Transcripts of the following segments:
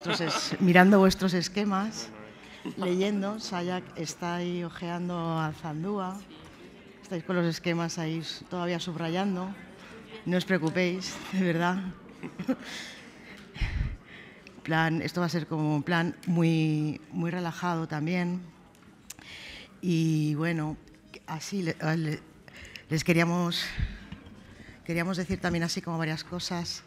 Entonces, mirando vuestros esquemas, leyendo, Sayak está ahí ojeando a Zandúa, estáis con los esquemas ahí todavía subrayando, no os preocupéis, de verdad. plan, esto va a ser como un plan muy, muy relajado también. Y bueno, así les queríamos, queríamos decir también así como varias cosas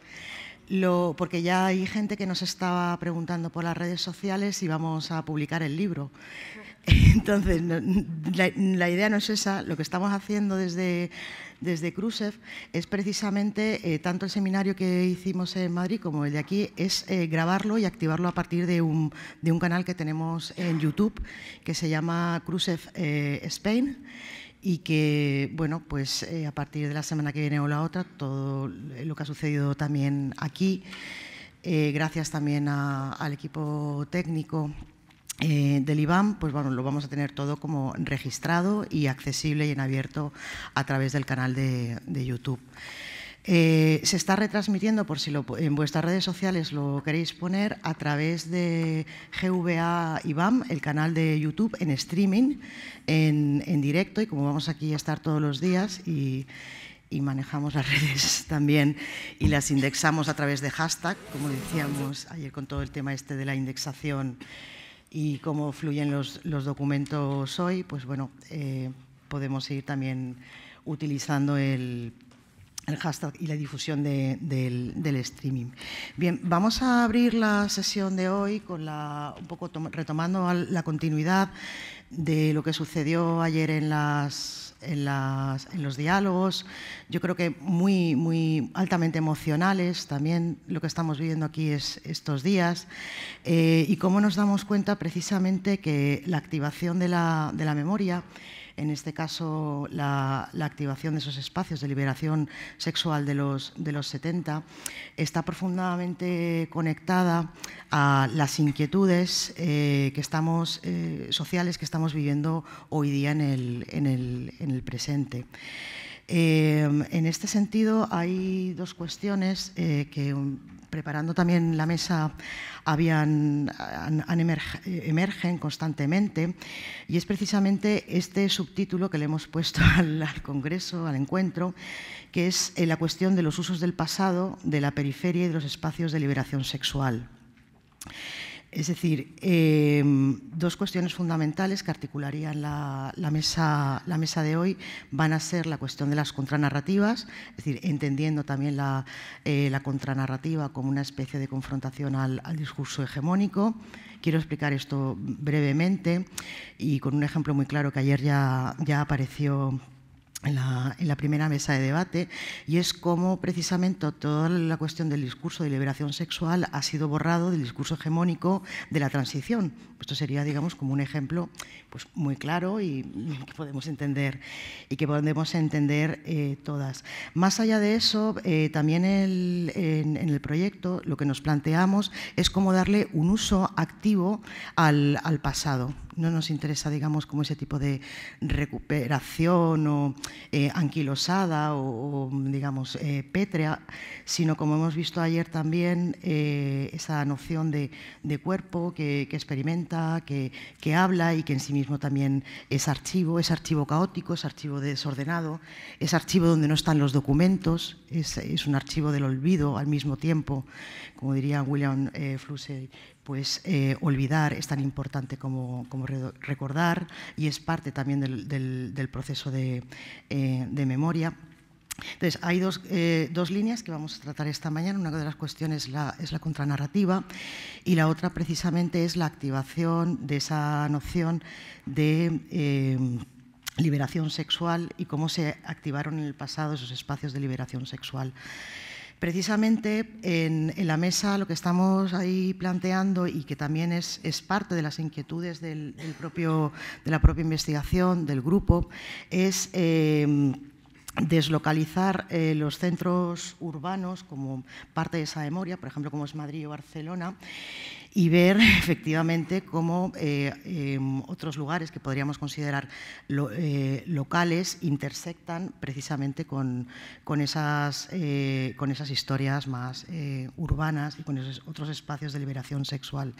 porque ya hay gente que nos estaba preguntando por las redes sociales si vamos a publicar el libro. Entonces, la, idea no es esa. Lo que estamos haciendo desde, desde Crucef es precisamente, eh, tanto el seminario que hicimos en Madrid como el de aquí, es eh, grabarlo y activarlo a partir de un, de un, canal que tenemos en YouTube que se llama Crucef eh, Spain y que, bueno, pues eh, a partir de la semana que viene o la otra, todo lo que ha sucedido también aquí, eh, gracias también al equipo técnico eh, del IBAM, pues bueno, lo vamos a tener todo como registrado y accesible y en abierto a través del canal de YouTube. Eh, se está retransmitiendo, por si en vuestras redes sociales lo queréis poner, a través de GVA IBAM, el canal de YouTube, en streaming, en, directo, y como vamos aquí a estar todos los días y, manejamos las redes también y las indexamos a través de hashtag, como decíamos ayer con todo el tema este de la indexación y cómo fluyen los, documentos hoy, pues bueno, eh, podemos ir también utilizando el el hashtag y la difusión del, streaming. Bien, vamos a abrir la sesión de hoy con la, un poco retomando la continuidad de lo que sucedió ayer en, las, en, los diálogos, yo creo que muy, muy altamente emocionales, también lo que estamos viviendo aquí es estos días, eh, y cómo nos damos cuenta precisamente que la activación de la, de la memoria en este caso la, activación de esos espacios de liberación sexual de los, de los 70, está profundamente conectada a las inquietudes eh, que estamos, eh, sociales que estamos viviendo hoy día en el, en el, en el presente. Eh, en este sentido, hay dos cuestiones que preparando también la mesa habían, emergen constantemente y es precisamente este subtítulo que le hemos puesto al, Congreso, al encuentro, que es eh, la cuestión de los usos del pasado, de la periferia y de los espacios de liberación sexual. Es decir, em, dos cuestiones fundamentales que articularían la, mesa, la, mesa, de hoy van a ser la cuestión de las contranarrativas, es decir, entendiendo también la, eh, contranarrativa como una especie de confrontación al, discurso hegemónico. Quiero explicar esto brevemente y con un ejemplo muy claro que ayer ya, ya apareció en la, primera mesa de debate, y es cómo precisamente toda la cuestión del discurso de liberación sexual ha sido borrado del discurso hegemónico de la transición. Esto sería, digamos, como un ejemplo pues, muy claro y que podemos entender y que podemos entender eh, todas. Más allá de eso, eh, también en, el proyecto lo que nos planteamos es cómo darle un uso activo al, pasado no nos interesa, digamos, como ese tipo de recuperación o eh, anquilosada o, digamos, pétrea, sino como hemos visto ayer también, esa noción de, cuerpo que, experimenta, que, habla y que en sí mismo también es archivo, es archivo caótico, es archivo desordenado, es archivo donde no están los documentos, es, es un archivo del olvido al mismo tiempo, como diría William Flusser pues eh, olvidar es tan importante como, recordar y es parte también del, proceso de, eh, memoria. Entonces, hay eh, dos, líneas que vamos a tratar esta mañana. Una de las cuestiones es la contranarrativa y la otra precisamente es la activación de esa noción de liberación sexual y cómo se activaron en el pasado esos espacios de liberación sexual. Precisamente en, la mesa lo que estamos ahí planteando y que también es, parte de las inquietudes del, propio, de la propia investigación del grupo es em, deslocalizar eh, los centros urbanos como parte de esa memoria, por ejemplo como es Madrid o Barcelona, y ver efectivamente cómo eh, em, otros lugares que podríamos considerar eh, locales intersectan precisamente con, con, esas, eh, con esas historias más urbanas y con otros espacios de liberación sexual.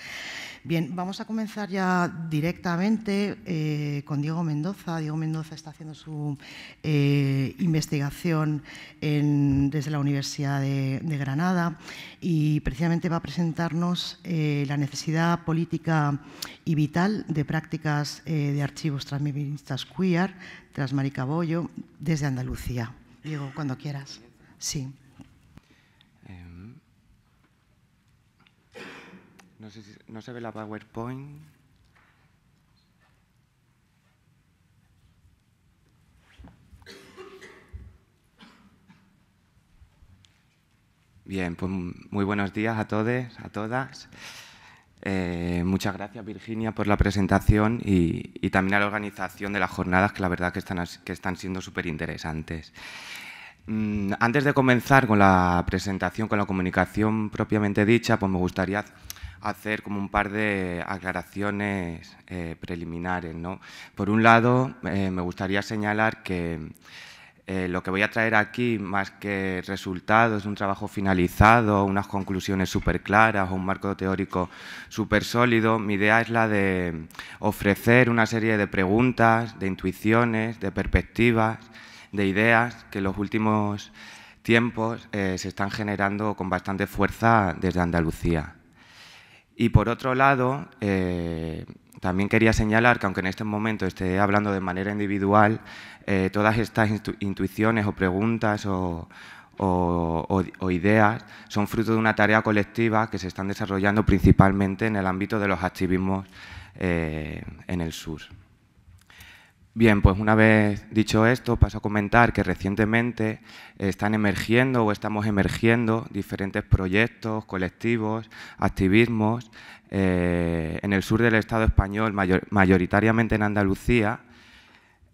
Bien, vamos a comenzar ya directamente con Diego Mendoza. Diego Mendoza está haciendo su investigación desde la Universidad de, Granada y precisamente va a presentarnos la necesidad política y vital de prácticas eh, de archivos transfeministas queer tras Maricabollo desde Andalucía. Diego, cuando quieras. Sí. Em, no, sé si, no se ve la PowerPoint. Bien, pues muy buenos días a todos, a todas. Eh, muchas gracias, Virginia, por la presentación y, también a la organización de las jornadas, que la verdad que están, que están siendo súper interesantes. Mm, antes de comenzar con la presentación, con la comunicación propiamente dicha, pues me gustaría hacer como un par de aclaraciones eh, preliminares. Por un lado, eh, me gustaría señalar que eh, lo que voy a traer aquí, más que resultados un trabajo finalizado, unas conclusiones súper claras o un marco teórico súper sólido, mi idea es la de ofrecer una serie de preguntas, de intuiciones, de perspectivas, de ideas que en los últimos tiempos eh, se están generando con bastante fuerza desde Andalucía. Y por otro lado, eh, también quería señalar que aunque en este momento esté hablando de manera individual, eh, todas estas intuiciones o preguntas o, ideas son fruto de una tarea colectiva que se están desarrollando principalmente en el ámbito de los activismos eh, en el sur. Bien, pues una vez dicho esto, paso a comentar que recientemente están emergiendo o estamos emergiendo diferentes proyectos, colectivos, activismos eh, en el sur del Estado español, mayoritariamente en Andalucía,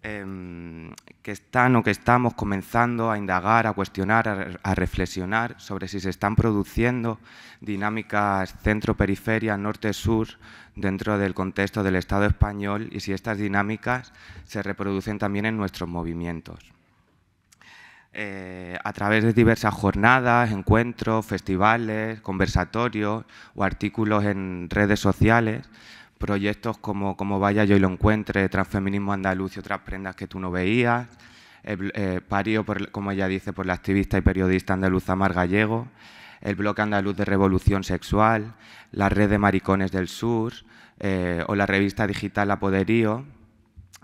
em, que están o que estamos comenzando a indagar, a cuestionar, a, reflexionar sobre si se están produciendo dinámicas centro-periferia, norte-sur, dentro del contexto del Estado español y si estas dinámicas se reproducen también en nuestros movimientos. Eh, a través de diversas jornadas, encuentros, festivales, conversatorios o artículos en redes sociales, proyectos como Como vaya yo y lo encuentre, Transfeminismo Andaluz y otras prendas que tú no veías, eh, parido, como ella dice, por la activista y periodista andaluza Mar Gallego, el Bloque Andaluz de Revolución Sexual, la Red de Maricones del Sur eh, o la revista digital Apoderío,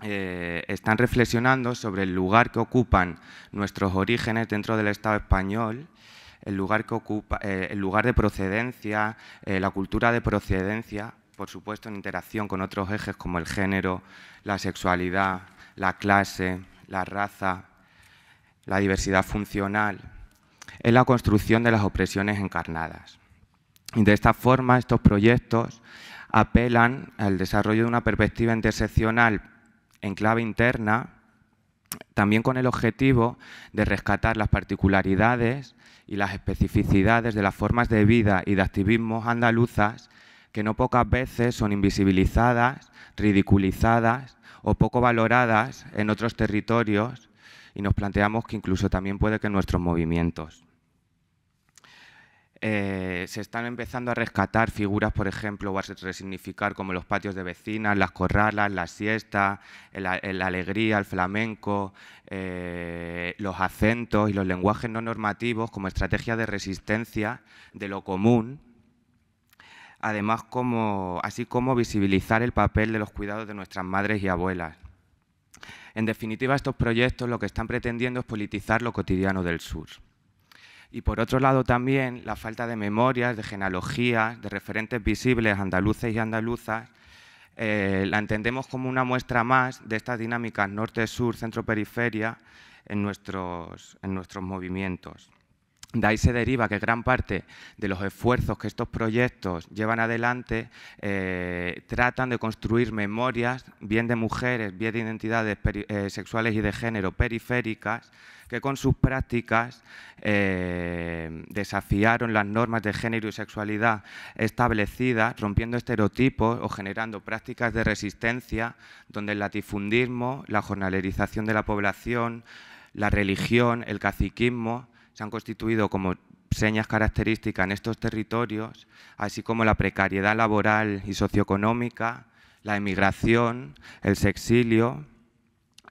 eh, están reflexionando sobre el lugar que ocupan nuestros orígenes dentro del Estado español, el lugar, que ocupa, eh, el lugar de procedencia, eh, la cultura de procedencia, por supuesto en interacción con otros ejes como el género, la sexualidad, la clase, la raza, la diversidad funcional, en la construcción de las opresiones encarnadas. De esta forma, estos proyectos apelan al desarrollo de una perspectiva interseccional en clave interna, también con el objetivo de rescatar las particularidades y las especificidades de las formas de vida y de activismo andaluzas que no pocas veces son invisibilizadas, ridiculizadas o poco valoradas en otros territorios y nos planteamos que incluso también puede que en nuestros movimientos. Eh, se están empezando a rescatar figuras, por ejemplo, o a resignificar como los patios de vecinas, las corralas, la siesta, la alegría, el flamenco, eh, los acentos y los lenguajes no normativos como estrategia de resistencia de lo común, además así como visibilizar el papel de los cuidados de nuestras madres y abuelas. En definitiva, estos proyectos lo que están pretendiendo es politizar lo cotidiano del sur. Y por otro lado también la falta de memorias, de genealogías, de referentes visibles andaluces y andaluzas, eh, la entendemos como una muestra más de estas dinámicas norte-sur, centro-periferia en nuestros, en nuestros movimientos. De ahí se deriva que gran parte de los esfuerzos que estos proyectos llevan adelante eh, tratan de construir memorias, bien de mujeres, bien de identidades eh, sexuales y de género periféricas, que con sus prácticas eh, desafiaron las normas de género y sexualidad establecidas, rompiendo estereotipos o generando prácticas de resistencia, donde el latifundismo, la jornalerización de la población, la religión, el caciquismo, se han constituido como señas características en estos territorios, así como la precariedad laboral y socioeconómica, la emigración, el sexilio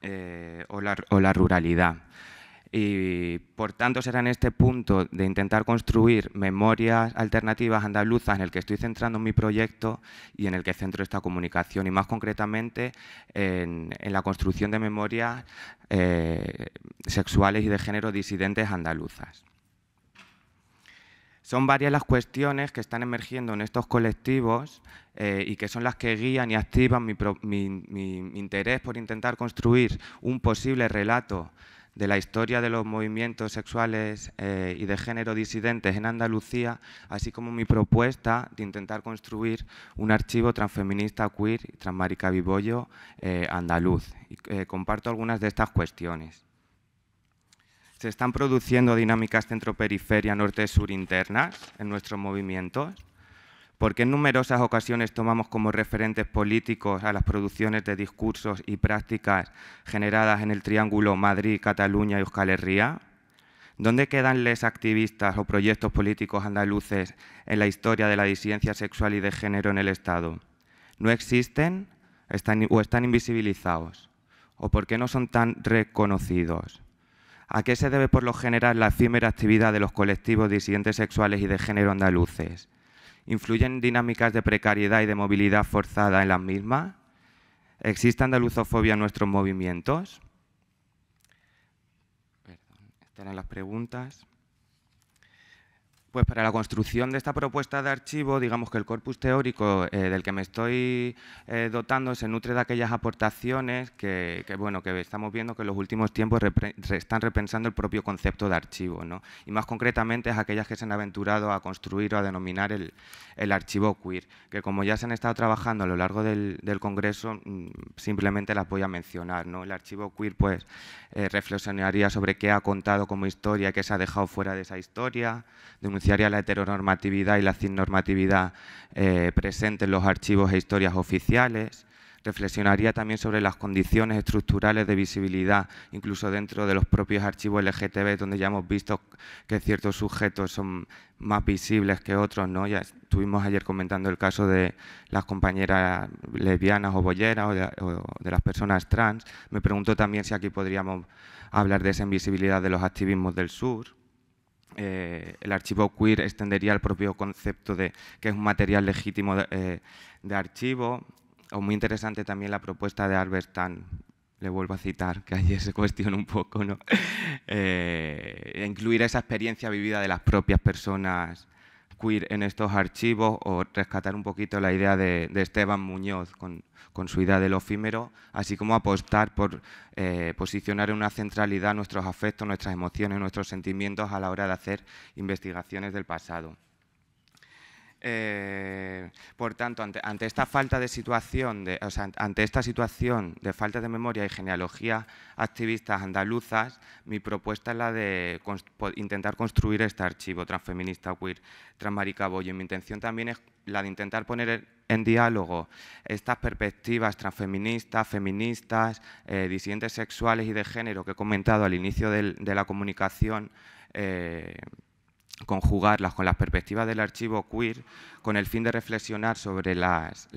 eh, o, la, ruralidad. Y por tanto será en este punto de intentar construir memorias alternativas andaluzas en el que estoy centrando mi proyecto y en el que centro esta comunicación y más concretamente en, la construcción de memorias eh, sexuales y de género disidentes andaluzas. Son varias las cuestiones que están emergiendo en estos colectivos eh, y que son las que guían y activan mi, interés por intentar construir un posible relato de la historia de los movimientos sexuales eh, y de género disidentes en Andalucía, así como mi propuesta de intentar construir un archivo transfeminista queer y transmarica eh, andaluz. Y, comparto algunas de estas cuestiones se están produciendo dinámicas centro-periferia, norte-sur internas en nuestros movimientos, porque en numerosas ocasiones tomamos como referentes políticos a las producciones de discursos y prácticas generadas en el triángulo Madrid, Cataluña y Euskal Herria. ¿Dónde quedan les activistas o proyectos políticos andaluces en la historia de la disidencia sexual y de género en el Estado? ¿No existen o están invisibilizados? ¿O por qué no son tan reconocidos? ¿A qué se debe por lo general la efímera actividad de los colectivos disidentes sexuales y de género andaluces? ¿Influyen dinámicas de precariedad y de movilidad forzada en las mismas? ¿Existe andaluzofobia en nuestros movimientos? Perdón, estas eran las preguntas. Pues para la construcción de esta propuesta de archivo, digamos que el corpus teórico eh, del que me estoy eh, dotando se nutre de aquellas aportaciones que, bueno, que estamos viendo que en los últimos tiempos están repensando el propio concepto de archivo. ¿no? Y más concretamente es aquellas que se han aventurado a construir o a denominar el, archivo queer, que como ya se han estado trabajando a lo largo del, Congreso, mm, simplemente las voy a mencionar. ¿no? El archivo queer pues, eh, reflexionaría sobre qué ha contado como historia, qué se ha dejado fuera de esa historia, la heteronormatividad y la cisnormatividad eh, presentes en los archivos e historias oficiales. Reflexionaría también sobre las condiciones estructurales de visibilidad, incluso dentro de los propios archivos LGTB, donde ya hemos visto que ciertos sujetos son más visibles que otros. ¿no? Ya estuvimos ayer comentando el caso de las compañeras lesbianas o bolleras o de las personas trans. Me pregunto también si aquí podríamos hablar de esa invisibilidad de los activismos del sur. Eh, el archivo queer extendería el propio concepto de que es un material legítimo de, eh, archivo. O muy interesante también la propuesta de Albert le vuelvo a citar, que ayer se cuestiona un poco, ¿no? Eh, incluir esa experiencia vivida de las propias personas queer en estos archivos o rescatar un poquito la idea de, Esteban Muñoz con, su idea del efímero, así como apostar por eh, posicionar en una centralidad nuestros afectos, nuestras emociones, nuestros sentimientos a la hora de hacer investigaciones del pasado. Eh, por tanto, ante, esta falta de situación, ante esta situación de falta de memoria y genealogía activistas andaluzas, mi propuesta es la de intentar construir este archivo transfeminista queer transmaricaboyo. Y mi intención también es la de intentar poner en diálogo estas perspectivas transfeministas, feministas, eh, disidentes sexuales y de género que he comentado al inicio de la comunicación. Eh, conjugarlas con las perspectivas del archivo queer con el fin de reflexionar sobre las,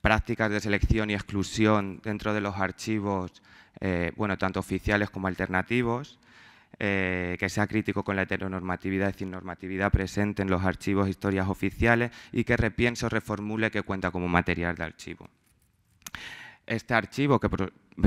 prácticas de selección y exclusión dentro de los archivos, eh, bueno, tanto oficiales como alternativos, eh, que sea crítico con la heteronormatividad y cisnormatividad presente en los archivos e historias oficiales y que repiense o reformule que cuenta como material de archivo. Este archivo, que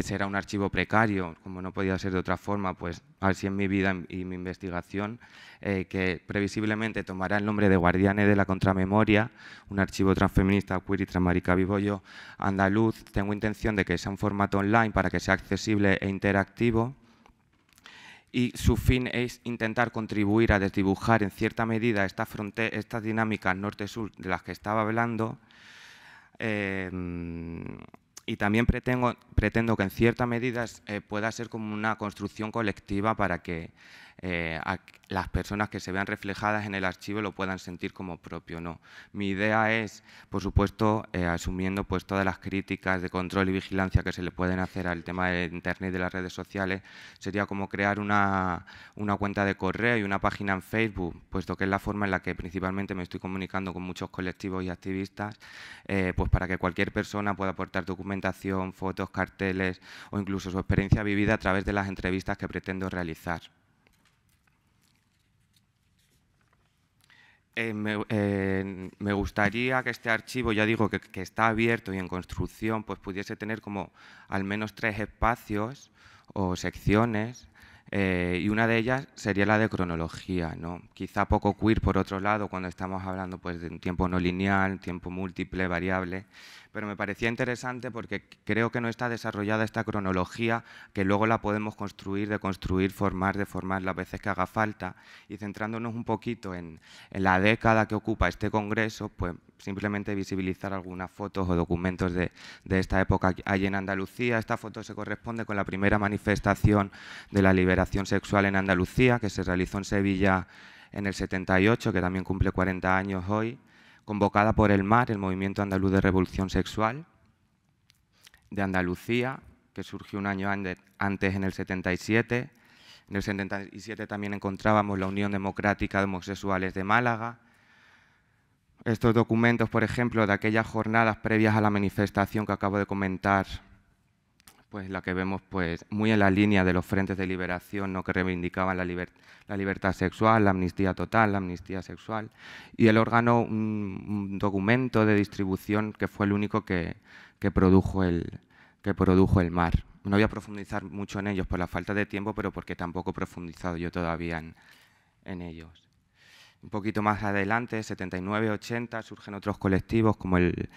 será un archivo precario, como no podía ser de otra forma, pues así en mi vida y mi investigación, eh, que previsiblemente tomará el nombre de Guardianes de la Contramemoria, un archivo transfeminista, queer y transmarica yo andaluz. Tengo intención de que sea un formato online para que sea accesible e interactivo y su fin es intentar contribuir a desdibujar en cierta medida estas, estas dinámicas norte-sur de las que estaba hablando. Em, y también pretendo, pretendo, que en cierta medida eh, pueda ser como una construcción colectiva para que eh, las personas que se vean reflejadas en el archivo lo puedan sentir como propio. ¿no? Mi idea es, por supuesto, eh, asumiendo pues, todas las críticas de control y vigilancia que se le pueden hacer al tema de Internet y de las redes sociales, sería como crear una, una cuenta de correo y una página en Facebook, puesto que es la forma en la que principalmente me estoy comunicando con muchos colectivos y activistas, eh, pues para que cualquier persona pueda aportar documentación, fotos, carteles o incluso su experiencia vivida a través de las entrevistas que pretendo realizar. Eh, eh, me, gustaría que este archivo, ya digo que, que, está abierto y en construcción, pues pudiese tener como al menos tres espacios o secciones eh, y una de ellas sería la de cronología, ¿no? quizá poco queer por otro lado cuando estamos hablando pues, de un tiempo no lineal, tiempo múltiple, variable, pero me parecía interesante porque creo que no está desarrollada esta cronología que luego la podemos construir, deconstruir, formar, deformar las veces que haga falta y centrándonos un poquito en, en la década que ocupa este congreso, pues simplemente visibilizar algunas fotos o documentos de, de, esta época allí en Andalucía. Esta foto se corresponde con la primera manifestación de la liberación sexual en Andalucía, que se realizó en Sevilla en el 78, que también cumple 40 años hoy, convocada por el MAR, el Movimiento Andaluz de Revolución Sexual, de Andalucía, que surgió un año antes en el 77. En el 77 también encontrábamos la Unión Democrática de Homosexuales de Málaga, estos documentos, por ejemplo, de aquellas jornadas previas a la manifestación que acabo de comentar, pues la que vemos pues, muy en la línea de los frentes de liberación ¿no? que reivindicaban la, libertad sexual, la amnistía total, la amnistía sexual, y el órgano, un, documento de distribución que fue el único que, produjo, el, que produjo el mar. No voy a profundizar mucho en ellos por la falta de tiempo, pero porque tampoco he profundizado yo todavía en ellos. Un poquito más adelante, 79-80, surgen otros colectivos como el,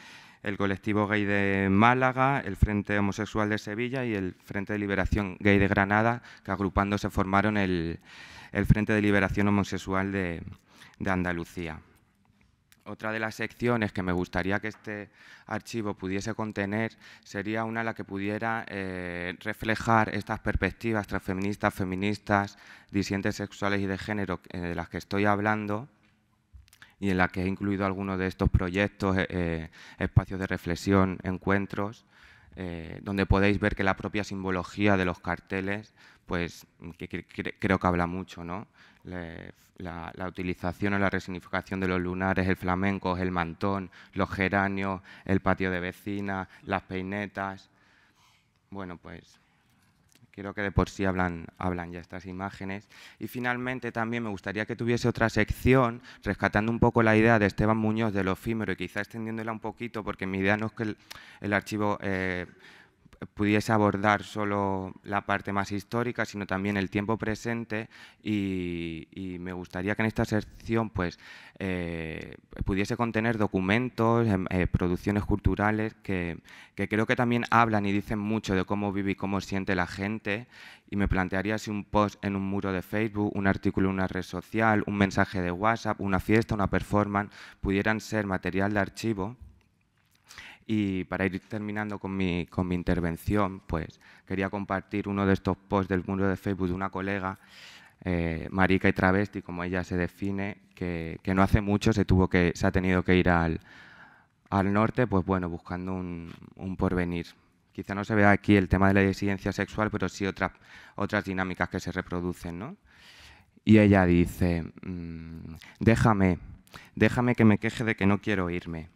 colectivo gay de Málaga, el Frente Homosexual de Sevilla y el Frente de Liberación Gay de Granada, que agrupándose formaron el, Frente de Liberación Homosexual de, Andalucía. Otra de las secciones que me gustaría que este archivo pudiese contener sería una en la que pudiera eh, reflejar estas perspectivas transfeministas, feministas, disidentes sexuales y de género eh, de las que estoy hablando y en la que he incluido algunos de estos proyectos, eh, espacios de reflexión, encuentros, donde podéis ver que la propia simbología de los carteles, pues creo que habla mucho, ¿no? La, utilización o la resignificación de los lunares, el flamenco, el mantón, los geranios, el patio de vecina, las peinetas. Bueno, pues creo que de por sí hablan, hablan ya estas imágenes. Y finalmente también me gustaría que tuviese otra sección, rescatando un poco la idea de Esteban Muñoz del efímero y quizá extendiéndola un poquito, porque mi idea no es que el, archivo... Eh, pudiese abordar solo la parte más histórica, sino también el tiempo presente. Y, me gustaría que en esta sección pues, eh, pudiese contener documentos, em, eh, producciones culturales que, creo que también hablan y dicen mucho de cómo vive y cómo siente la gente. Y me plantearía si un post en un muro de Facebook, un artículo en una red social, un mensaje de WhatsApp, una fiesta, una performance, pudieran ser material de archivo y para ir terminando con mi, con mi intervención, pues quería compartir uno de estos posts del muro de Facebook de una colega, eh, marica y travesti, como ella se define, que, que, no hace mucho se, tuvo que, se ha tenido que ir al, al norte, pues bueno, buscando un, un, porvenir. Quizá no se vea aquí el tema de la disidencia sexual, pero sí otras, otras dinámicas que se reproducen, ¿no? Y ella dice, mm, déjame, déjame que me queje de que no quiero irme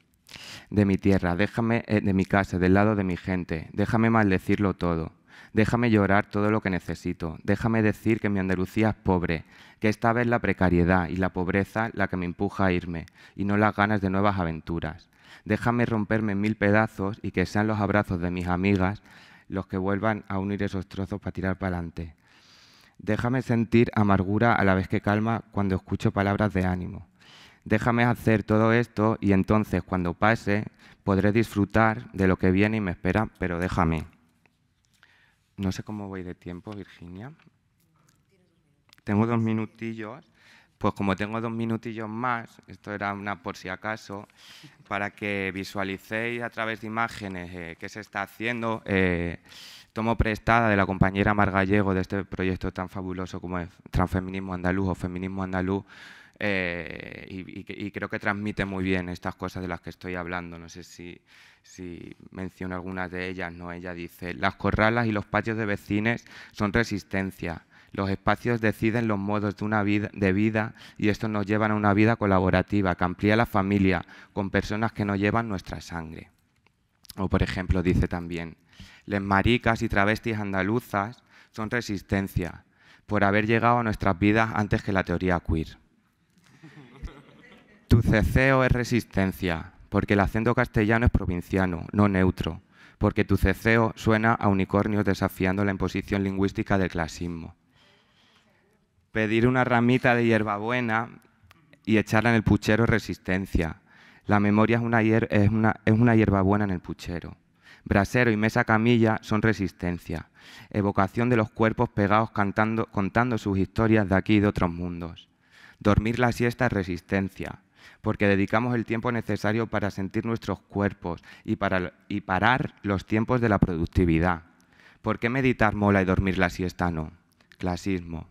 de mi tierra, déjame eh, de mi casa, del lado de mi gente, déjame maldecirlo todo, déjame llorar todo lo que necesito, déjame decir que mi Andalucía es pobre, que esta vez la precariedad y la pobreza la que me empuja a irme y no las ganas de nuevas aventuras. Déjame romperme en mil pedazos y que sean los abrazos de mis amigas los que vuelvan a unir esos trozos para tirar para adelante. Déjame sentir amargura a la vez que calma cuando escucho palabras de ánimo déjame hacer todo esto y entonces cuando pase podré disfrutar de lo que viene y me espera, pero déjame. No sé cómo voy de tiempo, Virginia. tengo dos minutillos. Pues como tengo dos minutillos más, esto era una por si acaso, para que visualicéis a través de imágenes eh, qué se está haciendo. Eh, tomo prestada de la compañera Mar Gallego de este proyecto tan fabuloso como es Transfeminismo Andaluz o Feminismo Andaluz, eh, y, creo que transmite muy bien estas cosas de las que estoy hablando. No sé si, si menciono algunas de ellas. ¿no? Ella dice, las corralas y los patios de vecines son resistencia. Los espacios deciden los modos de una vida, de vida y estos nos llevan a una vida colaborativa que amplía la familia con personas que no llevan nuestra sangre. O por ejemplo dice también, les maricas y travestis andaluzas son resistencia por haber llegado a nuestras vidas antes que la teoría queer. Tu ceceo es resistencia, porque el acento castellano es provinciano, no neutro, porque tu ceceo suena a unicornios desafiando la imposición lingüística del clasismo. Pedir una ramita de hierbabuena y echarla en el puchero es resistencia. La memoria es una, es una, es una hierbabuena en el puchero. Brasero y mesa camilla son resistencia, evocación de los cuerpos pegados cantando, contando sus historias de aquí y de otros mundos. Dormir la siesta es resistencia, porque dedicamos el tiempo necesario para sentir nuestros cuerpos y, para, y parar los tiempos de la productividad. ¿Por qué meditar mola y dormir la siesta no? Clasismo.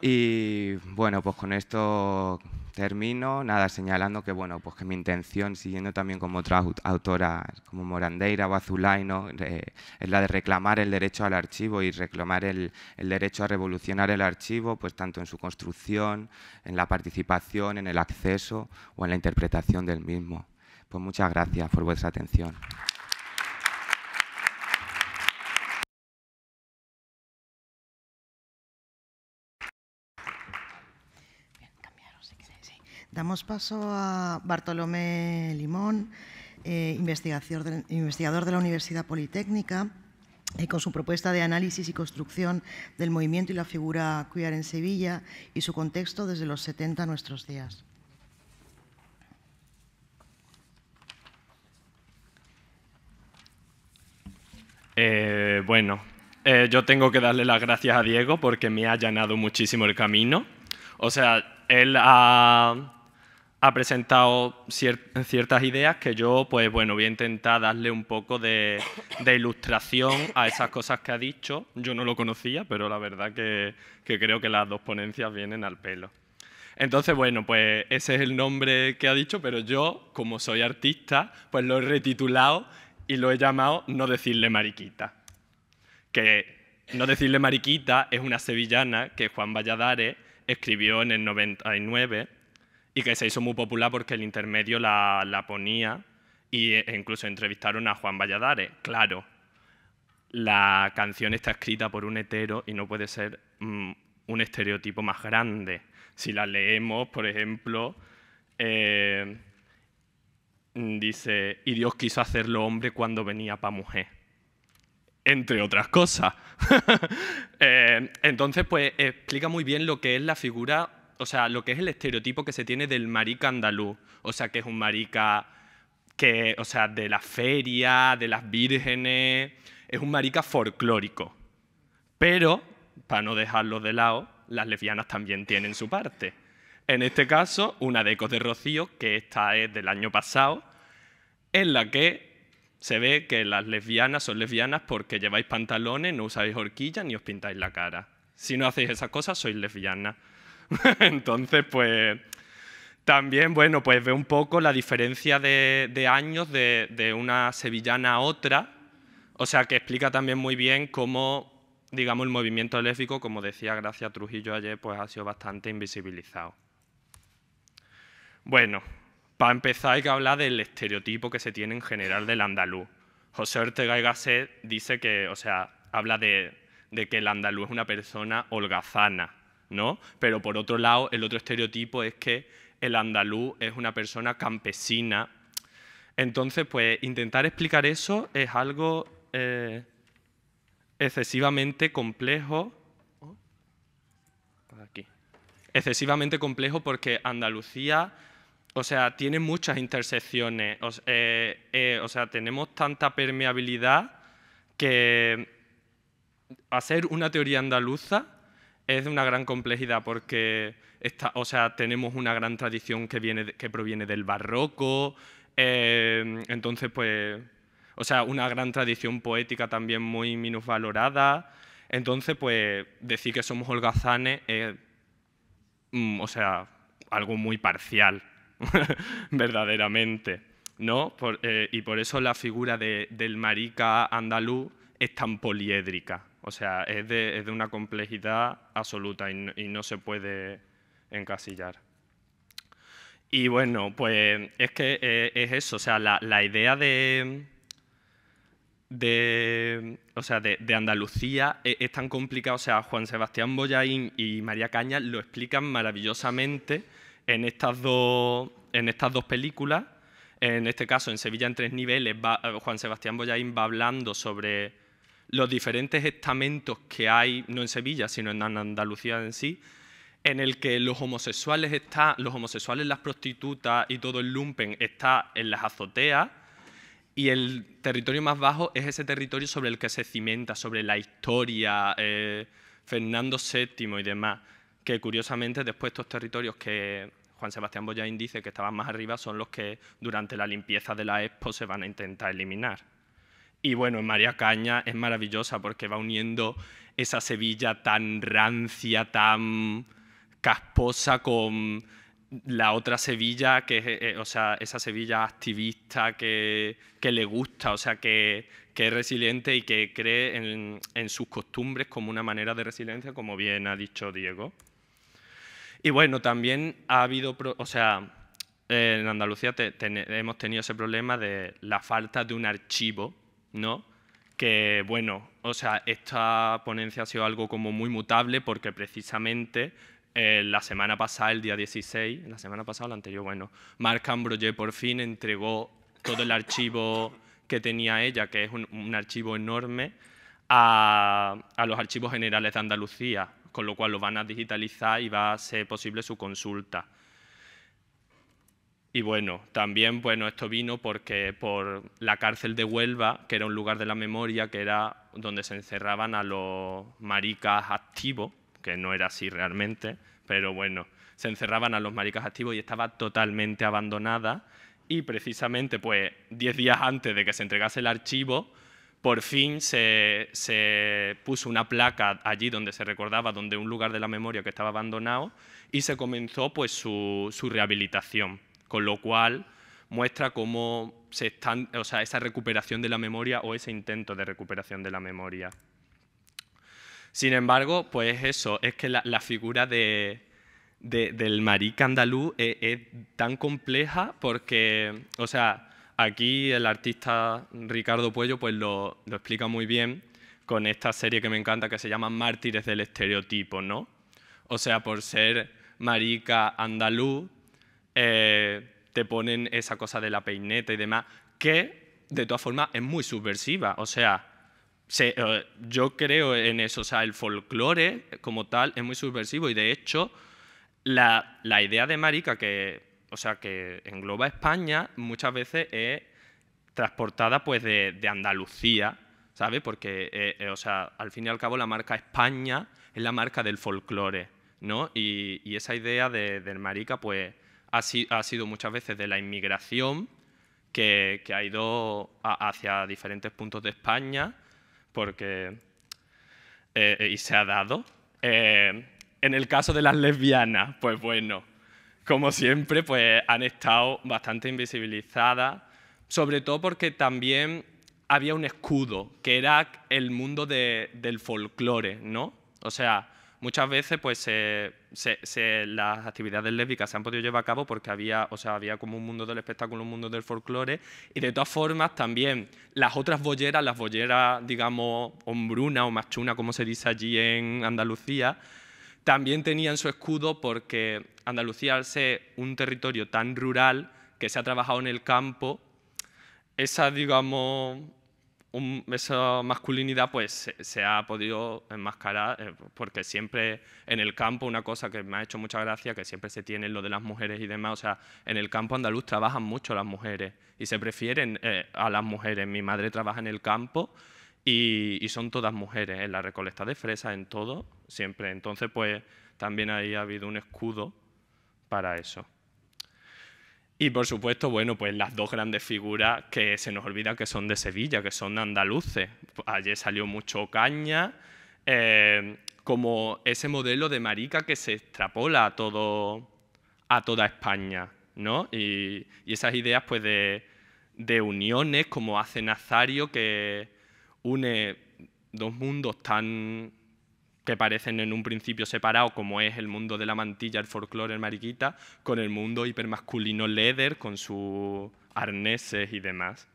Y bueno, pues con esto termino, nada, señalando que bueno, pues que mi intención, siguiendo también como otras autoras como Morandeira o Azulaino, es la de reclamar el derecho al archivo y reclamar el, el, derecho a revolucionar el archivo, pues tanto en su construcción, en la participación, en el acceso o en la interpretación del mismo. Pues muchas gracias por vuestra atención. Damos paso a Bartolomé Limón, eh, investigador, de, la Universidad Politécnica, eh, con su propuesta de análisis y construcción del movimiento y la figura queer en Sevilla y su contexto desde los 70 a nuestros días. Eh, bueno, yo tengo que darle las gracias a Diego porque me ha allanado muchísimo el camino. O sea, él ha, ha presentado ciertas ideas que yo, pues bueno, voy a intentar darle un poco de, ilustración a esas cosas que ha dicho. Yo no lo conocía, pero la verdad que, creo que las dos ponencias vienen al pelo. Entonces, bueno, pues ese es el nombre que ha dicho, pero yo, como soy artista, pues lo he retitulado y lo he llamado No decirle mariquita. Que No decirle mariquita es una sevillana que Juan Valladares escribió en el 99 y que se hizo muy popular porque el intermedio la, ponía e incluso entrevistaron a Juan Valladares. Claro, la canción está escrita por un hetero y no puede ser mm, un estereotipo más grande. Si la leemos, por ejemplo, eh, dice, y Dios quiso hacerlo hombre cuando venía para mujer. Entre otras cosas. Eh, entonces, pues explica muy bien lo que es la figura o sea, lo que es el estereotipo que se tiene del marica andaluz, o sea, que es un marica que, o sea, de la feria, de las vírgenes, es un marica folclórico. Pero, para no dejarlo de lado, las lesbianas también tienen su parte. En este caso, una de Ecos de Rocío, que esta es del año pasado, en la que se ve que las lesbianas son lesbianas porque lleváis pantalones, no usáis horquillas ni os pintáis la cara. Si no hacéis esas cosas, sois lesbianas. Entonces, pues también, bueno, pues ve un poco la diferencia de, años de, una sevillana a otra, o sea, que explica también muy bien cómo, digamos, el movimiento lésbico, como decía Gracia Trujillo ayer, pues ha sido bastante invisibilizado. Bueno, para empezar hay que hablar del estereotipo que se tiene en general del andaluz. José Ortega y Gasset dice que, o sea, habla de que el andaluz es una persona holgazana, ¿no? Pero por otro lado, el otro estereotipo es que el andaluz es una persona campesina. Entonces, pues intentar explicar eso es algo eh, excesivamente complejo. Aquí. Excesivamente complejo porque Andalucía, o sea, tiene muchas intersecciones. Eh, eh, o sea, tenemos tanta permeabilidad que hacer una teoría andaluza es de una gran complejidad porque o sea, tenemos una gran tradición que, viene, que proviene del barroco, eh, entonces pues, o sea, una gran tradición poética también muy minusvalorada, entonces pues decir que somos holgazanes es, mm, o sea, algo muy parcial, verdaderamente, ¿no? Eh, y por eso la figura del marica andaluz es tan poliédrica, o sea, es de, una complejidad absoluta y no, se puede encasillar. Y bueno, pues es que eh, es eso, o sea, la, idea de, de, o sea, de, Andalucía es, tan complicada, o sea, Juan Sebastián Boyaín y María Caña lo explican maravillosamente en estas dos, en estas dos películas. En este caso, en Sevilla en tres niveles, Juan Sebastián Boyaín va hablando sobre los diferentes estamentos que hay, no en Sevilla, sino en Andalucía en sí, en el que los homosexuales está, los homosexuales, las prostitutas y todo el lumpen está en las azoteas y el territorio más bajo es ese territorio sobre el que se cimenta, sobre la historia, eh, Fernando VII y demás, que curiosamente después estos territorios que Juan Sebastián Boyain dice que estaban más arriba son los que durante la limpieza de la Expo se van a intentar eliminar. Y bueno, María Caña es maravillosa porque va uniendo esa Sevilla tan rancia, tan casposa con la otra Sevilla, que eh, o sea, esa Sevilla activista que, le gusta, o sea, que, es resiliente y que cree en, sus costumbres como una manera de resiliencia, como bien ha dicho Diego. Y bueno, también ha habido, o sea, en Andalucía hemos tenido ese problema de la falta de un archivo ¿no? Que, bueno, o sea, esta ponencia ha sido algo como muy mutable porque precisamente eh, la semana pasada, el día 16, la semana pasada, la anterior, bueno, Marc Ambroyer por fin entregó todo el archivo que tenía ella, que es un, archivo enorme, a, a, los archivos generales de Andalucía, con lo cual lo van a digitalizar y va a ser posible su consulta. Y bueno, también bueno, esto vino porque por la cárcel de Huelva, que era un lugar de la memoria, que era donde se encerraban a los maricas activos, que no era así realmente, pero bueno, se encerraban a los maricas activos y estaba totalmente abandonada. Y precisamente, pues, diez días antes de que se entregase el archivo, por fin se, puso una placa allí donde se recordaba, donde un lugar de la memoria que estaba abandonado, y se comenzó pues su, su rehabilitación con lo cual muestra cómo se están, o sea, esa recuperación de la memoria o ese intento de recuperación de la memoria. Sin embargo, pues eso, es que la, figura de, del marica andaluz es, tan compleja porque, o sea, aquí el artista Ricardo Puello pues lo, explica muy bien con esta serie que me encanta que se llama Mártires del Estereotipo, ¿no? O sea, por ser marica andaluz, eh, te ponen esa cosa de la peineta y demás, que de todas formas es muy subversiva. O sea, eh, yo creo en eso. O sea, el folclore como tal es muy subversivo y de hecho la, idea de marica que, o sea, que engloba España muchas veces es transportada pues de, Andalucía, ¿sabes? Porque, eh, o sea, al fin y al cabo la marca España es la marca del folclore, ¿no? Y, esa idea del marica pues ha, sido muchas veces de la inmigración que, ha ido hacia diferentes puntos de España porque, eh, y se ha dado. Eh, en el caso de las lesbianas, pues bueno, como siempre, pues han estado bastante invisibilizadas, sobre todo porque también había un escudo, que era el mundo del folclore, ¿no? O sea, muchas veces pues las actividades lésbicas se han podido llevar a cabo porque había, o sea, había como un mundo del espectáculo, un mundo del folclore y de todas formas también las otras bolleras, las bolleras digamos hombruna o machuna como se dice allí en Andalucía, también tenían su escudo porque Andalucía al ser un territorio tan rural que se ha trabajado en el campo, esa digamos esa masculinidad pues se, ha podido enmascarar eh, porque siempre en el campo una cosa que me ha hecho mucha gracia que siempre se tiene lo de las mujeres y demás o sea en el campo andaluz trabajan mucho las mujeres y se prefieren eh, a las mujeres mi madre trabaja en el campo y, son todas mujeres, en la recolecta de fresas, en todo, siempre. Entonces, pues también ahí ha habido un escudo para eso. Y por supuesto, bueno, pues las dos grandes figuras que se nos olvida que son de Sevilla, que son andaluces. Ayer salió mucho caña, eh, como ese modelo de marica que se extrapola a, todo, a toda España, ¿no? Y, esas ideas, pues, de, de, uniones, como hace Nazario, que une dos mundos tan que parecen en un principio separados, como es el mundo de la mantilla, el folclore, el mariquita, con el mundo hipermasculino leather, con sus arneses y demás.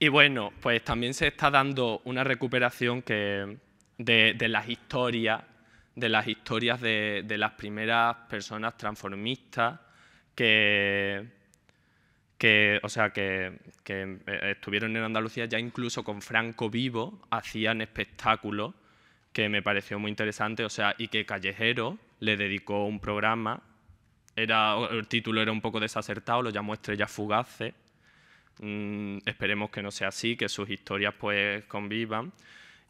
Y bueno, pues también se está dando una recuperación que, de, las historias, de las historias de, las primeras personas transformistas que, que, o sea, que, que, estuvieron en Andalucía ya incluso con Franco vivo, hacían espectáculos que me pareció muy interesante, o sea, y que Callejero le dedicó un programa, era, el título era un poco desacertado, lo llamó Estrellas Fugaces, mm, esperemos que no sea así, que sus historias pues convivan.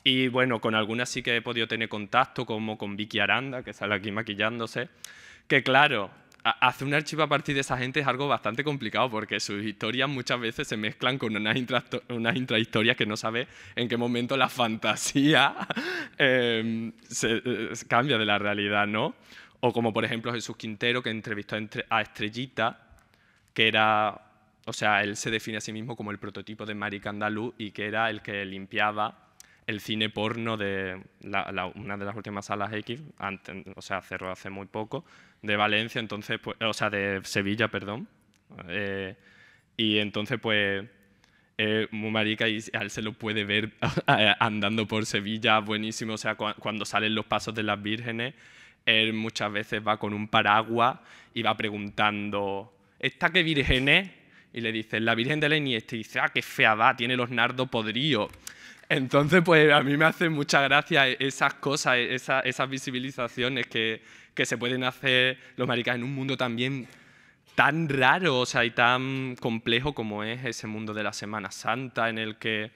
Y bueno, con algunas sí que he podido tener contacto, como con Vicky Aranda, que sale aquí maquillándose, que claro, hacer un archivo a partir de esa gente es algo bastante complicado porque sus historias muchas veces se mezclan con unas, intrahistorias que no sabe en qué momento la fantasía em, se, eh, cambia de la realidad, ¿no? O como por ejemplo Jesús Quintero que entrevistó a Estrellita, que era, o sea, él se define a sí mismo como el prototipo de marica andaluz y que era el que limpiaba el cine porno de una de las últimas salas X, o sea, cerró hace muy poco, de Valencia, entonces, pues, o sea, de Sevilla, perdón. Eh, y entonces, pues, muy marica y a él se lo puede ver andando por Sevilla, buenísimo. O sea, cuando salen los pasos de las vírgenes, él muchas veces va con un paraguas y va preguntando, ¿esta qué virgen? Y le dicen, la Virgen de la Iniesta. Y dice, ah, qué fea va, tiene los nardos podridos. Entonces, pues a mí me hace mucha gracia esas cosas, esas visibilizaciones que, que se pueden hacer los maricas en un mundo también tan raro, o sea, y tan complejo como es ese mundo de la Semana Santa, en el que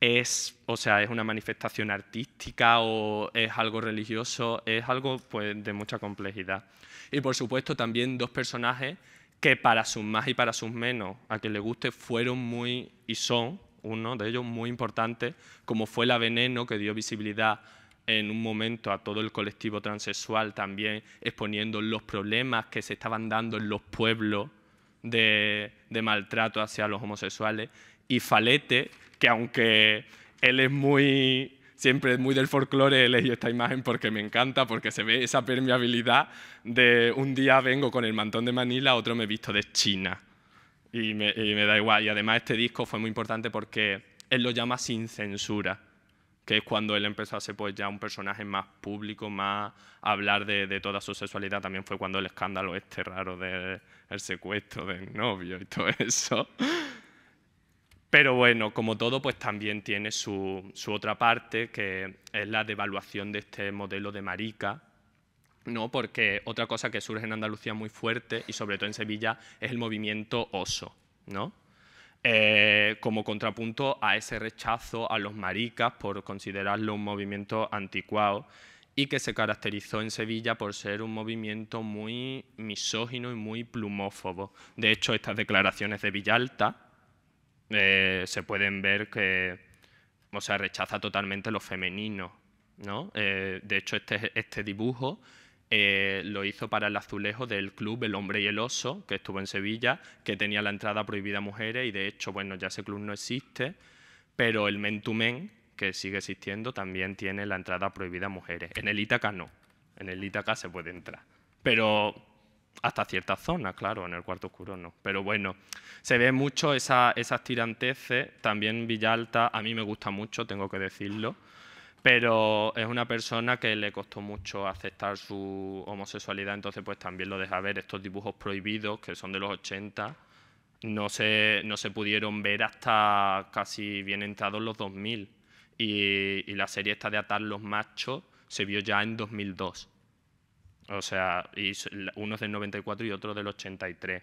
es, o sea, es una manifestación artística o es algo religioso, es algo pues, de mucha complejidad. Y por supuesto también dos personajes que para sus más y para sus menos, a quien le guste, fueron muy y son, uno de ellos muy importante, como fue la Veneno, que dio visibilidad en un momento a todo el colectivo transexual también exponiendo los problemas que se estaban dando en los pueblos de, maltrato hacia los homosexuales. Y Falete, que aunque él es muy siempre muy del folclore, he elegido esta imagen porque me encanta, porque se ve esa permeabilidad de un día vengo con el mantón de Manila, otro me visto de China. Y me, da igual. Y además este disco fue muy importante porque él lo llama sin censura que es cuando él empezó a ser pues, ya un personaje más público, más hablar de, toda su sexualidad. También fue cuando el escándalo este raro del secuestro del novio y todo eso. Pero bueno, como todo, pues también tiene su, otra parte, que es la devaluación de este modelo de marica, ¿no? Porque otra cosa que surge en Andalucía muy fuerte, y sobre todo en Sevilla, es el movimiento oso, ¿no? Eh, como contrapunto a ese rechazo a los maricas por considerarlo un movimiento anticuado y que se caracterizó en Sevilla por ser un movimiento muy misógino y muy plumófobo. De hecho, estas declaraciones de Villalta eh, se pueden ver que o sea, rechaza totalmente lo femenino. ¿no? Eh, de hecho, este, este dibujo eh, lo hizo para el azulejo del club El Hombre y el Oso, que estuvo en Sevilla, que tenía la entrada prohibida a mujeres y de hecho, bueno, ya ese club no existe, pero el Men que sigue existiendo, también tiene la entrada prohibida a mujeres. En el Ítaca no, en el Ítaca se puede entrar, pero hasta ciertas zonas, claro, en el cuarto oscuro no. Pero bueno, se ve mucho esa, esas tiranteces, también Villalta, a mí me gusta mucho, tengo que decirlo, pero es una persona que le costó mucho aceptar su homosexualidad, entonces pues también lo deja ver. Estos dibujos prohibidos, que son de los 80, no se, no se pudieron ver hasta casi bien entrados los 2000. Y, y la serie esta de Atar los Machos se vio ya en 2002. O sea, y uno es del 94 y otro del 83.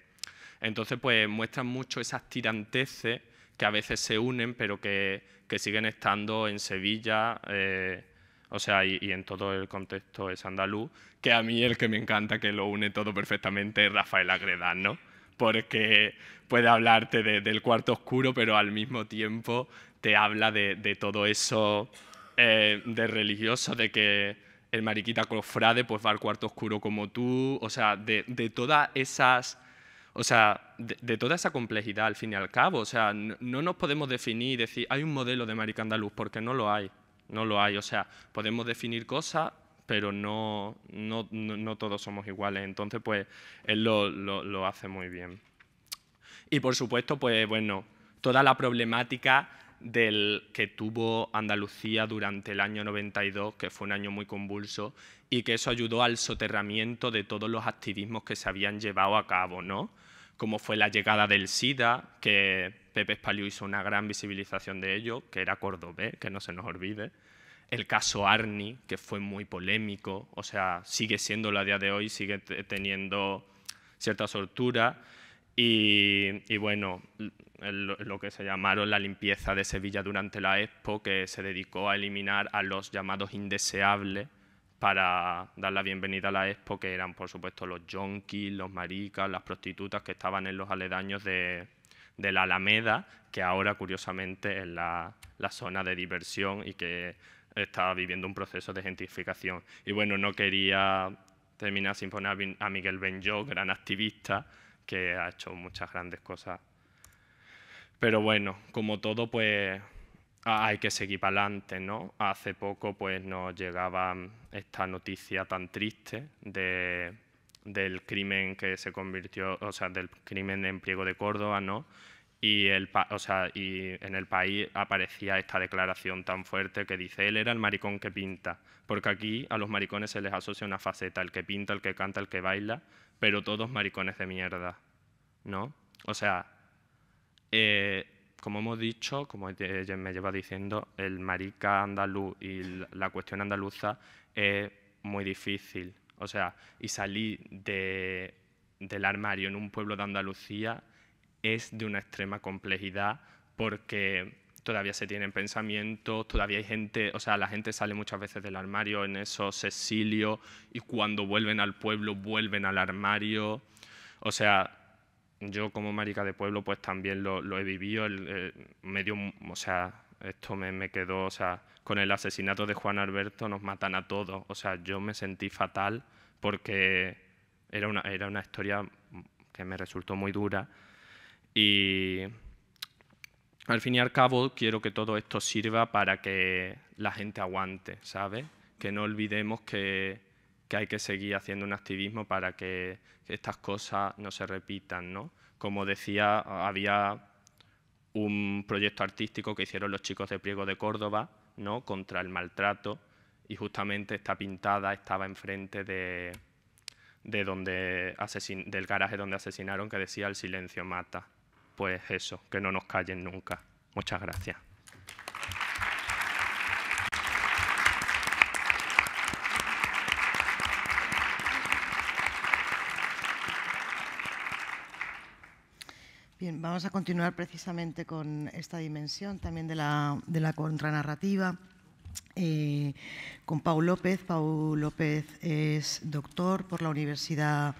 Entonces, pues muestran mucho esas tiranteces que a veces se unen, pero que, siguen estando en Sevilla, eh, o sea, y, en todo el contexto es andaluz, que a mí el que me encanta, que lo une todo perfectamente, es Rafael Agredán, ¿no? Porque puede hablarte del cuarto oscuro, pero al mismo tiempo te habla de, todo eso eh, de religioso, de que el mariquita cofrade pues va al cuarto oscuro como tú, o sea, de, todas esas... O sea, de, toda esa complejidad al fin y al cabo, o sea, no, nos podemos definir y decir, hay un modelo de marica andaluz, porque no lo hay, no lo hay, o sea, podemos definir cosas, pero no, no, no, todos somos iguales, entonces pues él lo, lo hace muy bien. Y por supuesto, pues bueno, toda la problemática del que tuvo Andalucía durante el año 92, que fue un año muy convulso, y que eso ayudó al soterramiento de todos los activismos que se habían llevado a cabo, ¿no? Como fue la llegada del SIDA, que Pepe Espaliu hizo una gran visibilización de ello, que era cordobés, que no se nos olvide. El caso Arni, que fue muy polémico, o sea, sigue siendo a día de hoy, sigue teniendo cierta soltura. Y, bueno, lo que se llamaron la limpieza de Sevilla durante la Expo, que se dedicó a eliminar a los llamados indeseables para dar la bienvenida a la Expo, que eran por supuesto los yonkis, los maricas, las prostitutas que estaban en los aledaños de, la Alameda, que ahora curiosamente es la, zona de diversión y que estaba viviendo un proceso de gentrificación. Y bueno, no quería terminar sin poner a Miguel Benjó, gran activista, que ha hecho muchas grandes cosas. Pero bueno, como todo, pues hay que seguir para adelante, ¿no? Hace poco pues nos llegaba esta noticia tan triste de, del crimen que se convirtió, o sea, del crimen en Priego de Córdoba, ¿no? Y en el país aparecía esta declaración tan fuerte que dice, él era el maricón que pinta, porque aquí a los maricones se les asocia una faceta, el que pinta, el que canta, el que baila, pero todos maricones de mierda, ¿no? O sea, eh, como hemos dicho, como me lleva diciendo, el marica andaluz y la cuestión andaluza es muy difícil. O sea, y salir del armario en un pueblo de Andalucía es de una extrema complejidad porque todavía se tienen pensamientos, todavía hay gente, o sea, la gente sale muchas veces del armario en esos exilios y cuando vuelven al pueblo vuelven al armario. O sea, yo como marica de pueblo pues también lo, he vivido, el, medio, o sea, esto me, me, quedó, o sea, con el asesinato de Juan Alberto nos matan a todos, o sea, yo me sentí fatal porque era una, era una historia que me resultó muy dura y al fin y al cabo, quiero que todo esto sirva para que la gente aguante, ¿sabes? Que no olvidemos que, hay que seguir haciendo un activismo para que, estas cosas no se repitan, ¿no? Como decía, había un proyecto artístico que hicieron los chicos de Priego de Córdoba, ¿no? Contra el maltrato y justamente esta pintada estaba enfrente de, de donde del garaje donde asesinaron que decía el silencio mata pues eso, que no nos callen nunca. Muchas gracias. Bien, vamos a continuar precisamente con esta dimensión también de la, contranarrativa. Eh, con Pau López. Pau López es doctor por la Universidad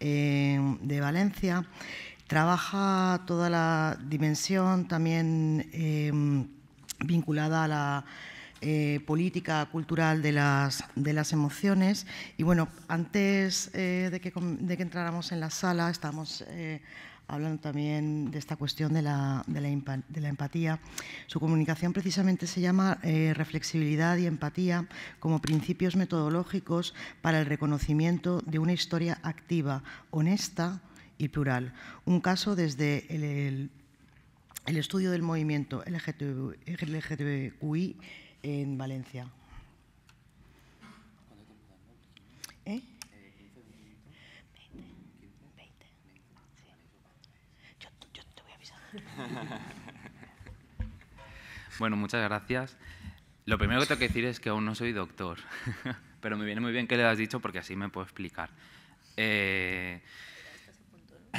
eh, de Valencia Trabaja toda la dimensión también em, vinculada a la eh, política cultural de las, emociones. Y bueno, antes eh, de, que, entráramos en la sala, estamos eh, hablando también de esta cuestión de la, empatía. Su comunicación precisamente se llama Reflexibilidad y Empatía como principios metodológicos para el reconocimiento de una historia activa, honesta, y plural. Un caso desde el, estudio del movimiento LGTBI en Valencia. ¿Eh? Bueno, muchas gracias. Lo primero que tengo que decir es que aún no soy doctor, pero me viene muy bien que le has dicho porque así me puedo explicar. Eh,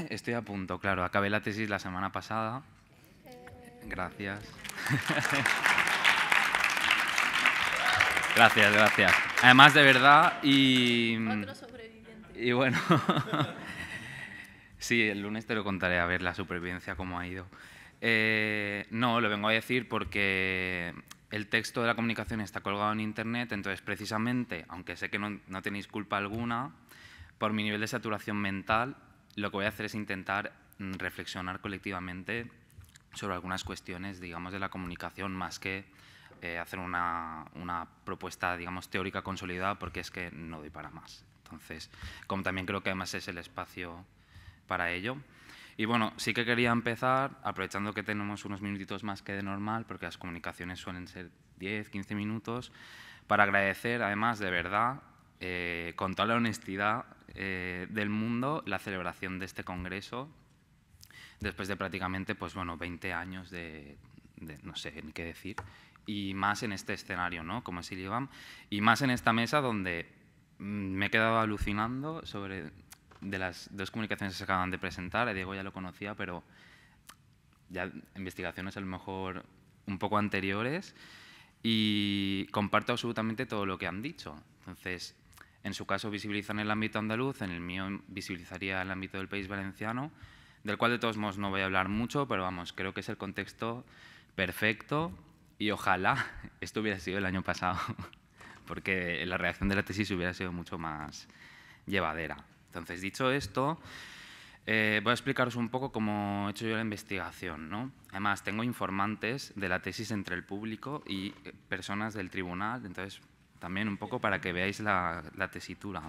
Estoy a punto, claro. Acabé la tesis la semana pasada. Gracias. gracias, gracias. Además, de verdad, y... Otro sobreviviente. Y bueno, sí, el lunes te lo contaré a ver la supervivencia cómo ha ido. Eh, no, lo vengo a decir porque el texto de la comunicación está colgado en Internet, entonces precisamente, aunque sé que no, tenéis culpa alguna, por mi nivel de saturación mental, lo que voy a hacer es intentar mm, reflexionar colectivamente sobre algunas cuestiones, digamos, de la comunicación, más que eh, hacer una, una propuesta, digamos, teórica consolidada, porque es que no doy para más. Entonces, como también creo que además es el espacio para ello. Y bueno, sí que quería empezar, aprovechando que tenemos unos minutitos más que de normal, porque las comunicaciones suelen ser 10, 15 minutos, para agradecer, además, de verdad, eh, con toda la honestidad eh, del mundo, la celebración de este congreso, después de prácticamente, pues bueno, 20 años de, no sé ni qué decir, y más en este escenario, ¿no? Como es Ilibam, y más en esta mesa donde mm, me he quedado alucinando sobre de las dos comunicaciones que se acaban de presentar, a Diego ya lo conocía, pero ya investigaciones a lo mejor un poco anteriores y comparto absolutamente todo lo que han dicho. Entonces, en su caso visibilizan el ámbito andaluz, en el mío visibilizaría el ámbito del país valenciano, del cual de todos modos no voy a hablar mucho, pero vamos, creo que es el contexto perfecto y ojalá esto hubiera sido el año pasado, porque la reacción de la tesis hubiera sido mucho más llevadera. Entonces, dicho esto, eh, voy a explicaros un poco cómo he hecho yo la investigación. ¿no? Además, tengo informantes de la tesis entre el público y eh, personas del tribunal, entonces también un poco para que veáis la, tesitura.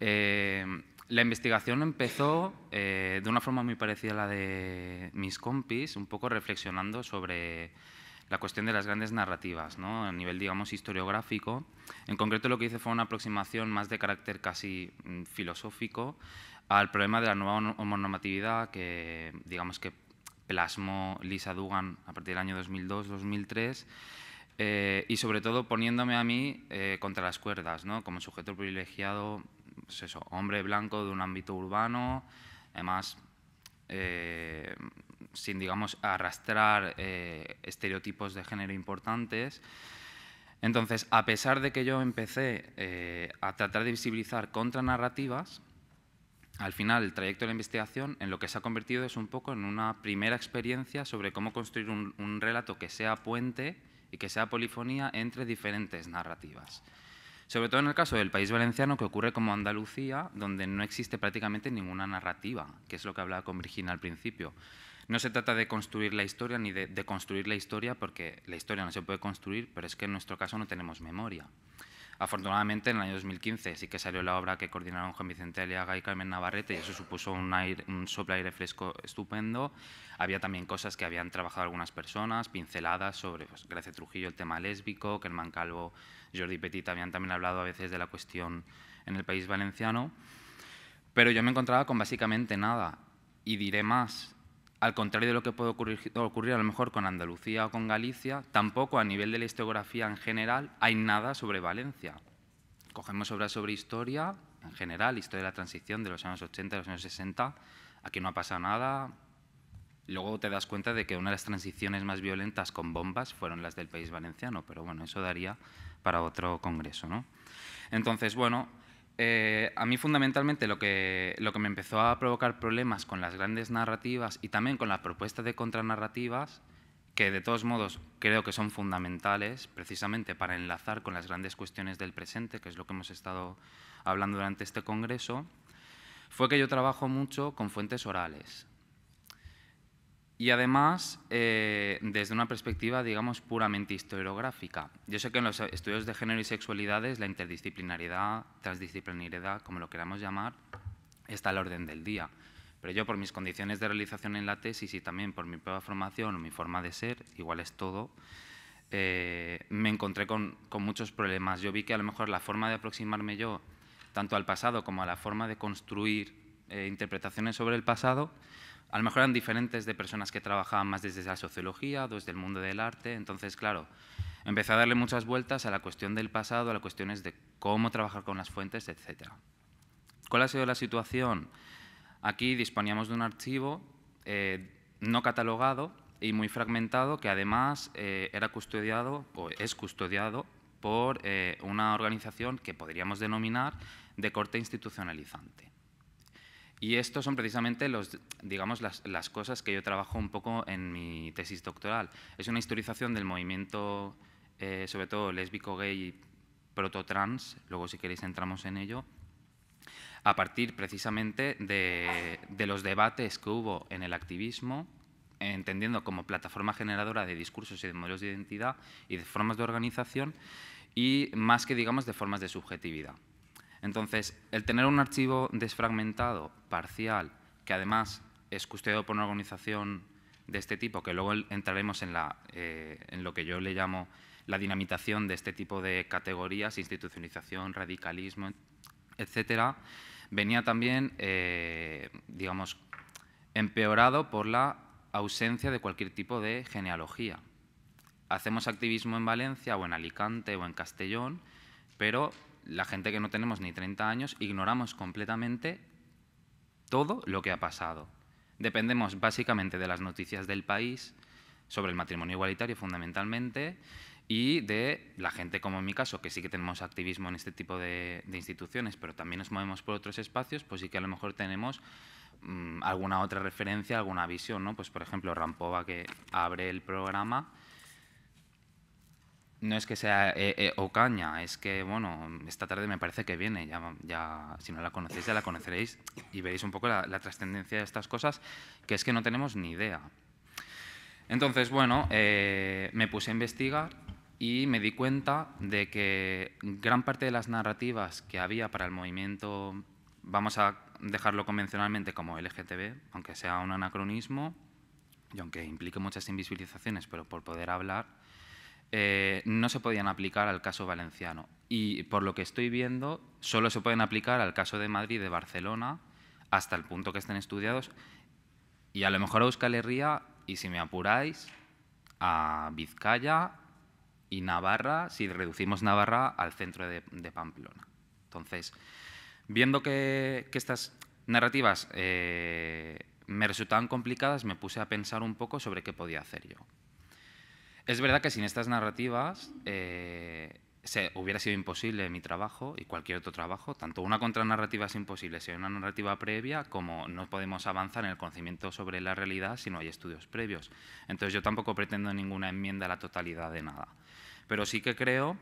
Eh, la investigación empezó de una forma muy parecida a la de mis compis, un poco reflexionando sobre la cuestión de las grandes narrativas, ¿no? a nivel, digamos, historiográfico. En concreto, lo que hice fue una aproximación más de carácter casi mm, filosófico al problema de la nueva homonormatividad que, digamos, que plasmó Lisa Dugan a partir del año 2002-2003 eh, y sobre todo poniéndome a mí eh, contra las cuerdas, ¿no? como sujeto privilegiado, pues eso, hombre blanco de un ámbito urbano, además eh, sin, digamos, arrastrar eh, estereotipos de género importantes. Entonces, a pesar de que yo empecé eh, a tratar de visibilizar contranarrativas, al final el trayecto de la investigación en lo que se ha convertido es un poco en una primera experiencia sobre cómo construir un, un relato que sea puente y que sea polifonía entre diferentes narrativas. Sobre todo en el caso del País Valenciano, que ocurre como Andalucía, donde no existe prácticamente ninguna narrativa, que es lo que hablaba con Virginia al principio. No se trata de construir la historia ni de, de, construir la historia, porque la historia no se puede construir, pero es que en nuestro caso no tenemos memoria. Afortunadamente, en el año 2015 sí que salió la obra que coordinaron Juan Vicente Aliaga y Carmen Navarrete, y eso supuso un, aire, un soplo aire fresco estupendo. Había también cosas que habían trabajado algunas personas, pinceladas sobre pues, Trujillo, el tema lésbico, Kerman Calvo, Jordi Petit habían también hablado a veces de la cuestión en el país valenciano. Pero yo me encontraba con básicamente nada. Y diré más, al contrario de lo que puede ocurrir, a lo mejor con Andalucía o con Galicia, tampoco a nivel de la historiografía en general hay nada sobre Valencia. Cogemos obras sobre historia, en general, historia de la transición de los años 80 y los años 60, aquí no ha pasado nada. Luego te das cuenta de que una de las transiciones más violentas con bombas fueron las del país valenciano, pero bueno, eso daría para otro congreso. ¿no? Entonces, bueno, eh, a mí fundamentalmente lo que, lo que me empezó a provocar problemas con las grandes narrativas y también con la propuesta de contranarrativas, que de todos modos creo que son fundamentales precisamente para enlazar con las grandes cuestiones del presente, que es lo que hemos estado hablando durante este congreso, fue que yo trabajo mucho con fuentes orales. Y además, eh, desde una perspectiva, digamos, puramente historiográfica. Yo sé que en los estudios de género y sexualidades la interdisciplinariedad, transdisciplinariedad, como lo queramos llamar, está al orden del día. Pero yo, por mis condiciones de realización en la tesis y también por mi propia formación o mi forma de ser, igual es todo, eh, me encontré con, con muchos problemas. Yo vi que a lo mejor la forma de aproximarme yo, tanto al pasado como a la forma de construir eh, interpretaciones sobre el pasado, a lo mejor eran diferentes de personas que trabajaban más desde la sociología, desde el mundo del arte. Entonces, claro, empecé a darle muchas vueltas a la cuestión del pasado, a las cuestiones de cómo trabajar con las fuentes, etc. ¿Cuál ha sido la situación? Aquí disponíamos de un archivo eh, no catalogado y muy fragmentado que además eh, era custodiado o es custodiado por eh, una organización que podríamos denominar de corte institucionalizante. Y estos son precisamente los, digamos, las, cosas que yo trabajo un poco en mi tesis doctoral. Es una historización del movimiento, eh, sobre todo lésbico, gay, prototrans, luego si queréis entramos en ello, a partir precisamente de, de los debates que hubo en el activismo, entendiendo como plataforma generadora de discursos y de modelos de identidad y de formas de organización, y más que, digamos, de formas de subjetividad. Entonces, el tener un archivo desfragmentado, parcial, que además es custodiado por una organización de este tipo, que luego entraremos en, la, eh, en lo que yo le llamo la dinamitación de este tipo de categorías, institucionalización, radicalismo, etcétera, venía también, eh, digamos, empeorado por la ausencia de cualquier tipo de genealogía. Hacemos activismo en Valencia o en Alicante o en Castellón, pero la gente que no tenemos ni 30 años ignoramos completamente todo lo que ha pasado. Dependemos básicamente de las noticias del país sobre el matrimonio igualitario fundamentalmente y de la gente como en mi caso, que sí que tenemos activismo en este tipo de, instituciones, pero también nos movemos por otros espacios, pues sí que a lo mejor tenemos mm, alguna otra referencia, alguna visión, ¿no? Pues por ejemplo Rampova que abre el programa, no es que sea eh, eh, Ocaña, es que, bueno, esta tarde me parece que viene, ya, si no la conocéis ya la conoceréis y veréis un poco la, trascendencia de estas cosas, que es que no tenemos ni idea. Entonces, bueno, eh, me puse a investigar y me di cuenta de que gran parte de las narrativas que había para el movimiento, vamos a dejarlo convencionalmente como LGTB, aunque sea un anacronismo y aunque implique muchas invisibilizaciones, pero por poder hablar, eh, no se podían aplicar al caso valenciano. Y por lo que estoy viendo, solo se pueden aplicar al caso de Madrid y de Barcelona, hasta el punto que estén estudiados, y a lo mejor a Euskal Herria, y si me apuráis, a Vizcaya, y Navarra si reducimos Navarra al centro de, Pamplona. Entonces, viendo que, estas narrativas eh, me resultaban complicadas, me puse a pensar un poco sobre qué podía hacer yo. Es verdad que sin estas narrativas eh, se, hubiera sido imposible mi trabajo y cualquier otro trabajo. Tanto una contranarrativa es imposible si hay una narrativa previa, como no podemos avanzar en el conocimiento sobre la realidad si no hay estudios previos. Entonces yo tampoco pretendo ninguna enmienda a la totalidad de nada. Pero sí que creo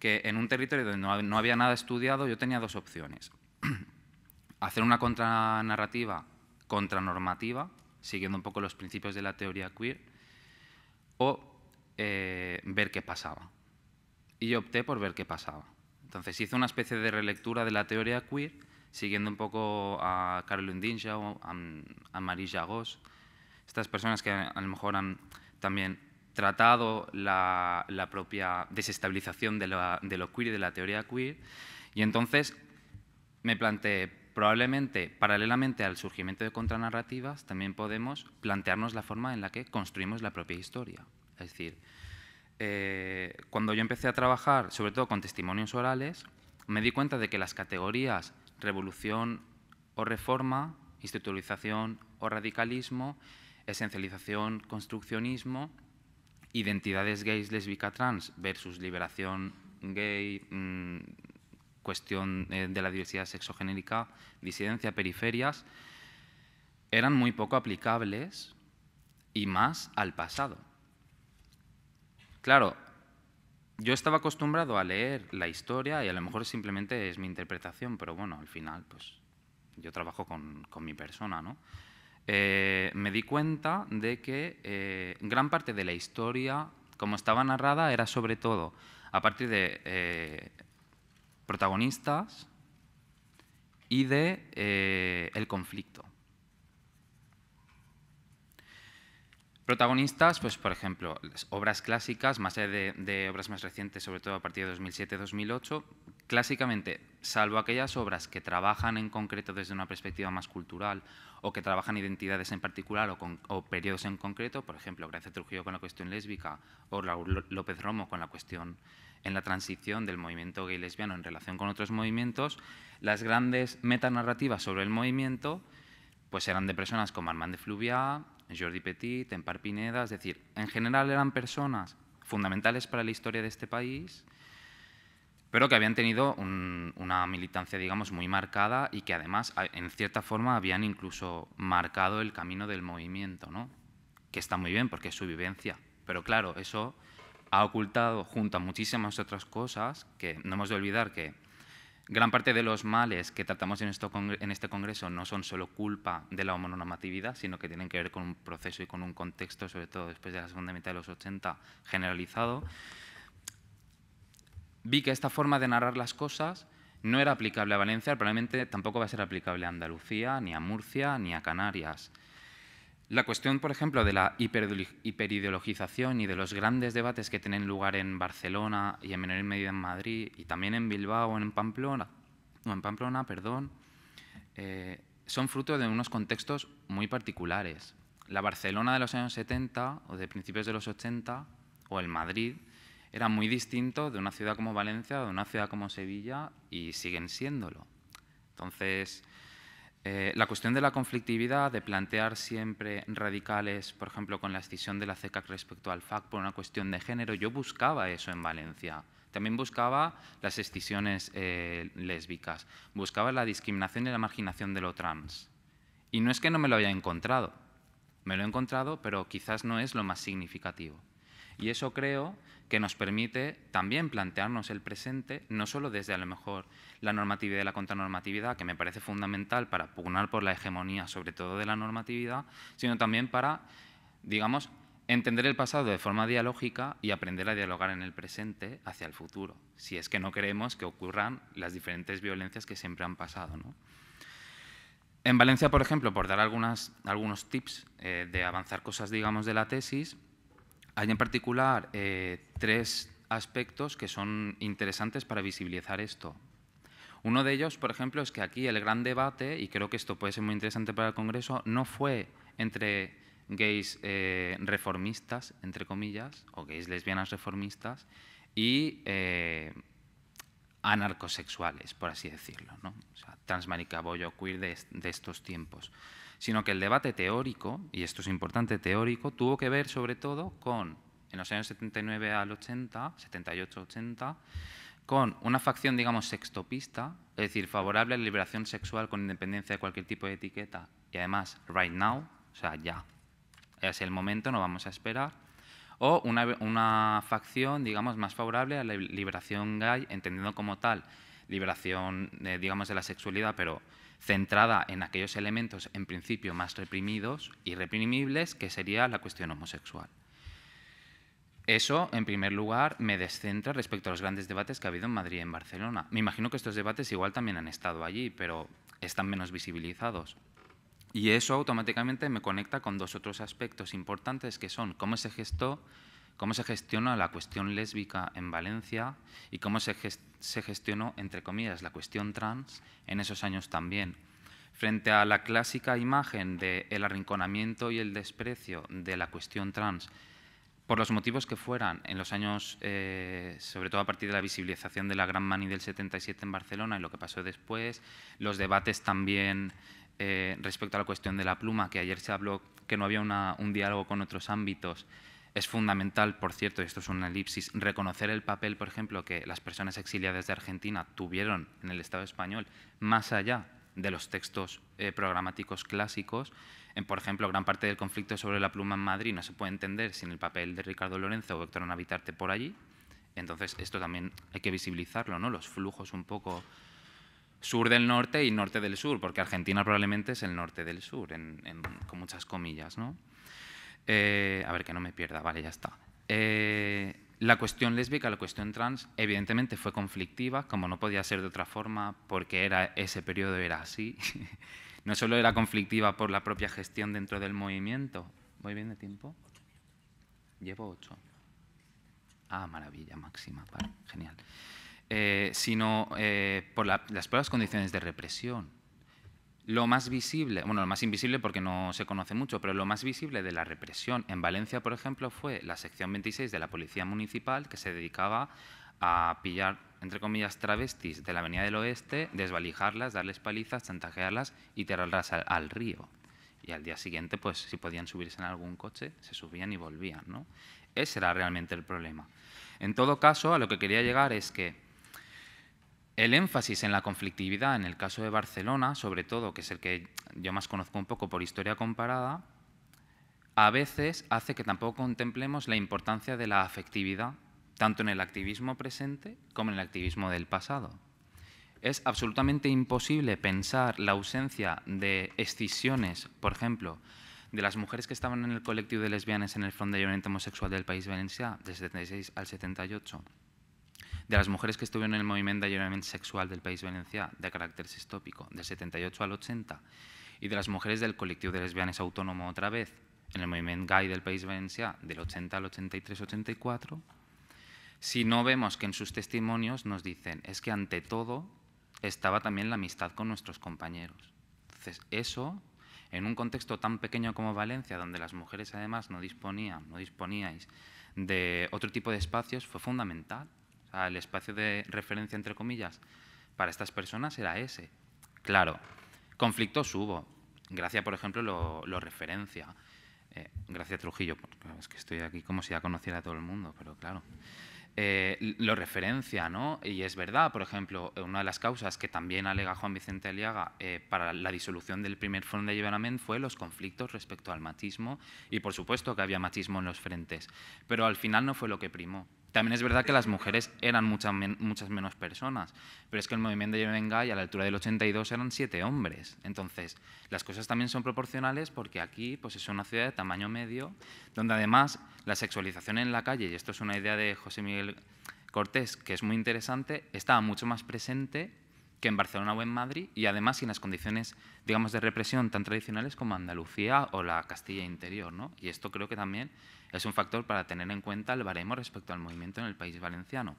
que en un territorio donde no había nada estudiado, yo tenía dos opciones. Hacer una contranarrativa contranormativa, siguiendo un poco los principios de la teoría queer, o eh, ver qué pasaba. Y opté por ver qué pasaba. Entonces hice una especie de relectura de la teoría queer, siguiendo un poco a Caroline Dinja o a, Marie Jagos, estas personas que a lo mejor han también tratado la, propia desestabilización de, lo queer y de la teoría queer. Y entonces me planteé, probablemente, paralelamente al surgimiento de contranarrativas, también podemos plantearnos la forma en la que construimos la propia historia. Es decir, eh, cuando yo empecé a trabajar, sobre todo con testimonios orales, me di cuenta de que las categorías revolución o reforma, institucionalización o radicalismo, esencialización, construccionismo, identidades gays, lésbica, trans versus liberación gay, mm, cuestión eh, de la diversidad sexogenérica, disidencia, periferias, eran muy poco aplicables y más al pasado. Claro, yo estaba acostumbrado a leer la historia y a lo mejor simplemente es mi interpretación, pero bueno, al final pues yo trabajo con, con mi persona, ¿no? Eh, me di cuenta de que eh, gran parte de la historia, como estaba narrada, era sobre todo a partir de eh, protagonistas y de el conflicto. Protagonistas, pues por ejemplo, obras clásicas, más de, obras más recientes, sobre todo a partir de 2007-2008, clásicamente, salvo aquellas obras que trabajan en concreto desde una perspectiva más cultural o que trabajan identidades en particular o, con, periodos en concreto, por ejemplo, Gracia Trujillo con la cuestión lésbica o López Romo con la cuestión en la transición del movimiento gay lesbiano en relación con otros movimientos, las grandes metanarrativas sobre el movimiento pues eran de personas como Armand de Fluviá, Jordi Petit, Empar Pineda, es decir, en general eran personas fundamentales para la historia de este país, pero que habían tenido una militancia, digamos, muy marcada y que además, en cierta forma, habían incluso marcado el camino del movimiento, ¿no? que está muy bien porque es su vivencia, pero claro, eso ha ocultado junto a muchísimas otras cosas, que no hemos de olvidar que gran parte de los males que tratamos en, este congreso no son solo culpa de la homonormatividad, sino que tienen que ver con un proceso y con un contexto, sobre todo después de la segunda mitad de los 80, generalizado. Vi que esta forma de narrar las cosas no era aplicable a Valencia, probablemente tampoco va a ser aplicable a Andalucía, ni a Murcia, ni a Canarias. La cuestión, por ejemplo, de la hiperideologización y de los grandes debates que tienen lugar en Barcelona y en menor medida en Madrid y también en Bilbao en Pamplona, en Pamplona perdón, eh, son fruto de unos contextos muy particulares. La Barcelona de los años 70 o de principios de los 80 o el Madrid era muy distinto de una ciudad como Valencia de una ciudad como Sevilla y siguen siéndolo. Entonces, eh, la cuestión de la conflictividad, de plantear siempre radicales, por ejemplo, con la escisión de la CECAC respecto al FAC por una cuestión de género, yo buscaba eso en Valencia. También buscaba las escisiones eh, lésbicas, buscaba la discriminación y la marginación de lo trans. Y no es que no me lo haya encontrado, me lo he encontrado, pero quizás no es lo más significativo. Y eso creo que nos permite también plantearnos el presente, no solo desde a lo mejor la normatividad y la contranormatividad, que me parece fundamental para pugnar por la hegemonía, sobre todo de la normatividad, sino también para, digamos, entender el pasado de forma dialógica y aprender a dialogar en el presente hacia el futuro, si es que no queremos que ocurran las diferentes violencias que siempre han pasado. En Valencia, por ejemplo, por dar algunas, algunos tips eh, de avanzar cosas, digamos, de la tesis, hay en particular eh, tres aspectos que son interesantes para visibilizar esto. Uno de ellos, por ejemplo, es que aquí el gran debate, y creo que esto puede ser muy interesante para el Congreso, no fue entre gays eh, reformistas, entre comillas, o gays lesbianas reformistas, y eh, anarcosexuales, por así decirlo, ¿no? o sea, queer de estos tiempos sino que el debate teórico, y esto es importante, teórico, tuvo que ver sobre todo con, en los años 79 al 80, 78-80, con una facción, digamos, sextopista, es decir, favorable a la liberación sexual con independencia de cualquier tipo de etiqueta, y además, right now, o sea, ya, es el momento, no vamos a esperar, o una, una facción, digamos, más favorable a la liberación gay, entendiendo como tal liberación, eh, digamos, de la sexualidad, pero centrada en aquellos elementos en principio más reprimidos y reprimibles, que sería la cuestión homosexual. Eso, en primer lugar, me descentra respecto a los grandes debates que ha habido en Madrid y en Barcelona. Me imagino que estos debates igual también han estado allí, pero están menos visibilizados. Y eso automáticamente me conecta con dos otros aspectos importantes que son cómo se gestó cómo se gestiona la cuestión lésbica en Valencia y cómo se, gestionó, entre comillas, la cuestión trans en esos años también. Frente a la clásica imagen del arrinconamiento y el desprecio de la cuestión trans, por los motivos que fueran, en los años, eh, sobre todo a partir de la visibilización de la Gran Mani del 77 en Barcelona y lo que pasó después, los debates también eh, respecto a la cuestión de la pluma, que ayer se habló que no había un diálogo con otros ámbitos, es fundamental, por cierto, y esto es una elipsis, reconocer el papel, por ejemplo, que las personas exiliadas de Argentina tuvieron en el Estado español, más allá de los textos eh, programáticos clásicos. En, por ejemplo, gran parte del conflicto sobre la pluma en Madrid no se puede entender sin el papel de Ricardo Lorenzo o Héctor Navitarte por allí. Entonces, esto también hay que visibilizarlo, ¿no? los flujos un poco sur del norte y norte del sur, porque Argentina probablemente es el norte del sur, con muchas comillas. ¿no? Eh, a ver, que no me pierda, vale, ya está. Eh, la cuestión lésbica, la cuestión trans, evidentemente fue conflictiva, como no podía ser de otra forma, porque era, ese periodo era así. no solo era conflictiva por la propia gestión dentro del movimiento. ¿Voy bien de tiempo? Llevo ocho. Ah, maravilla, máxima, vale, genial. Eh, sino por las propias condiciones de represión lo más visible, bueno, lo más invisible porque no se conoce mucho, pero lo más visible de la represión en Valencia, por ejemplo, fue la sección 26 de la Policía Municipal que se dedicaba a pillar, entre comillas, travestis de la Avenida del Oeste, desvalijarlas, darles palizas, chantajearlas y tirarlas al, río. Y al día siguiente, pues si podían subirse en algún coche, se subían y volvían. ¿no? Ese era realmente el problema. En todo caso, a lo que quería llegar es que el énfasis en la conflictividad en el caso de Barcelona, sobre todo, que es el que yo más conozco un poco por historia comparada, a veces hace que tampoco contemplemos la importancia de la afectividad, tanto en el activismo presente como en el activismo del pasado. Es absolutamente imposible pensar la ausencia de escisiones, por ejemplo, de las mujeres que estaban en el colectivo de lesbianas en el Front de Llorente Homosexual del País Valencià, del 76 al 78, de las mujeres que estuvieron en el movimiento de allanamiento sexual del País Valencià de carácter sextópico del 78 al 80 y de las mujeres del colectivo de lesbianas autónomo otra vez en el movimiento gay del País Valencià del 80 al 83-84, si no vemos que en sus testimonios nos dicen es que ante todo estaba también la amistad con nuestros compañeros. Entonces, eso, en un contexto tan pequeño como Valencia, donde las mujeres además no disponían, no disponíais de otro tipo de espacios, fue fundamental. El espacio de referencia, entre comillas, para estas personas era ese. Claro, conflictos hubo. Gracia, por ejemplo, lo referencia. Eh, gracias Trujillo, es que estoy aquí como si ya conociera a todo el mundo, pero claro. Eh, lo referencia, ¿no? Y es verdad, por ejemplo, una de las causas que también alega Juan Vicente Aliaga eh, para la disolución del primer Front de Alliberament fue los conflictos respecto al machismo y, por supuesto, que había machismo en los frentes, pero al final no fue lo que primó. También es verdad que las mujeres eran muchas, muchas menos personas, pero es que el movimiento de Yemengay a la altura del 82 eran siete hombres. Entonces, las cosas también son proporcionales porque aquí pues, es una ciudad de tamaño medio, donde además la sexualización en la calle, y esto es una idea de José Miguel Cortés que es muy interesante, estaba mucho más presente que en Barcelona o en Madrid y además sin las condiciones digamos, de represión tan tradicionales como Andalucía o la Castilla Interior. ¿no? Y esto creo que también es un factor para tener en cuenta el baremo respecto al movimiento en el país valenciano.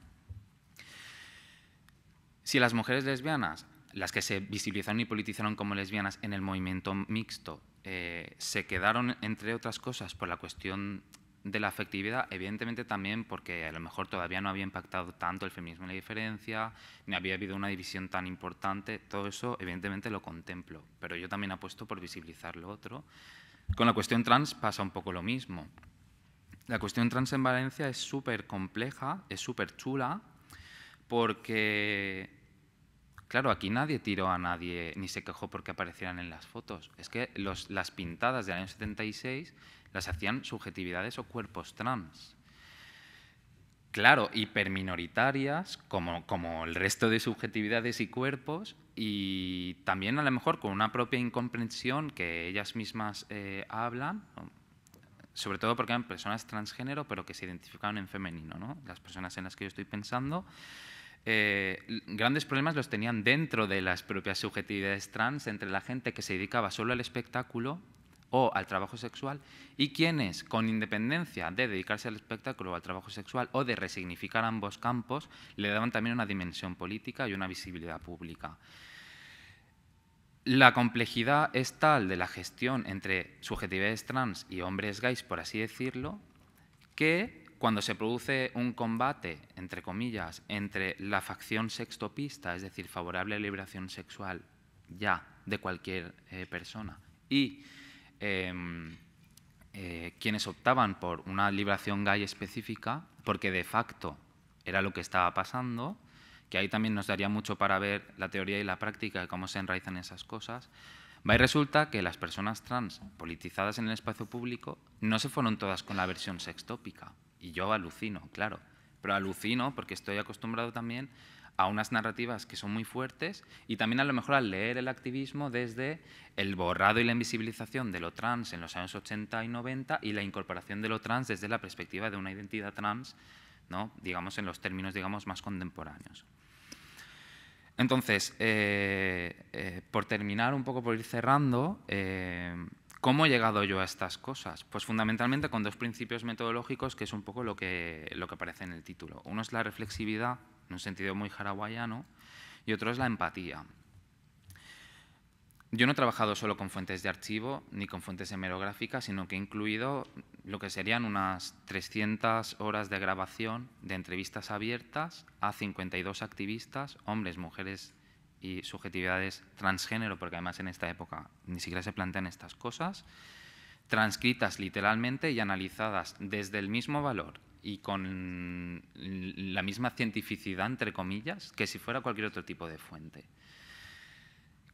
Si las mujeres lesbianas, las que se visibilizaron y politizaron como lesbianas en el movimiento mixto, eh, se quedaron, entre otras cosas, por la cuestión de la afectividad, evidentemente también porque a lo mejor todavía no había impactado tanto el feminismo en la diferencia, ni había habido una división tan importante, todo eso evidentemente lo contemplo, pero yo también apuesto por visibilizar lo otro. Con la cuestión trans pasa un poco lo mismo. La cuestión trans en Valencia es súper compleja, es súper chula, porque, claro, aquí nadie tiró a nadie ni se quejó porque aparecieran en las fotos. Es que las pintadas del año 76 las hacían subjetividades o cuerpos trans. Claro, hiperminoritarias, como, como el resto de subjetividades y cuerpos, y también a lo mejor con una propia incomprensión que ellas mismas eh, hablan, sobre todo porque eran personas transgénero, pero que se identificaban en femenino, ¿no? las personas en las que yo estoy pensando. Eh, grandes problemas los tenían dentro de las propias subjetividades trans, entre la gente que se dedicaba solo al espectáculo o al trabajo sexual y quienes, con independencia de dedicarse al espectáculo o al trabajo sexual o de resignificar ambos campos, le daban también una dimensión política y una visibilidad pública. La complejidad es tal de la gestión entre subjetividades trans y hombres gays, por así decirlo, que cuando se produce un combate, entre comillas, entre la facción sextopista, es decir, favorable a la liberación sexual ya de cualquier eh, persona, y Em, eh, quienes optaban por una liberación gay específica, porque de facto era lo que estaba pasando, que ahí también nos daría mucho para ver la teoría y la práctica de cómo se enraizan esas cosas, va y resulta que las personas trans politizadas en el espacio público no se fueron todas con la versión sextópica. Y yo alucino, claro, pero alucino porque estoy acostumbrado también a unas narrativas que son muy fuertes y también a lo mejor al leer el activismo desde el borrado y la invisibilización de lo trans en los años 80 y 90 y la incorporación de lo trans desde la perspectiva de una identidad trans, ¿no? digamos en los términos digamos, más contemporáneos. Entonces, eh, eh, por terminar un poco, por ir cerrando, eh, ¿cómo he llegado yo a estas cosas? Pues fundamentalmente con dos principios metodológicos que es un poco lo que, lo que aparece en el título. Uno es la reflexividad en un sentido muy haraguayano, y otro es la empatía. Yo no he trabajado solo con fuentes de archivo ni con fuentes hemerográficas, sino que he incluido lo que serían unas 300 horas de grabación de entrevistas abiertas a 52 activistas, hombres, mujeres y subjetividades transgénero, porque además en esta época ni siquiera se plantean estas cosas, transcritas literalmente y analizadas desde el mismo valor y con la misma cientificidad, entre comillas, que si fuera cualquier otro tipo de fuente.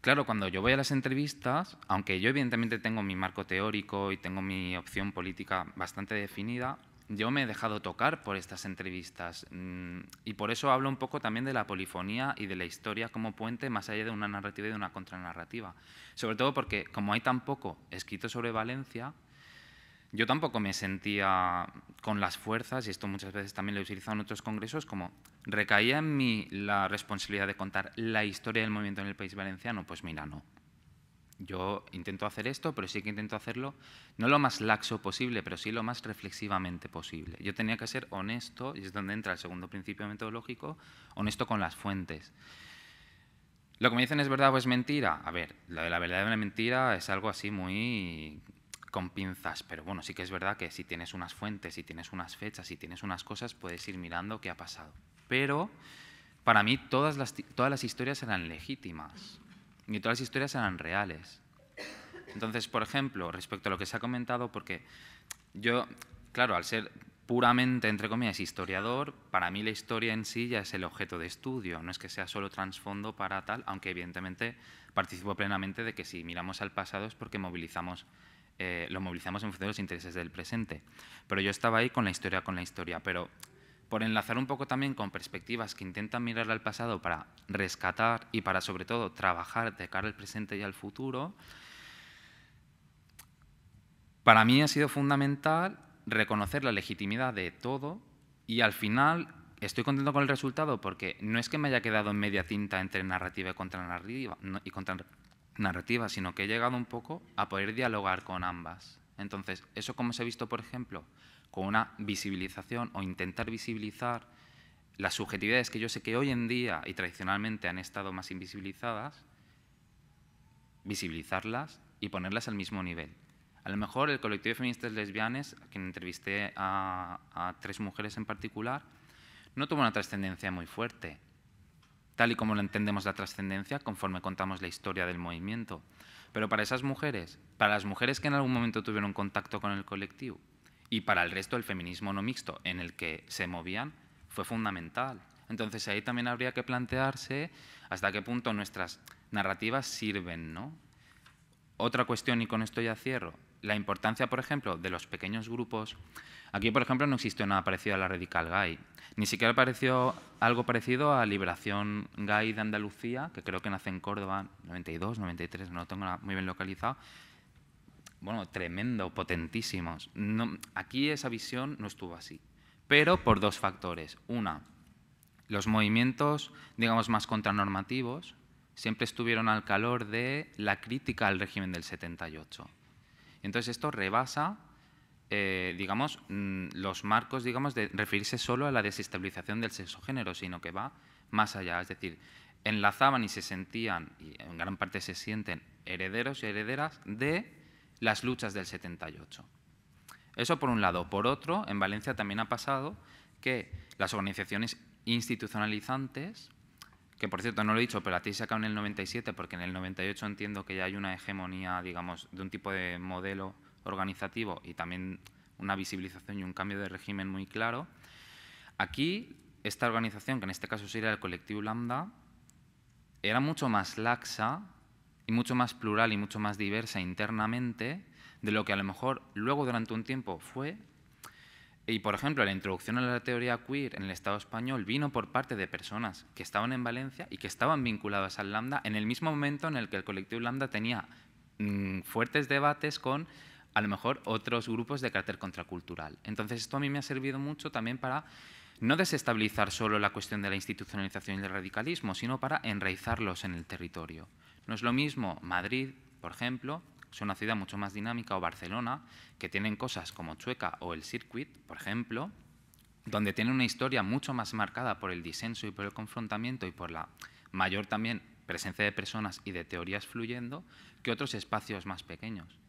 Claro, cuando yo voy a las entrevistas, aunque yo evidentemente tengo mi marco teórico y tengo mi opción política bastante definida, yo me he dejado tocar por estas entrevistas mm, y por eso hablo un poco también de la polifonía y de la historia como puente más allá de una narrativa y de una contranarrativa. Sobre todo porque como hay tan poco escrito sobre Valencia, yo tampoco me sentía con las fuerzas, y esto muchas veces también lo he utilizado en otros congresos, como recaía en mí la responsabilidad de contar la historia del movimiento en el país valenciano. Pues mira, no. Yo intento hacer esto, pero sí que intento hacerlo no lo más laxo posible, pero sí lo más reflexivamente posible. Yo tenía que ser honesto, y es donde entra el segundo principio metodológico, honesto con las fuentes. Lo que me dicen es verdad o es mentira. A ver, lo de la verdad y la mentira es algo así muy con pinzas, pero bueno, sí que es verdad que si tienes unas fuentes, si tienes unas fechas, si tienes unas cosas, puedes ir mirando qué ha pasado. Pero para mí todas las, historias eran legítimas y todas las historias eran reales. Entonces, por ejemplo, respecto a lo que se ha comentado, porque yo, claro, al ser puramente, entre comillas, historiador, para mí la historia en sí ya es el objeto de estudio, no es que sea solo trasfondo para tal, aunque evidentemente participo plenamente de que si miramos al pasado es porque movilizamos eh, lo movilizamos en función de los intereses del presente. Pero yo estaba ahí con la historia, con la historia. Pero por enlazar un poco también con perspectivas que intentan mirar al pasado para rescatar y para sobre todo trabajar de cara al presente y al futuro, para mí ha sido fundamental reconocer la legitimidad de todo y al final estoy contento con el resultado porque no es que me haya quedado en media tinta entre narrativa y contranarrativa, y contra narrativa, sino que he llegado un poco a poder dialogar con ambas. Entonces, eso como se ha visto, por ejemplo, con una visibilización o intentar visibilizar las subjetividades que yo sé que hoy en día y tradicionalmente han estado más invisibilizadas, visibilizarlas y ponerlas al mismo nivel. A lo mejor el colectivo de feministas lesbianas, a quien entrevisté a tres mujeres en particular, no tuvo una trascendencia muy fuerte, tal y como lo entendemos la trascendencia conforme contamos la historia del movimiento. Pero para esas mujeres, para las mujeres que en algún momento tuvieron contacto con el colectivo y para el resto del feminismo no mixto en el que se movían, fue fundamental. Entonces ahí también habría que plantearse hasta qué punto nuestras narrativas sirven. ¿no? Otra cuestión, y con esto ya cierro, la importancia, por ejemplo, de los pequeños grupos. Aquí, por ejemplo, no existe nada parecido a la Radical Gay. Ni siquiera apareció algo parecido a Liberación Gay de Andalucía, que creo que nace en Córdoba, 92, 93, no lo tengo muy bien localizado. Bueno, tremendo, potentísimos. aquí esa visión no estuvo así, pero por dos factores. Una, los movimientos, digamos, más contranormativos siempre estuvieron al calor de la crítica al régimen del 78. Entonces esto rebasa eh, digamos, mm, los marcos digamos, de referirse solo a la desestabilización del sexo-género, sino que va más allá. Es decir, enlazaban y se sentían, y en gran parte se sienten, herederos y herederas de las luchas del 78. Eso por un lado. Por otro, en Valencia también ha pasado que las organizaciones institucionalizantes, que por cierto no lo he dicho, pero a ti se acaba en el 97, porque en el 98 entiendo que ya hay una hegemonía, digamos, de un tipo de modelo organizativo y también una visibilización y un cambio de régimen muy claro. Aquí, esta organización, que en este caso sería el colectivo Lambda, era mucho más laxa y mucho más plural y mucho más diversa internamente de lo que a lo mejor luego durante un tiempo fue. Y, por ejemplo, la introducción a la teoría queer en el Estado español vino por parte de personas que estaban en Valencia y que estaban vinculadas al Lambda en el mismo momento en el que el colectivo Lambda tenía mm, fuertes debates con a lo mejor otros grupos de carácter contracultural. Entonces esto a mí me ha servido mucho también para no desestabilizar solo la cuestión de la institucionalización y el radicalismo, sino para enraizarlos en el territorio. No es lo mismo Madrid, por ejemplo, es una ciudad mucho más dinámica, o Barcelona, que tienen cosas como Chueca o el Circuit, por ejemplo, donde tienen una historia mucho más marcada por el disenso y por el confrontamiento y por la mayor también presencia de personas y de teorías fluyendo que otros espacios más pequeños.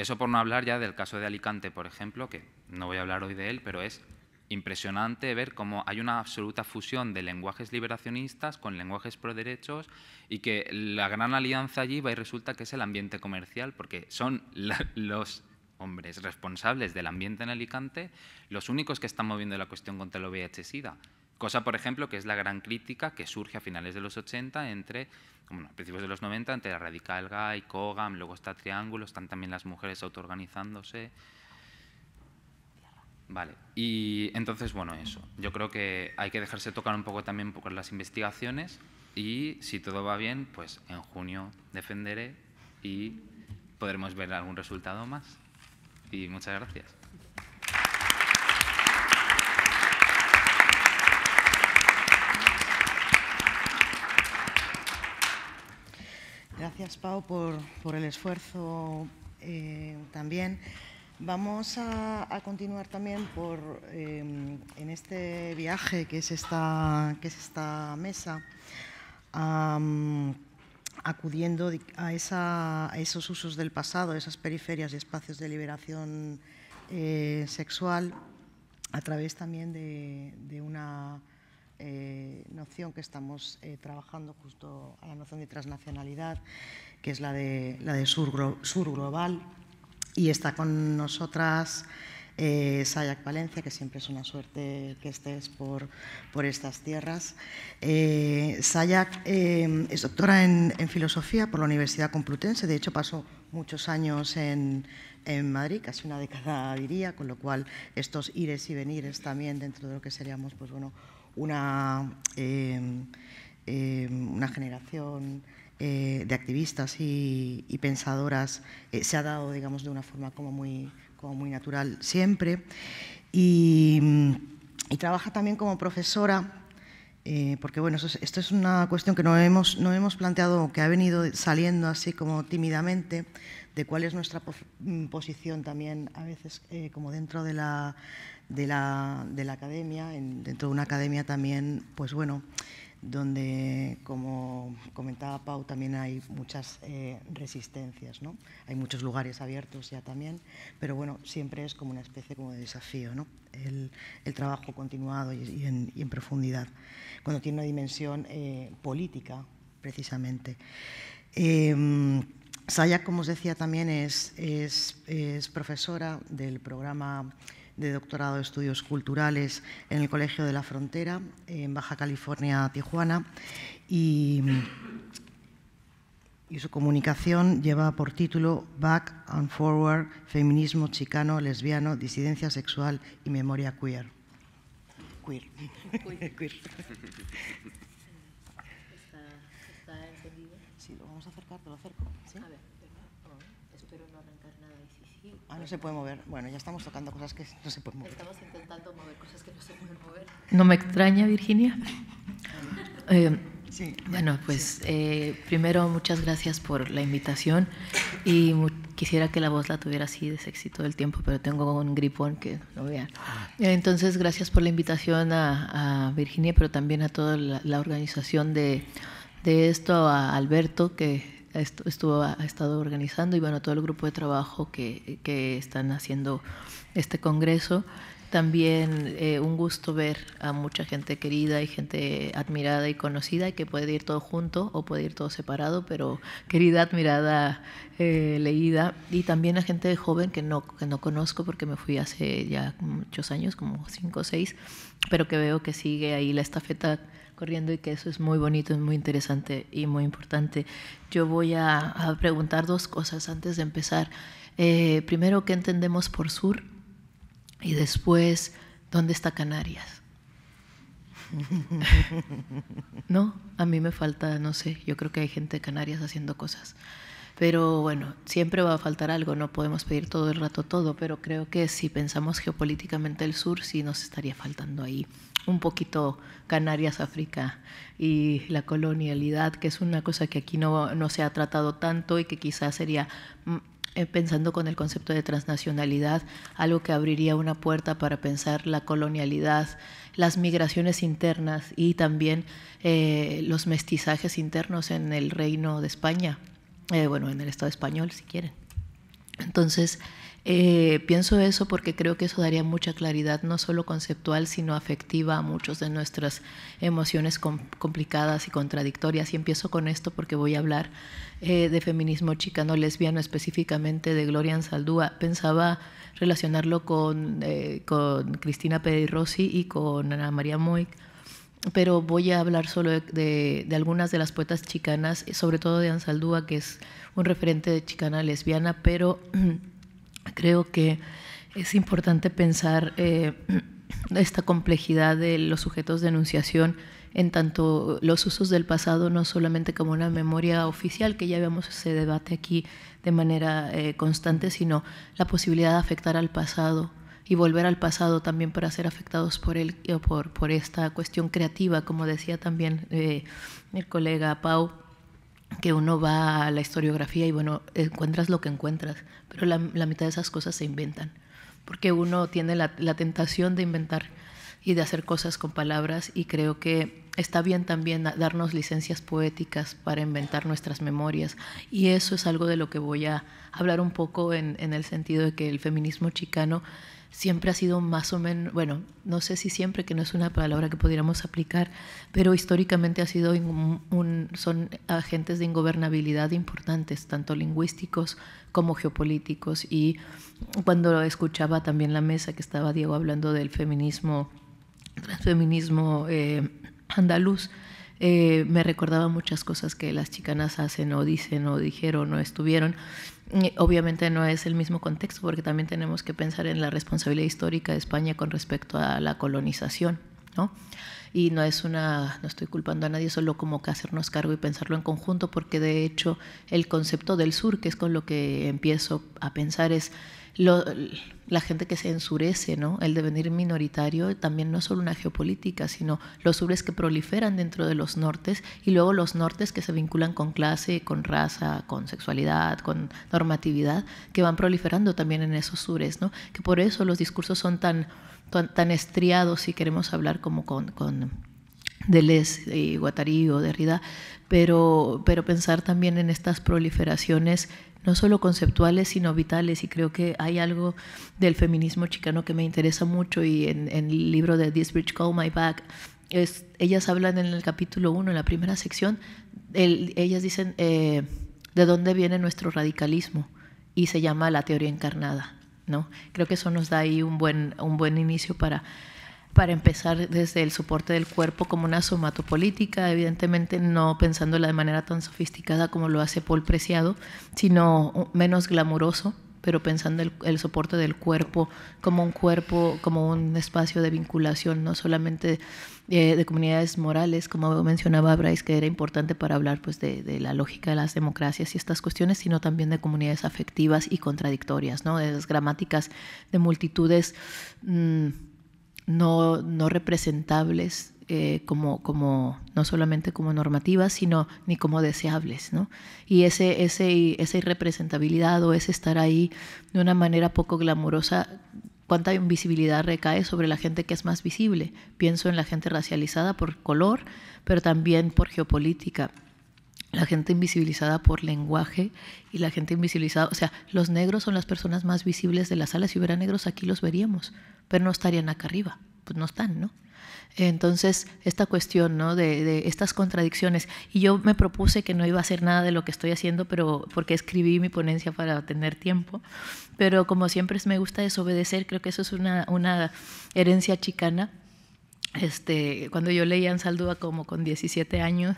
Eso por no hablar ya del caso de Alicante, por ejemplo, que no voy a hablar hoy de él, pero es impresionante ver cómo hay una absoluta fusión de lenguajes liberacionistas con lenguajes pro derechos y que la gran alianza allí va y resulta que es el ambiente comercial, porque son los hombres responsables del ambiente en Alicante los únicos que están moviendo la cuestión contra el VIH-Sida. Cosa, por ejemplo, que es la gran crítica que surge a finales de los 80 entre, bueno, a principios de los 90, entre la Radical Gay, COGAM, luego está Triángulo, están también las mujeres autoorganizándose. Vale, y entonces, bueno, eso. Yo creo que hay que dejarse tocar un poco también por las investigaciones y si todo va bien, pues en junio defenderé y podremos ver algún resultado más. Y muchas gracias. Gracias, Pau, por, por el esfuerzo eh, también. Vamos a, continuar también por, eh, en este viaje que es esta, que es esta mesa, acudiendo a, esa, a, esos usos del pasado, esas periferias y espacios de liberación eh, sexual, a través también de, una eh, noción que estamos trabajando justo a la noción de transnacionalidad, que es la de, la de sur, sur global y está con nosotras eh, Sayak Valencia, que siempre es una suerte que estés por, por estas tierras. Eh, Sayak eh, es doctora en, filosofía por la Universidad Complutense, de hecho pasó muchos años en, en, Madrid, casi una década diría, con lo cual estos ires y venires también dentro de lo que seríamos pues, bueno, una, eh, una generación eh, de activistas y, pensadoras eh, se ha dado, digamos, de una forma como muy, como muy natural siempre. Y, trabaja también como profesora, eh, porque bueno, esto es, una cuestión que no hemos, no hemos planteado, que ha venido saliendo así como tímidamente, de cuál es nuestra mm, posición también a veces como dentro de la, de la, de la academia, en, dentro de una academia también, pues bueno, donde, como comentaba Pau, también hay muchas eh, resistencias, ¿no? Hay muchos lugares abiertos ya también, pero bueno, siempre es como una especie como de desafío, ¿no? El, trabajo continuado y, en, profundidad, cuando tiene una dimensión eh, política, precisamente. Eh, Saya, como os decía, también es, es profesora del programa de doctorado de estudios culturales en el Colegio de la Frontera, en Baja California, Tijuana, y, y su comunicación lleva por título Back and Forward, Feminismo Chicano, Lesbiano, Disidencia Sexual y Memoria Queer. Queer. Queer. Sí, lo vamos a acercar, te lo acerco. ¿sí? A ver, oh, espero no arrancar nada. Ah, no se puede mover. Bueno, ya estamos tocando cosas que no se pueden mover. Estamos intentando mover cosas que no se pueden mover. ¿No me extraña, Virginia? Eh, sí. Bueno, pues eh, primero muchas gracias por la invitación y quisiera que la voz la tuviera así de sexy todo el tiempo, pero tengo un gripón que no vean. Entonces, gracias por la invitación a, Virginia, pero también a toda la, organización de, de esto, a Alberto, que estuvo, ha estado organizando y bueno, todo el grupo de trabajo que, que están haciendo este congreso. También eh, un gusto ver a mucha gente querida y gente admirada y conocida y que puede ir todo junto o puede ir todo separado, pero querida, admirada, eh, leída. Y también a gente joven que no, que no conozco porque me fui hace ya muchos años, como cinco o seis, pero que veo que sigue ahí la estafeta corriendo y que eso es muy bonito, es muy interesante y muy importante. Yo voy a, preguntar dos cosas antes de empezar. Eh, primero, ¿qué entendemos por sur? Y después, ¿dónde está Canarias? no, a mí me falta, no sé, yo creo que hay gente de Canarias haciendo cosas. Pero bueno, siempre va a faltar algo, no podemos pedir todo el rato todo, pero creo que si pensamos geopolíticamente el sur, sí nos estaría faltando ahí un poquito Canarias, África y la colonialidad, que es una cosa que aquí no, no se ha tratado tanto y que quizás sería mm, eh, pensando con el concepto de transnacionalidad, algo que abriría una puerta para pensar la colonialidad, las migraciones internas y también eh, los mestizajes internos en el reino de España, eh, bueno, en el Estado español, si quieren. Entonces, Eh, pienso eso porque creo que eso daría mucha claridad, no solo conceptual, sino afectiva a muchos de nuestras emociones complicadas y contradictorias. Y empiezo con esto porque voy a hablar eh, de feminismo chicano lesbiano, específicamente de Gloria Ansaldúa. Pensaba relacionarlo con, con Cristina Rossi y con Ana María Moy pero voy a hablar solo de, algunas de las poetas chicanas, sobre todo de Ansaldúa, que es un referente de chicana lesbiana, pero creo que es importante pensar eh, esta complejidad de los sujetos de enunciación en tanto los usos del pasado no solamente como una memoria oficial, que ya vemos ese debate aquí de manera eh, constante, sino la posibilidad de afectar al pasado y volver al pasado también para ser afectados por él por, por esta cuestión creativa, como decía también eh, el colega Pau, que uno va a la historiografía y bueno, encuentras lo que encuentras, pero la, mitad de esas cosas se inventan, porque uno tiene la, tentación de inventar y de hacer cosas con palabras y creo que está bien también darnos licencias poéticas para inventar nuestras memorias y eso es algo de lo que voy a hablar un poco en, en el sentido de que el feminismo chicano siempre ha sido más o menos, bueno, no sé si siempre, que no es una palabra que pudiéramos aplicar, pero históricamente ha sido un, son agentes de ingobernabilidad importantes, tanto lingüísticos como geopolíticos. Y cuando escuchaba también la mesa que estaba Diego hablando del feminismo, feminismo eh, andaluz, eh, me recordaba muchas cosas que las chicanas hacen o dicen o dijeron o estuvieron. Obviamente no es el mismo contexto porque también tenemos que pensar en la responsabilidad histórica de España con respecto a la colonización, ¿no? Y no es una, no estoy culpando a nadie, solo como que hacernos cargo y pensarlo en conjunto, porque de hecho el concepto del sur, que es con lo que empiezo a pensar, es la gente que se ensurece, ¿no? el devenir minoritario, también no es solo una geopolítica, sino los sures que proliferan dentro de los nortes y luego los nortes que se vinculan con clase, con raza, con sexualidad, con normatividad, que van proliferando también en esos sures, ¿no? que por eso los discursos son tan, tan, estriados, si queremos hablar como con, con Deleuze y Guattari o Derrida, pero, pero pensar también en estas proliferaciones no solo conceptuales, sino vitales. Y creo que hay algo del feminismo chicano que me interesa mucho y en, el libro de This Bridge Call My Back, es, ellas hablan en el capítulo 1, en la primera sección, ellas dicen eh, de dónde viene nuestro radicalismo y se llama la teoría encarnada. ¿no? Creo que eso nos da ahí un buen, un buen inicio para para empezar desde el soporte del cuerpo como una somatopolítica, evidentemente no pensándola de manera tan sofisticada como lo hace Paul Preciado, sino menos glamuroso, pero pensando el, soporte del cuerpo como un cuerpo, como un espacio de vinculación, no solamente eh, de comunidades morales, como mencionaba Bryce, que era importante para hablar pues, de, la lógica de las democracias y estas cuestiones, sino también de comunidades afectivas y contradictorias, ¿no? de las gramáticas de multitudes. Mm, no, no representables eh, como, como, no solamente como normativas, sino ni como deseables. ¿no? Y ese, ese, esa irrepresentabilidad o ese estar ahí de una manera poco glamurosa, ¿cuánta invisibilidad recae sobre la gente que es más visible? Pienso en la gente racializada por color, pero también por geopolítica la gente invisibilizada por lenguaje y la gente invisibilizada, o sea, los negros son las personas más visibles de la sala, si hubiera negros aquí los veríamos, pero no estarían acá arriba, pues no están, ¿no? Entonces, esta cuestión ¿no? de, estas contradicciones, y yo me propuse que no iba a hacer nada de lo que estoy haciendo, pero porque escribí mi ponencia para tener tiempo, pero como siempre me gusta desobedecer, creo que eso es una, herencia chicana. Este, cuando yo leía en Saldúa como con 17 años,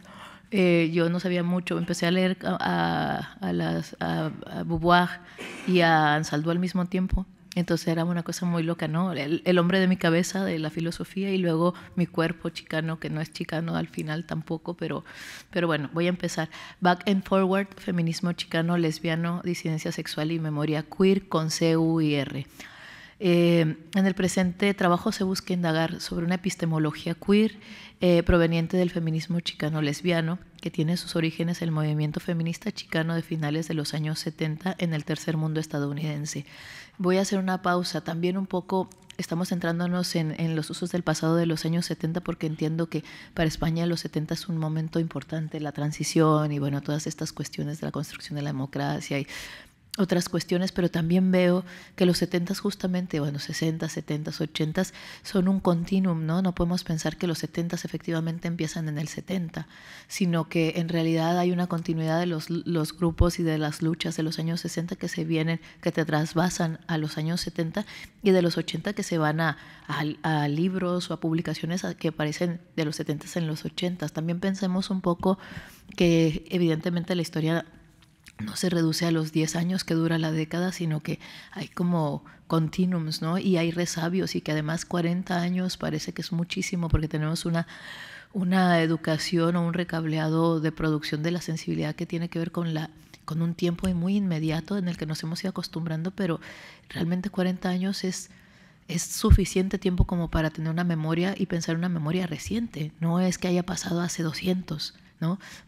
eh, yo no sabía mucho, empecé a leer a, a, a, y a Ansaldo al mismo tiempo. Entonces era una cosa muy loca, ¿no? El, hombre de mi cabeza, de la filosofía, y luego mi cuerpo chicano, que no es chicano al final tampoco, pero, pero bueno, voy a empezar. Back and Forward, feminismo chicano, lesbiano, disidencia sexual y memoria queer con C, U y R. Eh, en el presente trabajo se busca indagar sobre una epistemología queer eh, proveniente del feminismo chicano lesbiano, que tiene sus orígenes en el movimiento feminista chicano de finales de los años 70 en el tercer mundo estadounidense. Voy a hacer una pausa, también un poco estamos centrándonos en, en, los usos del pasado de los años 70 porque entiendo que para España los 70 es un momento importante, la transición y bueno, todas estas cuestiones de la construcción de la democracia y otras cuestiones, pero también veo que los 70 justamente, bueno, 60, 70, 80 son un continuum, ¿no? No podemos pensar que los 70 efectivamente empiezan en el 70, sino que en realidad hay una continuidad de los, los grupos y de las luchas de los años 60 que se vienen, que te trasvasan a los años 70 y de los 80 que se van a, a, libros o a publicaciones que aparecen de los 70 en los 80. También pensemos un poco que evidentemente la historia no se reduce a los 10 años que dura la década, sino que hay como continuums, ¿no? Y hay resabios y que además 40 años parece que es muchísimo porque tenemos una, una educación o un recableado de producción de la sensibilidad que tiene que ver con la con un tiempo muy inmediato en el que nos hemos ido acostumbrando, pero realmente 40 años es es suficiente tiempo como para tener una memoria y pensar una memoria reciente, no es que haya pasado hace 200.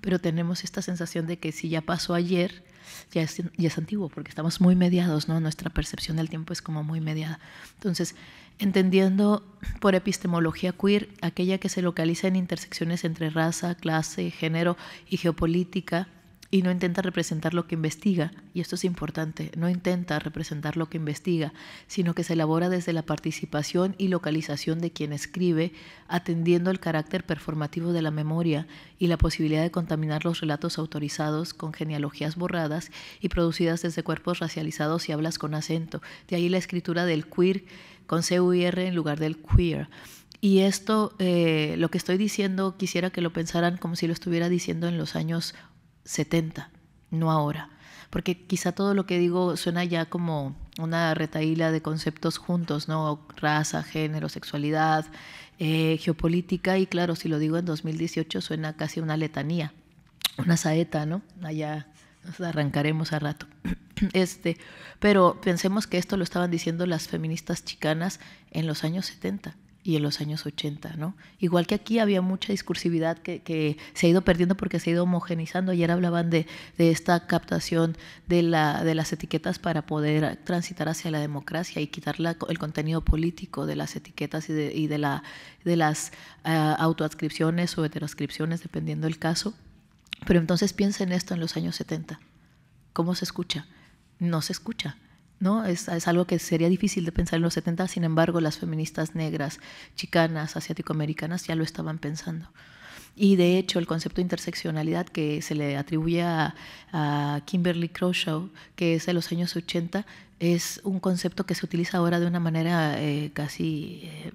Pero tenemos esta sensación de que si ya pasó ayer, ya es, ya es antiguo, porque estamos muy mediados, ¿no? Nuestra percepción del tiempo es como muy mediada. Entonces, entendiendo por epistemología queer aquella que se localiza en intersecciones entre raza, clase, género y geopolítica, y no intenta representar lo que investiga, y esto es importante, no intenta representar lo que investiga, sino que se elabora desde la participación y localización de quien escribe, atendiendo el carácter performativo de la memoria y la posibilidad de contaminar los relatos autorizados con genealogías borradas y producidas desde cuerpos racializados y hablas con acento. De ahí la escritura del queer con CUIR en lugar del queer. Y esto, eh, lo que estoy diciendo, quisiera que lo pensaran como si lo estuviera diciendo en los años 70, no ahora. Porque quizá todo lo que digo suena ya como una retaíla de conceptos juntos, ¿no? Raza, género, sexualidad, eh, geopolítica, y claro, si lo digo en 2018 suena casi una letanía, una saeta, ¿no? Allá nos arrancaremos a rato. Este, pero pensemos que esto lo estaban diciendo las feministas chicanas en los años 70 y en los años 80, ¿no? Igual que aquí había mucha discursividad que, se ha ido perdiendo porque se ha ido homogenizando. Ayer hablaban de, esta captación de, la, de las etiquetas para poder transitar hacia la democracia y quitar el contenido político de las etiquetas y de, las uh, autoadscripciones o heteroscripciones, dependiendo del caso. Pero entonces piensen esto en los años 70. ¿Cómo se escucha? No se escucha ¿no? Es, algo que sería difícil de pensar en los 70, sin embargo, las feministas negras, chicanas, asiático-americanas ya lo estaban pensando. Y de hecho, el concepto de interseccionalidad que se le atribuye a, Kimberly Crenshaw, que es de los años 80, es un concepto que se utiliza ahora de una manera eh, casi eh,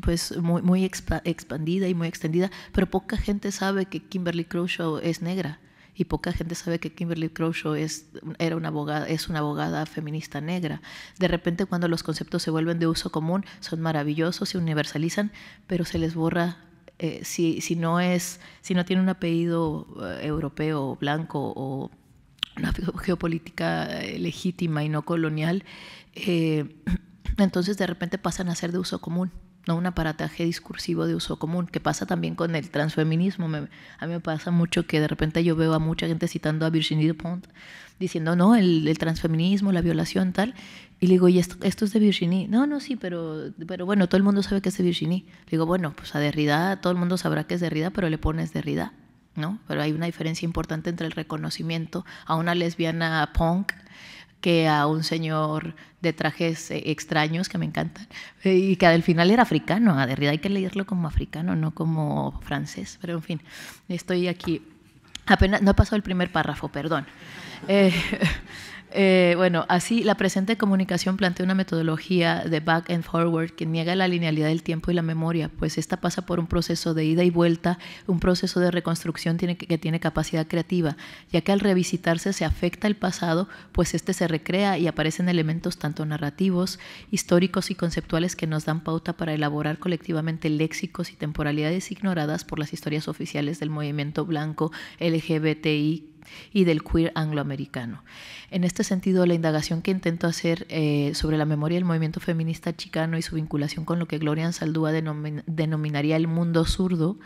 pues muy, muy expandida y muy extendida, pero poca gente sabe que Kimberly Crenshaw es negra y poca gente sabe que Kimberly Crenshaw es, era una abogada, es una abogada feminista negra. De repente cuando los conceptos se vuelven de uso común son maravillosos, se universalizan, pero se les borra eh, si, no es, si no tiene un apellido eh, europeo, blanco o una geopolítica eh, legítima y no colonial, entonces de repente pasan a ser de uso común no un aparataje discursivo de uso común, que pasa también con el transfeminismo. a mí me pasa mucho que de repente yo veo a mucha gente citando a Virginie Dupont, diciendo, no, el, transfeminismo, la violación, tal. Y le digo, ¿y esto, esto, es de Virginie? No, no, sí, pero, pero bueno, todo el mundo sabe que es de Virginie. Le digo, bueno, pues a Derrida, todo el mundo sabrá que es Derrida, pero le pones Derrida. ¿no? Pero hay una diferencia importante entre el reconocimiento a una lesbiana punk que a un señor de trajes eh, extraños que me encantan eh, y que al final era africano. A Derrida hay que leerlo como africano, no como francés. Pero en fin, estoy aquí. Apenas no he pasado el primer párrafo, perdón. Eh, Eh, bueno, así la presente comunicación plantea una metodología de back and forward que niega la linealidad del tiempo y la memoria, pues esta pasa por un proceso de ida y vuelta, un proceso de reconstrucción que, tiene capacidad creativa, ya que al revisitarse se afecta el pasado, pues este se recrea y aparecen elementos tanto narrativos, históricos y conceptuales que nos dan pauta para elaborar colectivamente léxicos y temporalidades ignoradas por las historias oficiales del movimiento blanco LGBTI y del queer angloamericano. En este sentido, la indagación que intento hacer eh, sobre la memoria del movimiento feminista chicano y su vinculación con lo que Gloria Saldúa denominaría el mundo zurdo,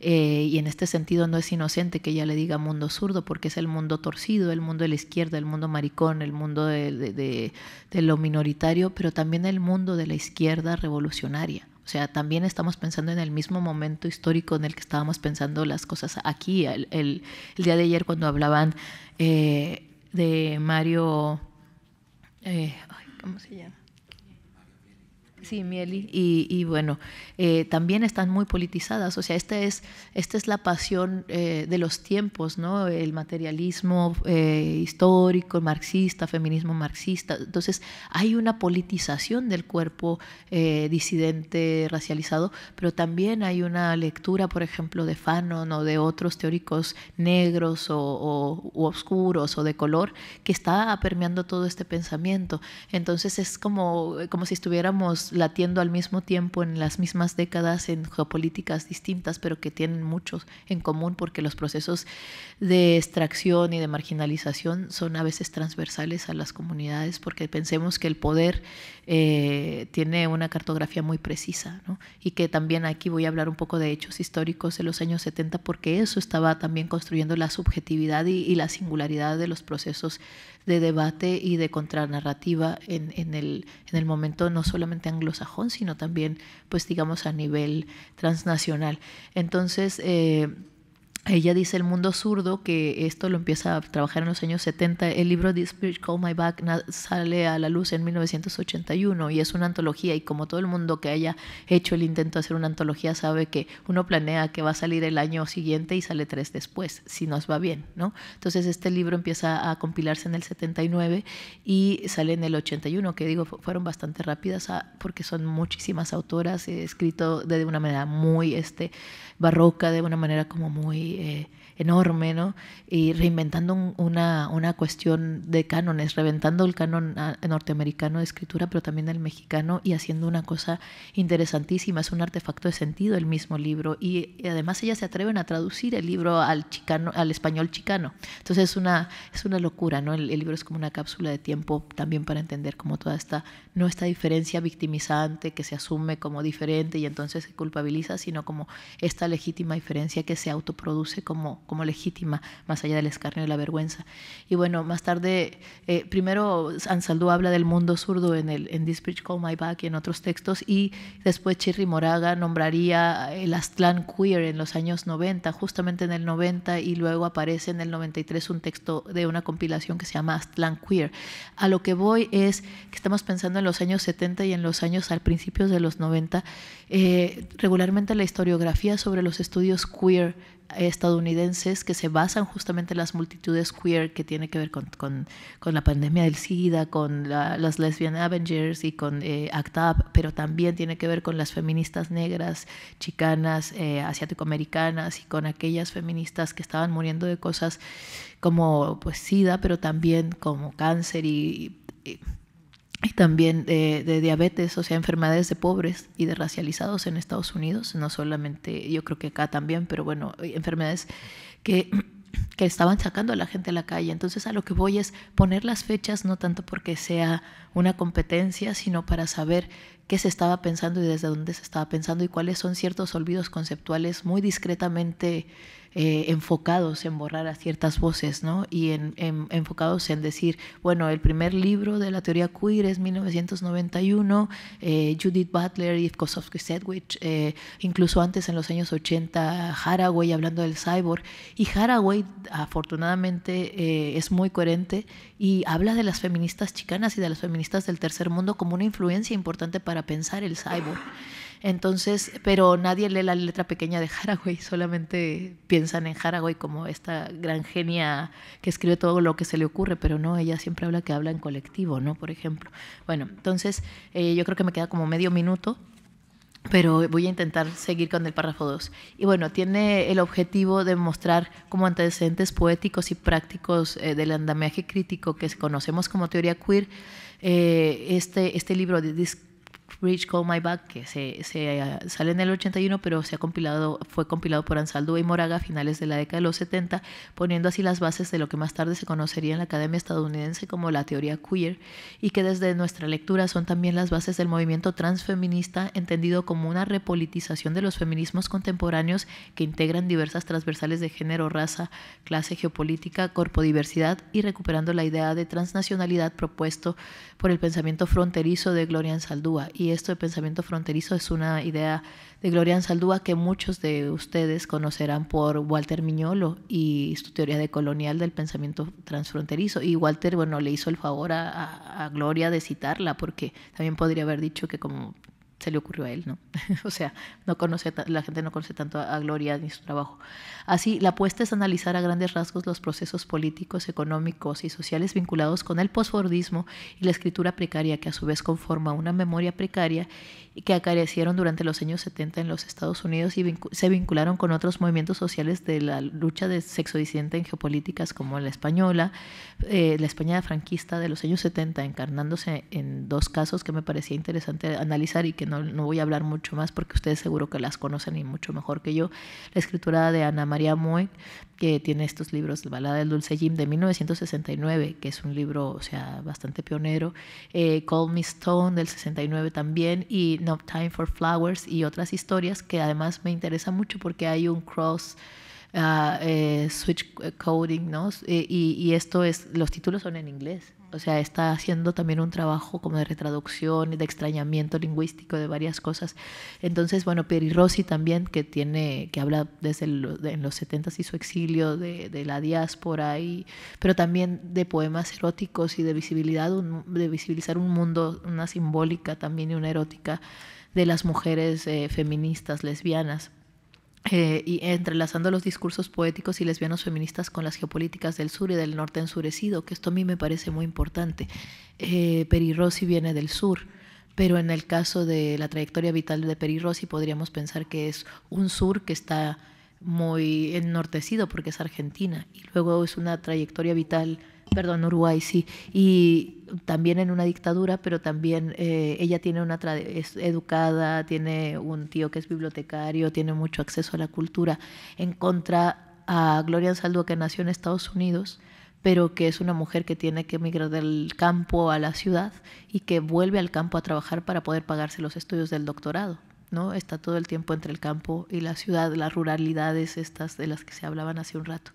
eh, y en este sentido no es inocente que ella le diga mundo zurdo, porque es el mundo torcido, el mundo de la izquierda, el mundo maricón, el mundo de lo minoritario, pero también el mundo de la izquierda revolucionaria. O sea, también estamos pensando en el mismo momento histórico en el que estábamos pensando las cosas aquí. El, el, día de ayer cuando hablaban eh, de Mario, eh, ¿cómo se llama? Sí, Mieli. Y, bueno, eh, también están muy politizadas. O sea, esta es, esta es la pasión eh, de los tiempos, ¿no? El materialismo eh, histórico, marxista, feminismo marxista. Entonces, hay una politización del cuerpo disidente, racializado, pero también hay una lectura, por ejemplo, de Fanon o de otros teóricos negros o, o oscuros o de color que está permeando todo este pensamiento. Entonces, es como, como si estuviéramos latiendo al mismo tiempo en las mismas décadas en geopolíticas distintas, pero que tienen muchos en común porque los procesos de extracción y de marginalización son a veces transversales a las comunidades, porque pensemos que el poder eh, tiene una cartografía muy precisa, y que también aquí voy a hablar un poco de hechos históricos de los años 70, porque eso estaba también construyendo la subjetividad y, y la singularidad de los procesos de debate y de contranarrativa en, en, el, en el momento no solamente anglosajón, sino también, pues digamos, a nivel transnacional. Entonces, eh, ella dice El mundo zurdo, que esto lo empieza a trabajar en los años 70. El libro The Spirit Call My Back sale a la luz en 1981 y es una antología. Y como todo el mundo que haya hecho el intento de hacer una antología sabe que uno planea que va a salir el año siguiente y sale tres después, si nos va bien. ¿no? Entonces este libro empieza a compilarse en el 79 y sale en el 81, que digo, fueron bastante rápidas ah, porque son muchísimas autoras, escrito de una manera muy... este barroca de una manera como muy eh, enorme, ¿no? Y reinventando una, una, cuestión de cánones, reventando el canon ah, norteamericano de escritura, pero también el mexicano y haciendo una cosa interesantísima. Es un artefacto de sentido el mismo libro y, además ellas se atreven a traducir el libro al, chicano, al español chicano. Entonces es una, es una locura, ¿no? El, el libro es como una cápsula de tiempo también para entender cómo toda esta, no esta diferencia victimizante que se asume como diferente y entonces se culpabiliza, sino como esta legítima diferencia que se autoproduce como como legítima, más allá del escarnio y la vergüenza. Y bueno, más tarde, eh, primero Ansaldú habla del mundo zurdo en, el, en This Bridge Call My Back y en otros textos, y después Cherry Moraga nombraría el Aztlán Queer en los años 90, justamente en el 90, y luego aparece en el 93 un texto de una compilación que se llama Aztlán Queer. A lo que voy es que estamos pensando en los años 70 y en los años al principios de los 90, eh, regularmente la historiografía sobre los estudios queer estadounidenses que se basan justamente en las multitudes queer que tiene que ver con, con, con la pandemia del SIDA, con las Lesbian Avengers y con eh, ACT UP, pero también tiene que ver con las feministas negras, chicanas, eh, asiático-americanas y con aquellas feministas que estaban muriendo de cosas como pues SIDA, pero también como cáncer y también de, diabetes, o sea, enfermedades de pobres y de racializados en Estados Unidos, no solamente, yo creo que acá también, pero bueno, enfermedades que, que estaban sacando a la gente a la calle. Entonces a lo que voy es poner las fechas, no tanto porque sea una competencia, sino para saber qué se estaba pensando y desde dónde se estaba pensando y cuáles son ciertos olvidos conceptuales muy discretamente eh, enfocados en borrar a ciertas voces, ¿no? Y en, enfocados en decir, bueno, el primer libro de la teoría queer es 1991, eh, Judith Butler y Kosofsky Sedgwick, eh, incluso antes en los años 80, Haraway hablando del cyborg. Y Haraway, afortunadamente, es muy coherente y habla de las feministas chicanas y de las feministas del tercer mundo como una influencia importante para pensar el cyborg. Entonces, pero nadie lee la letra pequeña de Haraway, solamente piensan en Haraway como esta gran genia que escribe todo lo que se le ocurre, pero no, ella siempre habla que habla en colectivo, ¿no? Por ejemplo. Bueno, entonces eh, yo creo que me queda como medio minuto pero voy a intentar seguir con el párrafo 2. Y bueno, tiene el objetivo de mostrar como antecedentes poéticos y prácticos eh, del andamiaje crítico que conocemos como teoría queer, eh, este, este libro de Reach Call My Back, que se, se, eh, sale en el 81, pero se ha compilado, fue compilado por Ansaldo y Moraga a finales de la década de los 70, poniendo así las bases de lo que más tarde se conocería en la Academia Estadounidense como la teoría queer, y que desde nuestra lectura son también las bases del movimiento transfeminista, entendido como una repolitización de los feminismos contemporáneos que integran diversas transversales de género, raza, clase, geopolítica, corpodiversidad y recuperando la idea de transnacionalidad propuesto por el pensamiento fronterizo de Gloria Ansaldúa. Y esto de pensamiento fronterizo es una idea de Gloria Ansaldúa que muchos de ustedes conocerán por Walter Miñolo y su teoría de colonial del pensamiento transfronterizo. Y Walter, bueno, le hizo el favor a, a Gloria de citarla porque también podría haber dicho que como se le ocurrió a él, ¿no? o sea, no conoce, la gente no conoce tanto a, Gloria ni su trabajo. Así, la apuesta es analizar a grandes rasgos los procesos políticos, económicos y sociales vinculados con el posfordismo y la escritura precaria, que a su vez conforma una memoria precaria que acarecieron durante los años 70 en los Estados Unidos y se vincularon con otros movimientos sociales de la lucha de sexo disidente en geopolíticas como la española, eh, la España franquista de los años 70, encarnándose en dos casos que me parecía interesante analizar y que no, no voy a hablar mucho más porque ustedes seguro que las conocen y mucho mejor que yo. La escritura de Ana María Moe, que tiene estos libros, La balada del dulce Jim de 1969, que es un libro, o sea, bastante pionero, eh, Call Me Stone del 69 también, y No Time for Flowers y otras historias que además me interesa mucho porque hay un cross uh, eh, switch coding, ¿no? Eh, y, y, esto es, los títulos son en inglés. O sea, está haciendo también un trabajo como de retraducción y de extrañamiento lingüístico de varias cosas. Entonces, bueno, Peri Rossi también, que tiene, que habla desde en los 70 y su exilio de, la diáspora, y, pero también de poemas eróticos y de visibilidad, de visibilizar un mundo, una simbólica también y una erótica de las mujeres eh, feministas, lesbianas. Eh, y entrelazando los discursos poéticos y lesbianos feministas con las geopolíticas del sur y del norte ensurecido, que esto a mí me parece muy importante. Eh, Peri Rossi viene del sur, pero en el caso de la trayectoria vital de Peri Rossi podríamos pensar que es un sur que está muy ennortecido porque es Argentina y luego es una trayectoria vital perdón, Uruguay, sí, y también en una dictadura, pero también eh, ella tiene una es educada, tiene un tío que es bibliotecario, tiene mucho acceso a la cultura, en contra a Gloria Saldo que nació en Estados Unidos, pero que es una mujer que tiene que emigrar del campo a la ciudad y que vuelve al campo a trabajar para poder pagarse los estudios del doctorado. ¿no? Está todo el tiempo entre el campo y la ciudad, las ruralidades estas de las que se hablaban hace un rato.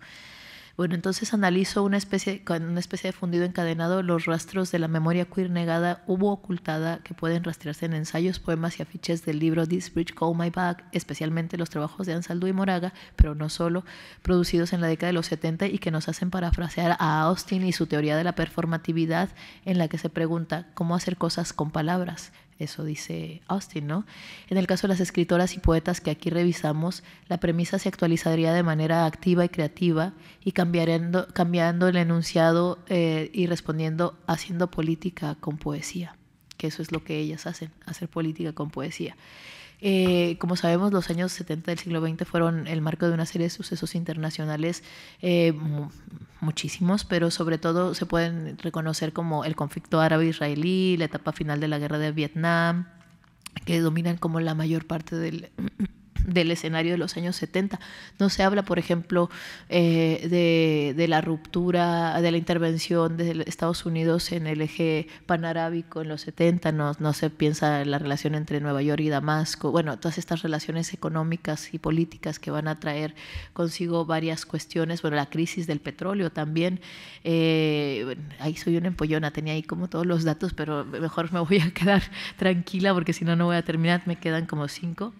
Bueno, entonces analizo una especie, con una especie de fundido encadenado los rastros de la memoria queer negada hubo ocultada que pueden rastrearse en ensayos, poemas y afiches del libro This Bridge Call My Back, especialmente los trabajos de Ansaldo y Moraga, pero no solo, producidos en la década de los 70 y que nos hacen parafrasear a Austin y su teoría de la performatividad en la que se pregunta cómo hacer cosas con palabras, eso dice Austin, ¿no? En el caso de las escritoras y poetas que aquí revisamos, la premisa se actualizaría de manera activa y creativa y cambiando, el enunciado eh, y respondiendo haciendo política con poesía, que eso es lo que ellas hacen, hacer política con poesía. Eh, como sabemos, los años 70 del siglo XX fueron el marco de una serie de sucesos internacionales eh, muchísimos, pero sobre todo se pueden reconocer como el conflicto árabe-israelí, la etapa final de la guerra de Vietnam, que dominan como la mayor parte del del escenario de los años 70. No se habla, por ejemplo, eh, de, de, la ruptura, de la intervención de Estados Unidos en el eje panarábico en los 70, no, no se piensa en la relación entre Nueva York y Damasco, bueno, todas estas relaciones económicas y políticas que van a traer consigo varias cuestiones, bueno, la crisis del petróleo también, eh, ahí soy una empollona, tenía ahí como todos los datos, pero mejor me voy a quedar tranquila porque si no, no voy a terminar, me quedan como cinco.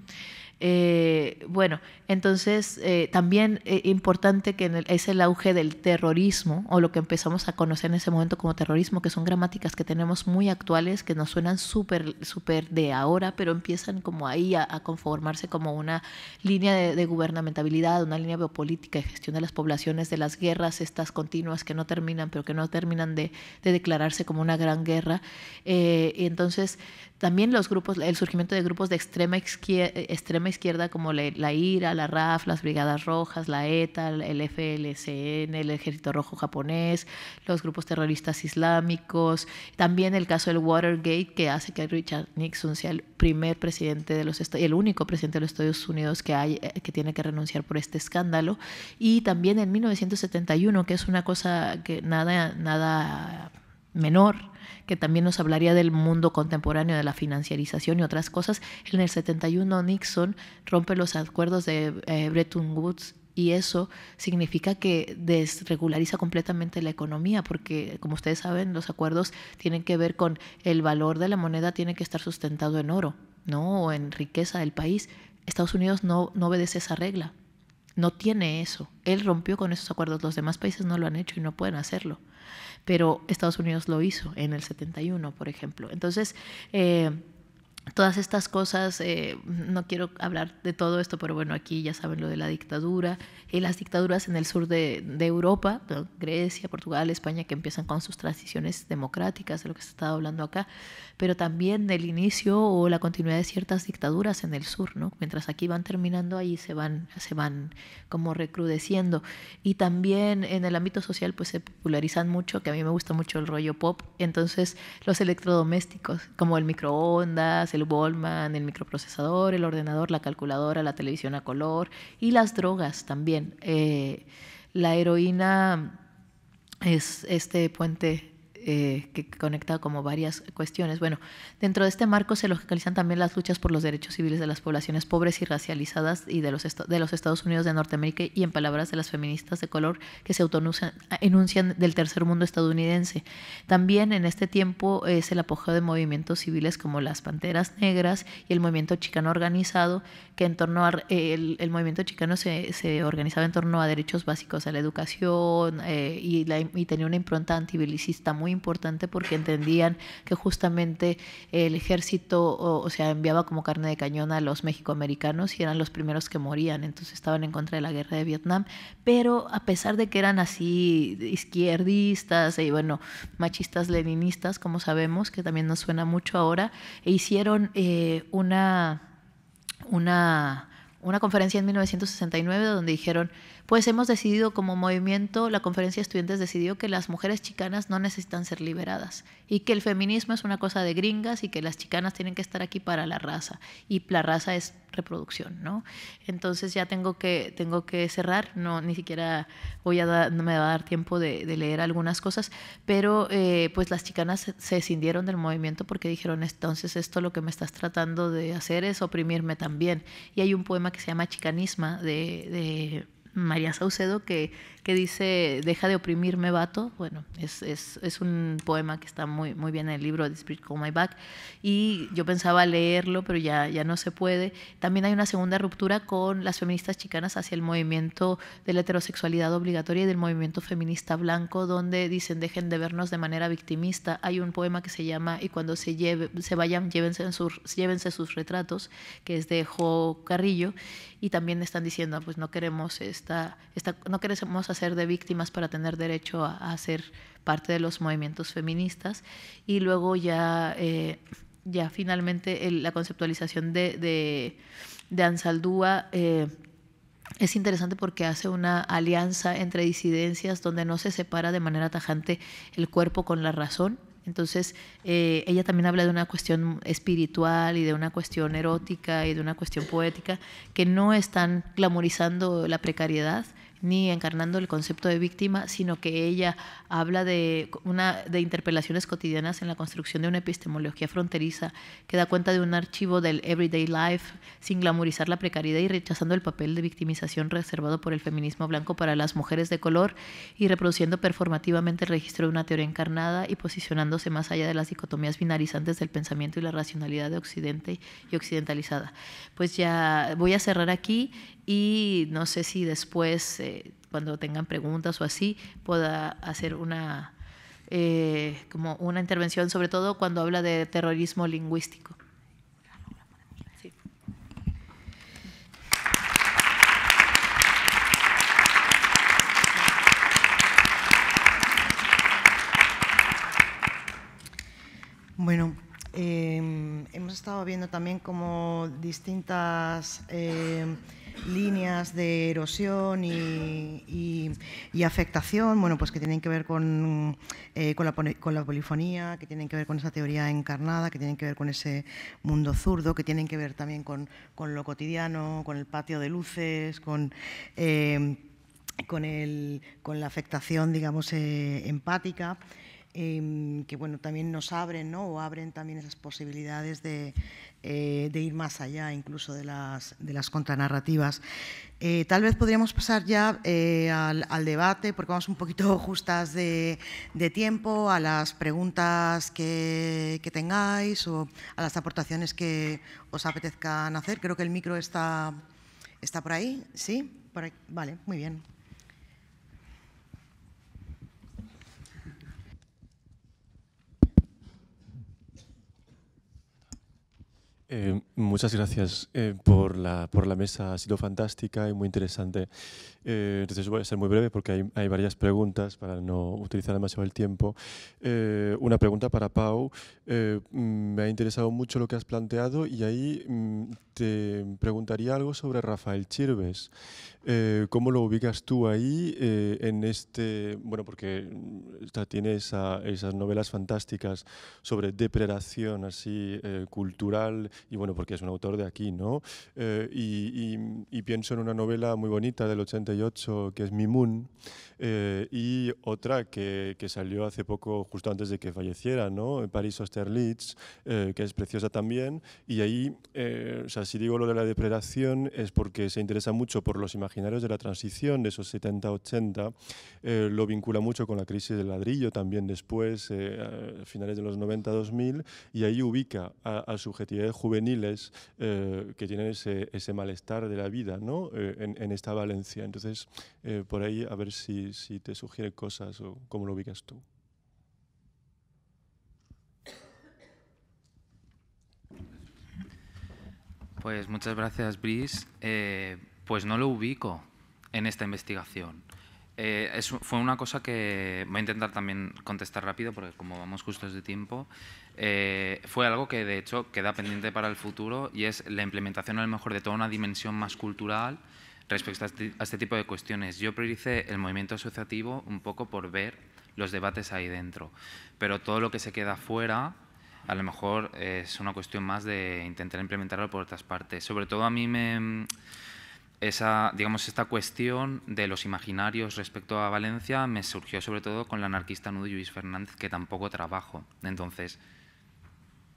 Eh, bueno, entonces eh, también es eh, importante que es el auge del terrorismo o lo que empezamos a conocer en ese momento como terrorismo, que son gramáticas que tenemos muy actuales, que nos suenan súper súper de ahora, pero empiezan como ahí a, conformarse como una línea de, gubernamentabilidad, una línea biopolítica de gestión de las poblaciones, de las guerras estas continuas que no terminan, pero que no terminan de, de declararse como una gran guerra. y entonces también los grupos, el surgimiento de grupos de extrema izquierda, extrema izquierda como la, IRA, la RAF, las Brigadas Rojas, la ETA, el FLCN, el Ejército Rojo Japonés, los grupos terroristas islámicos, también el caso del Watergate que hace que Richard Nixon sea el primer presidente de los el único presidente de los Estados Unidos que hay eh, que tiene que renunciar por este escándalo. Y también en 1971 que es una cosa que nada nada menor que también nos hablaría del mundo contemporáneo de la financiarización y otras cosas. En el 71 Nixon rompe los acuerdos de eh, Bretton Woods y eso significa que desregulariza completamente la economía, porque como ustedes saben, los acuerdos tienen que ver con el valor de la moneda tiene que estar sustentado en oro, ¿no? O en riqueza del país. Estados Unidos no, no obedece esa regla, no tiene eso. Él rompió con esos acuerdos, los demás países no lo han hecho y no pueden hacerlo. Pero Estados Unidos lo hizo en el 71, por ejemplo. Entonces, eh, todas estas cosas, eh, no quiero hablar de todo esto, pero bueno, aquí ya saben lo de la dictadura y las dictaduras en el sur de, Europa, Grecia, Portugal, España, que empiezan con sus transiciones democráticas, de lo que se está hablando acá, pero también del inicio o la continuidad de ciertas dictaduras en el sur, ¿no? Mientras aquí van terminando, ahí se van, se van como recrudeciendo. Y también en el ámbito social, pues se popularizan mucho, que a mí me gusta mucho el rollo pop, entonces los electrodomésticos, como el microondas, el Wallman, el microprocesador, el ordenador, la calculadora, la televisión a color y las drogas también. Eh, la heroína es este puente eh, que conecta como varias cuestiones. Bueno, dentro de este marco se localizan también las luchas por los derechos civiles de las poblaciones pobres y racializadas y de los, de los Estados Unidos de Norteamérica y en palabras de las feministas de color que se autoenuncian del tercer mundo estadounidense. También en este tiempo es el apogeo de movimientos civiles como las Panteras Negras y el movimiento chicano organizado, que en torno a, el, movimiento chicano se, se, organizaba en torno a derechos básicos a la educación eh, y, la, y tenía una impronta antibelicista muy importante porque entendían que justamente el ejército, o, sea, enviaba como carne de cañón a los mexicoamericanos y eran los primeros que morían, entonces estaban en contra de la guerra de Vietnam, pero a pesar de que eran así izquierdistas y bueno, machistas leninistas, como sabemos, que también nos suena mucho ahora, e hicieron eh, una, una, una conferencia en 1969 donde dijeron, pues hemos decidido como movimiento, la conferencia de estudiantes decidió que las mujeres chicanas no necesitan ser liberadas y que el feminismo es una cosa de gringas y que las chicanas tienen que estar aquí para la raza y la raza es reproducción, ¿no? Entonces ya tengo que, tengo que cerrar, no, ni siquiera voy a no me va a dar tiempo de, leer algunas cosas, pero eh, pues las chicanas se, se escindieron del movimiento porque dijeron, entonces esto lo que me estás tratando de hacer es oprimirme también. Y hay un poema que se llama Chicanisma de, de María Saucedo que, que dice, deja de oprimirme, vato. Bueno, es, es, es, un poema que está muy, muy bien en el libro The Spirit Call My Back. Y yo pensaba leerlo, pero ya, ya no se puede. También hay una segunda ruptura con las feministas chicanas hacia el movimiento de la heterosexualidad obligatoria y del movimiento feminista blanco, donde dicen, dejen de vernos de manera victimista. Hay un poema que se llama Y cuando se, lleve, se vayan, llévense, sus, llévense sus retratos, que es de Jo Carrillo. Y también están diciendo, pues no queremos esta, esta no queremos hacer de víctimas para tener derecho a, ser parte de los movimientos feministas. Y luego ya, eh, ya finalmente la conceptualización de, de, Ansaldúa eh, es interesante porque hace una alianza entre disidencias donde no se separa de manera tajante el cuerpo con la razón, entonces, eh, ella también habla de una cuestión espiritual y de una cuestión erótica y de una cuestión poética que no están glamorizando la precariedad, ni encarnando el concepto de víctima, sino que ella habla de, una, de interpelaciones cotidianas en la construcción de una epistemología fronteriza que da cuenta de un archivo del everyday life sin glamorizar la precariedad y rechazando el papel de victimización reservado por el feminismo blanco para las mujeres de color y reproduciendo performativamente el registro de una teoría encarnada y posicionándose más allá de las dicotomías binarizantes del pensamiento y la racionalidad de Occidente y occidentalizada. Pues ya voy a cerrar aquí y no sé si después, eh, cuando tengan preguntas o así, pueda hacer una, eh, como una intervención, sobre todo cuando habla de terrorismo lingüístico. Bueno, eh, hemos estado viendo también como distintas líneas de erosión y, afectación, bueno, pues que tienen que ver con, eh, con, la, polifonía, que tienen que ver con esa teoría encarnada, que tienen que ver con ese mundo zurdo, que tienen que ver también con, lo cotidiano, con el patio de luces, con... Eh, con, el, con la afectación, digamos, eh, empática. Em, que bueno, también nos abren ¿no? o abren también esas posibilidades de, eh, de ir más allá incluso de las, de las contranarrativas. Eh, tal vez podríamos pasar ya eh, al, debate, porque vamos un poquito justas de, de tiempo, a las preguntas que, que, tengáis o a las aportaciones que os apetezcan hacer. Creo que el micro está, está por ahí, ¿sí? Por ahí. Vale, muy bien. Eh, muchas gracias eh, por, la, por la mesa, ha sido fantástica y muy interesante. Eh, entonces voy a ser muy breve porque hay, hay, varias preguntas para no utilizar demasiado el tiempo. una pregunta para Pau. Mm, me ha interesado mucho lo que has planteado y ahí mm, te preguntaría algo sobre Rafael Chirves. ¿Cómo lo ubicas tú ahí en este, bueno, porque mm, tiene esas novelas fantásticas sobre depredación así cultural y bueno, porque es un autor de aquí, ¿no? Eh, y, pienso en una novela muy bonita del 88 que es Mimun eh, y otra que, que, salió hace poco, justo antes de que falleciera, ¿no? Paris Austerlitz, eh, que es preciosa también. Y ahí, o sea, si digo lo de la depredación es porque se interesa mucho por los imaginarios de la transición de esos 70-80, lo vincula mucho con la crisis del ladrillo también después, a finales de los 90-2000, y ahí ubica a, a subjetividades juveniles eh, que tienen ese, ese, malestar de la vida ¿no? Eh, en, esta Valencia. Entonces, eh, por ahí a ver si, si te sugiere cosas o cómo lo ubicas tú. Pues muchas gracias, Brice. pues no lo ubico en esta investigación. Eh, fue una cosa que voy a intentar también contestar rápido porque como vamos justos de tiempo, eh, fue algo que de hecho queda pendiente para el futuro y es la implementación a lo mejor de toda una dimensión más cultural respecto a este, a este tipo de cuestiones. Yo prioricé el movimiento asociativo un poco por ver los debates ahí dentro, pero todo lo que se queda fuera a lo mejor es una cuestión más de intentar implementarlo por otras partes. Sobre todo a mí me esa, digamos, esta cuestión de los imaginarios respecto a Valencia me surgió sobre todo con la anarquista Nudo Luis Fernández, que tampoco trabajo. Entonces,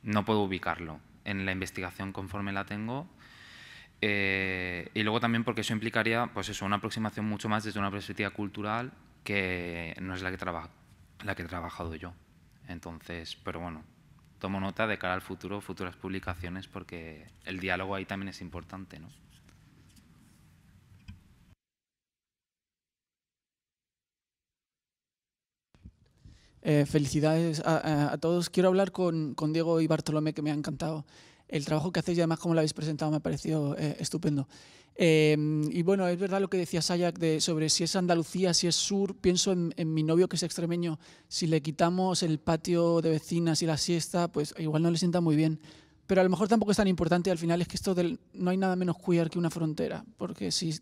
no puedo ubicarlo en la investigación conforme la tengo. Eh, y luego también porque eso implicaría pues eso, una aproximación mucho más desde una perspectiva cultural que no es la que, la que he trabajado yo. Entonces, pero bueno, tomo nota de cara al futuro, futuras publicaciones, porque el diálogo ahí también es importante. ¿no? Eh, felicidades a, todos. Quiero hablar con, Diego y Bartolomé, que me ha encantado el trabajo que hacéis y además como lo habéis presentado me ha parecido eh, estupendo. Em, y bueno, es verdad lo que decía Sayak de, sobre si es Andalucía, si es sur. Pienso en, mi novio que es extremeño. Si le quitamos el patio de vecinas y la siesta, pues igual no le sienta muy bien. Pero a lo mejor tampoco es tan importante. Al final es que esto del, no hay nada menos queer que una frontera. Porque si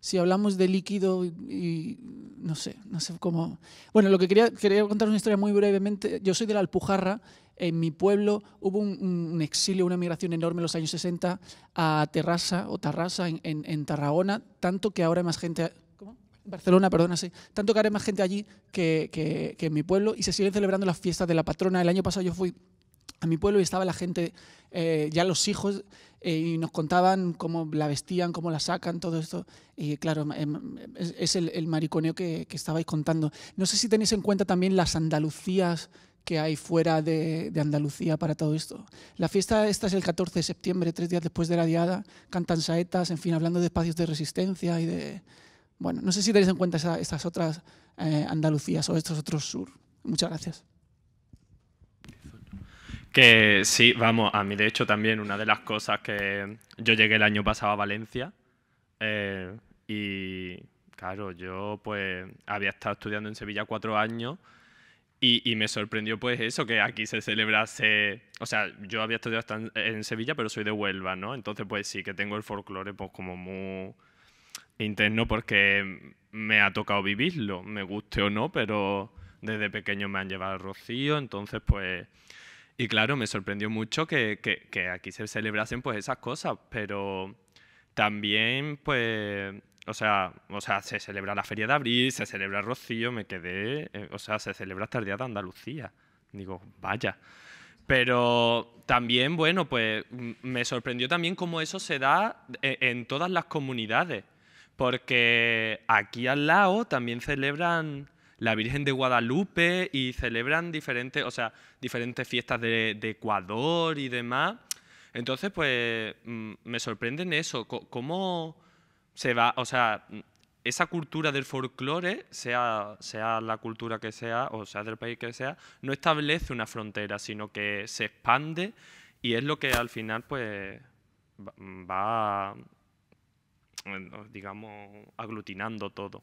si hablamos de líquido y, no sé, no sé cómo... Bueno, lo que quería, quería contar una historia muy brevemente. Yo soy de la Alpujarra. En mi pueblo hubo un, exilio, una migración enorme en los años 60 a Terrassa o Tarrasa en, en, Tarragona, tanto que ahora hay más gente... ¿Cómo? Barcelona, perdona, sí. Tanto que ahora hay más gente allí que, que, que en mi pueblo y se siguen celebrando las fiestas de la patrona. El año pasado yo fui a mi pueblo y estaba la gente, eh, ya los hijos, eh, y nos contaban cómo la vestían, cómo la sacan, todo esto. Y claro, em, es, el, mariconeo que, estabais contando. No sé si tenéis en cuenta también las Andalucías que hay fuera de, Andalucía para todo esto. La fiesta esta es el 14 de septiembre, tres días después de la diada, cantan saetas, en fin, hablando de espacios de resistencia y de... Bueno, no sé si tenéis en cuenta estas otras eh, Andalucías o estos otros sur. Muchas gracias. Que sí, vamos, a mí de hecho también una de las cosas que yo llegué el año pasado a Valencia eh, y claro, yo pues había estado estudiando en Sevilla cuatro años y, me sorprendió pues eso, que aquí se celebrase, o sea, yo había estudiado en, en Sevilla pero soy de Huelva, ¿no? Entonces pues sí que tengo el folclore pues como muy interno porque me ha tocado vivirlo, me guste o no, pero desde pequeño me han llevado al Rocío, entonces pues y claro, me sorprendió mucho que, que, aquí se celebrasen pues esas cosas, pero también pues o sea, o sea, se celebra la Feria de Abril, se celebra Rocío, me quedé, eh, o sea, se celebra hasta el Día de Andalucía. Digo, vaya. Pero también, bueno, pues me sorprendió también cómo eso se da e, en todas las comunidades, porque aquí al lado también celebran la Virgen de Guadalupe y celebran diferentes, o sea, diferentes fiestas de, Ecuador y demás. Entonces, pues me sorprende en eso, cómo se va, o sea, esa cultura del folclore, sea, sea la cultura que sea, o sea del país que sea, no establece una frontera, sino que se expande y es lo que al final pues va, digamos, aglutinando todo.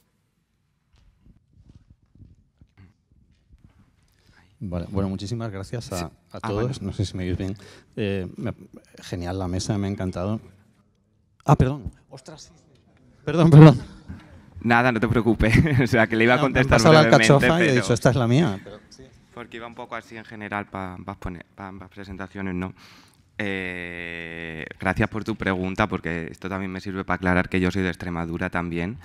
Bueno, muchísimas gracias a, ah, todos. No sé si me oís bien. Eh, genial la mesa, me ha encantado. Ah, perdón. Ostras, Perdón, perdón. Nada, no te preocupes. o sea, que le iba a contestar no, la cachofa y he dicho, esta es la mía. Porque iba un poco así en general para ambas presentaciones, ¿no? Eh, gracias por tu pregunta, porque esto también me sirve para aclarar que yo soy de Extremadura también.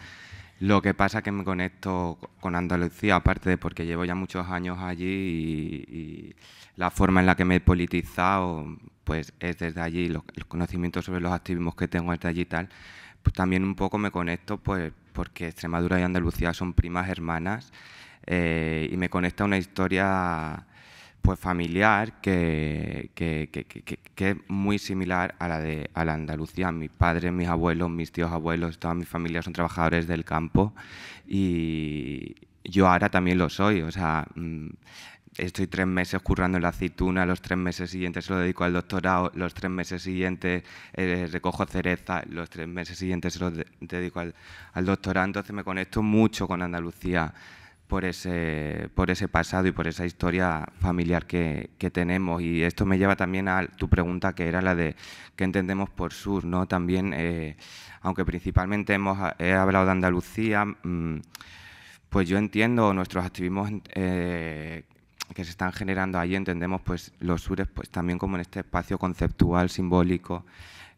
Lo que pasa es que me conecto con Andalucía, aparte de porque llevo ya muchos años allí y, y la forma en la que me he politizado, pues es desde allí, los, conocimientos sobre los activismos que tengo desde allí y tal pues también un poco me conecto pues porque Extremadura y Andalucía son primas hermanas eh, y me conecta una historia pues familiar que, que, que, es muy similar a la de a la Andalucía. Mis padres, mis abuelos, mis tíos abuelos, toda mi familia son trabajadores del campo y yo ahora también lo soy. O sea, mm, estoy tres meses currando en la aceituna, los tres meses siguientes se lo dedico al doctorado, los tres meses siguientes eh, recojo cereza, los tres meses siguientes se lo dedico al, doctorado, entonces me conecto mucho con Andalucía por ese, por ese pasado y por esa historia familiar que, tenemos. Y esto me lleva también a tu pregunta, que era la de qué entendemos por sur. ¿no? También, eh, aunque principalmente hemos he hablado de Andalucía, mm, pues yo entiendo nuestros activismos eh, que se están generando ahí, entendemos pues los sures pues también como en este espacio conceptual, simbólico,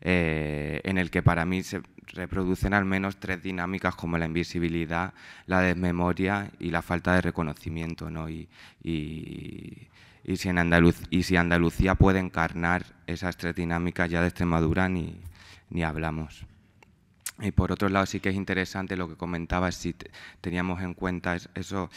eh, en el que para mí se reproducen al menos tres dinámicas como la invisibilidad, la desmemoria y la falta de reconocimiento. ¿no? Y, y, si en Andaluz, y si Andalucía puede encarnar esas tres dinámicas ya de Extremadura, ni, ni hablamos. Y por otro lado sí que es interesante lo que comentabas, si teníamos en cuenta eso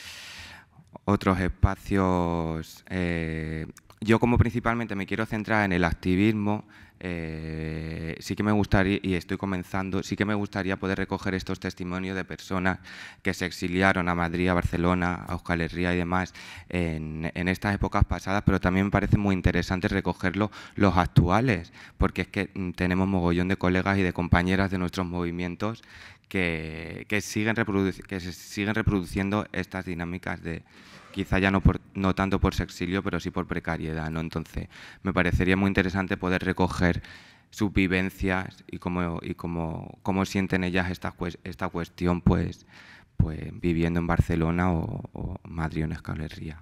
otros espacios. Eh, yo como principalmente me quiero centrar en el activismo, eh, sí que me gustaría, y estoy comenzando, sí que me gustaría poder recoger estos testimonios de personas que se exiliaron a Madrid, a Barcelona, a Euskal Herria y demás en, estas épocas pasadas, pero también me parece muy interesante recogerlo los actuales, porque es que mm, tenemos mogollón de colegas y de compañeras de nuestros movimientos que, que, siguen, que se siguen reproduciendo estas dinámicas de quizá ya no, por, no tanto por su exilio, pero sí por precariedad. ¿no? Entonces, me parecería muy interesante poder recoger sus vivencias y cómo, y cómo, cómo sienten ellas esta, esta cuestión pues, pues viviendo en Barcelona o, o Madrid o en Escalería.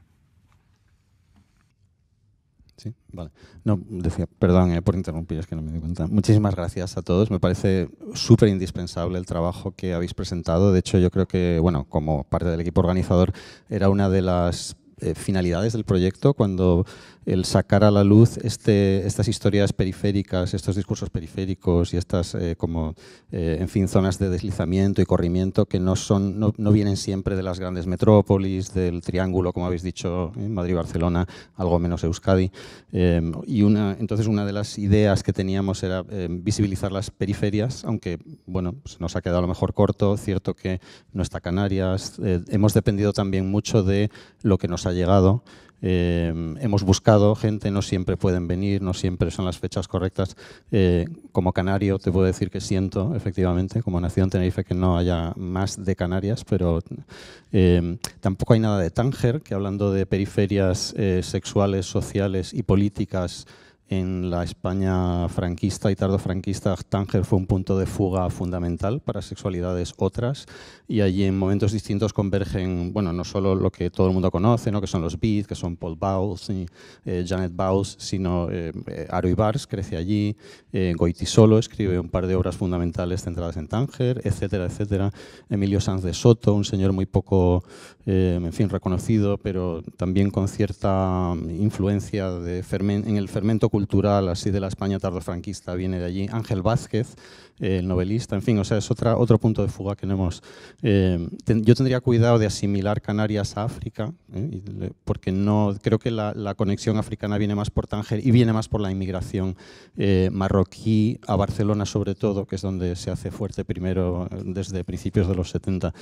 Sí, vale. No, decía, perdón eh, por interrumpir, es que no me di cuenta. Muchísimas gracias a todos. Me parece súper indispensable el trabajo que habéis presentado. De hecho, yo creo que, bueno, como parte del equipo organizador, era una de las eh, finalidades del proyecto cuando el sacar a la luz este, estas historias periféricas, estos discursos periféricos y estas eh, como, eh, en fin, zonas de deslizamiento y corrimiento que no, son, no, no, vienen siempre de las grandes metrópolis, del triángulo, como habéis dicho, en Madrid, Barcelona, algo menos Euskadi. y una, entonces una de las ideas que teníamos era visibilizar las periferias, aunque bueno, se nos ha quedado a lo mejor corto, cierto que no está Canarias, hemos dependido también mucho de lo que nos ha llegado. Eh, hemos buscado gente, no siempre pueden venir, no siempre son las fechas correctas. Eh, como canario te puedo decir que siento, efectivamente, como nación Tenerife, que no haya más de Canarias, pero eh, tampoco hay nada de Tánger, que hablando de periferias sexuales, sociales y políticas, en la España franquista y tardofranquista, Tánger fue un punto de fuga fundamental para sexualidades otras y allí en momentos distintos convergen, bueno, no solo lo que todo el mundo conoce, ¿no? que son los Beat, que son Paul Bowles y eh, Janet Bowles, sino eh, Aro Ibars crece allí, eh, Solo escribe un par de obras fundamentales centradas en Tánger, etcétera, etcétera. Emilio Sanz de Soto, un señor muy poco, eh, en fin, reconocido, pero también con cierta influencia de en el fermento cultural así de la España tardofranquista viene de allí. Ángel Vázquez, eh, el novelista, en fin, o sea, es otra, otro punto de fuga que no. Eh, yo tendría cuidado de asimilar Canarias a África, eh, porque no, creo que la, la, conexión africana viene más por Tánger y viene más por la inmigración marroquí a Barcelona sobre todo, que es donde se hace fuerte primero desde principios de los 70.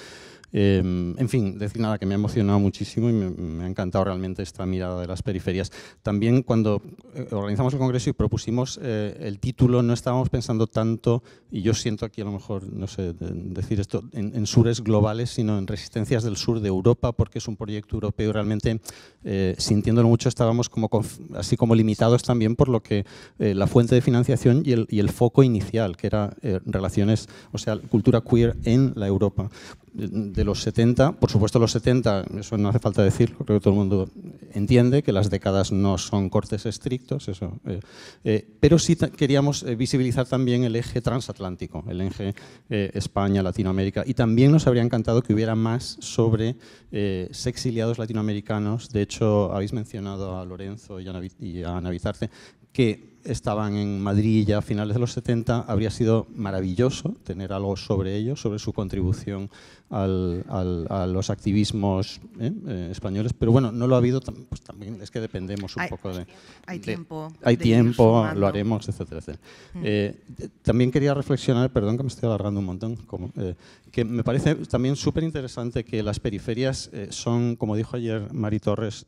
Em, en fin, decir nada, que me ha emocionado muchísimo y me, ha encantado realmente esta mirada de las periferias. También cuando eh, organizamos el congreso y propusimos eh, el título, no estábamos pensando tanto, y yo siento aquí a lo mejor, no sé, decir esto, en, sures globales, sino en resistencias del sur de Europa, porque es un proyecto europeo. Realmente, eh, sintiéndolo mucho, estábamos como así como limitados también por lo que la fuente de financiación y el, y el foco inicial, que era relaciones, o sea, cultura queer en la Europa los 70, por supuesto los 70, eso no hace falta decirlo, creo que todo el mundo entiende que las décadas no son cortes estrictos, eso, eh, eh, pero sí queríamos eh, visibilizar también el eje transatlántico, el eje España, Latinoamérica, y también nos habría encantado que hubiera más sobre exiliados latinoamericanos, de hecho habéis mencionado a Lorenzo y a Ana Bizarce, que estaban en Madrid ya a finales de los 70, habría sido maravilloso tener algo sobre ellos, sobre su contribución a los activismos ¿eh? Eh, españoles, pero bueno, no lo ha habido, pues también es que dependemos un poco de... Hay tiempo. hay tiempo, lo haremos, etcétera, etcétera. Mm. Eh, también quería reflexionar, perdón que me estoy alargando un montón, como, que me parece también súper interesante que las periferias son, como dijo ayer Mari Torres,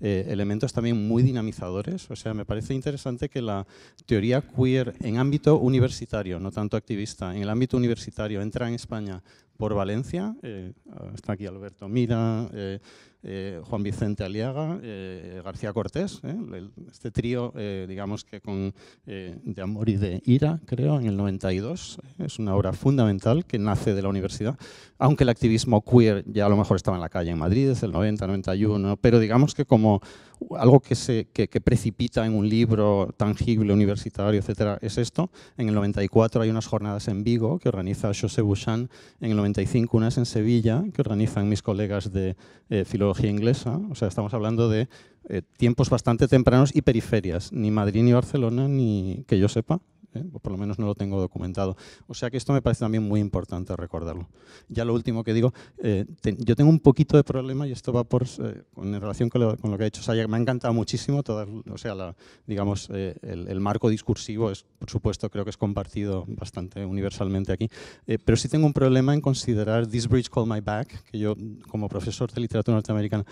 elementos también muy dinamizadores, o sea, me parece interesante que la teoría queer en ámbito universitario, no tanto activista, en el ámbito universitario entra en España por Valencia, eh, está aquí Alberto Mira, eh, eh, Juan Vicente Aliaga, García Cortés, este trío, digamos que con De Amor y de Ira, creo, en el 92, es una obra fundamental que nace de la universidad, aunque el activismo queer ya a lo mejor estaba en la calle en Madrid desde el 90, 91, pero digamos que como algo que, se, que, precipita en un libro tangible, universitario, etcétera, es esto. En el 94 hay unas jornadas en Vigo que organiza José Bouchan, en el 95 unas en Sevilla que organizan mis colegas de eh, filología inglesa. O sea, estamos hablando de eh, tiempos bastante tempranos y periferias, ni Madrid ni Barcelona, ni que yo sepa, ¿eh? por lo menos no lo tengo documentado. O sea que esto me parece también muy importante recordarlo. Ya lo último que digo, eh, yo tengo un poquito de problema y esto va por, eh, en relación con lo, que ha dicho Saya, me ha encantado muchísimo, toda, o sea, la, digamos, el, marco discursivo es, por supuesto, creo que es compartido bastante universalmente aquí, pero sí tengo un problema en considerar This Bridge Called My Back, que yo como profesor de literatura norteamericana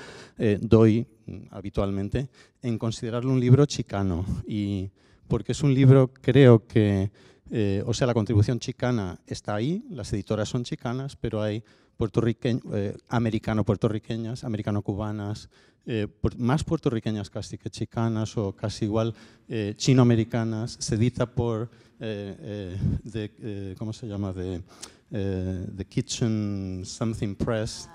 doy mm, habitualmente, en considerarlo un libro chicano y porque es un libro, creo que, eh, o sea, la contribución chicana está ahí, las editoras son chicanas, pero hay eh, americano-puertorriqueñas, americano-cubanas, eh, más puertorriqueñas casi que chicanas o casi igual chino-americanas, se edita por, de, ¿cómo se llama?, The Kitchen Something Press,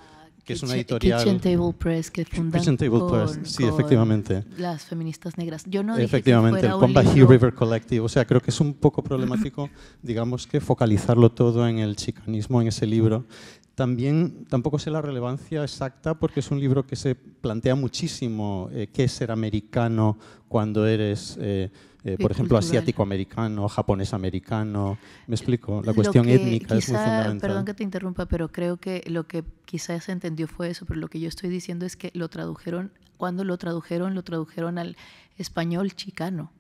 que es una editorial. Kitchen Table Press, que fundan Kitchen Table con, Press, sí, efectivamente. Las feministas negras. Yo no efectivamente, dije que fuera el Combat River Collective. O sea, creo que es un poco problemático, digamos, que focalizarlo todo en el chicanismo, en ese libro. También tampoco sé la relevancia exacta porque es un libro que se plantea muchísimo eh, qué es ser americano cuando eres eh, eh, por ejemplo, asiático-americano, japonés-americano. ¿Me explico? La cuestión étnica es muy fundamental. Perdón que te interrumpa, pero creo que lo que quizás se entendió fue eso, pero lo que yo estoy diciendo es que lo tradujeron, cuando lo tradujeron, lo tradujeron al español chicano.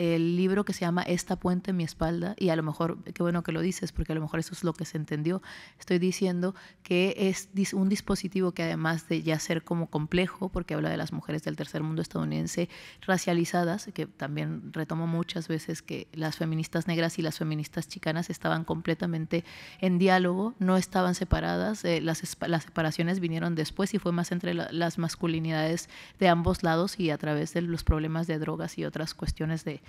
El, libro que se llama Esta puente en mi espalda, y a lo mejor, qué bueno que lo dices, porque a lo mejor eso es lo que se entendió, estoy diciendo que es un dispositivo que además de ya ser como complejo, porque habla de las mujeres del tercer mundo estadounidense racializadas, que también retomo muchas veces que las feministas negras y las feministas chicanas estaban completamente en diálogo, no estaban separadas, eh, las, las, separaciones vinieron después y fue más entre las masculinidades de ambos lados y a través de los problemas de drogas y otras cuestiones de,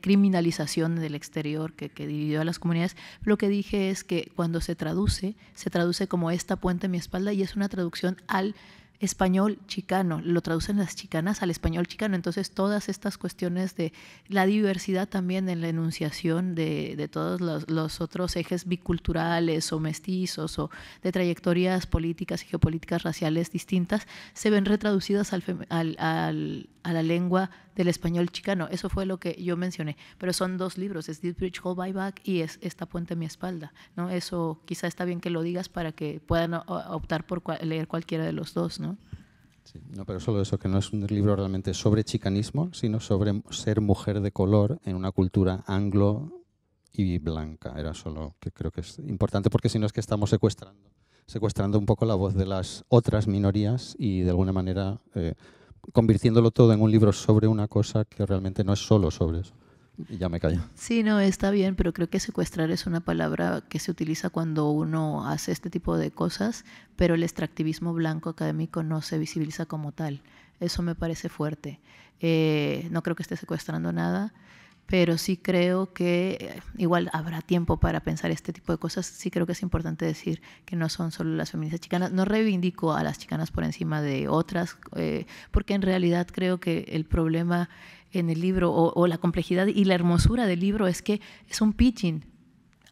criminalización del exterior que, dividió a las comunidades. Lo que dije es que cuando se traduce, se traduce como esta puente en mi espalda y es una traducción al español chicano, lo traducen las chicanas al español chicano. Entonces, todas estas cuestiones de la diversidad también en la enunciación de, de todos los, otros ejes biculturales o mestizos o de trayectorias políticas y geopolíticas raciales distintas se ven retraducidas al, al, a la lengua del español chicano. Eso fue lo que yo mencioné. Pero son dos libros, es This Bridge Hold Back y es Esta Puente en mi espalda. ¿no? Eso quizá está bien que lo digas para que puedan optar por leer cualquiera de los dos. ¿no? Sí, no, pero solo eso, que no es un libro realmente sobre chicanismo, sino sobre ser mujer de color en una cultura anglo y blanca. Era solo que creo que es importante porque si no es que estamos secuestrando, secuestrando un poco la voz de las otras minorías y de alguna manera eh, convirtiéndolo todo en un libro sobre una cosa que realmente no es solo sobre eso. Y ya me callo. Sí, no, está bien, pero creo que secuestrar es una palabra que se utiliza cuando uno hace este tipo de cosas, pero el extractivismo blanco académico no se visibiliza como tal. Eso me parece fuerte. Eh, no creo que esté secuestrando nada pero sí creo que eh, igual habrá tiempo para pensar este tipo de cosas. Sí creo que es importante decir que no son solo las feministas chicanas. No reivindico a las chicanas por encima de otras, eh, porque en realidad creo que el problema en el libro o, la complejidad y la hermosura del libro es que es un pitching.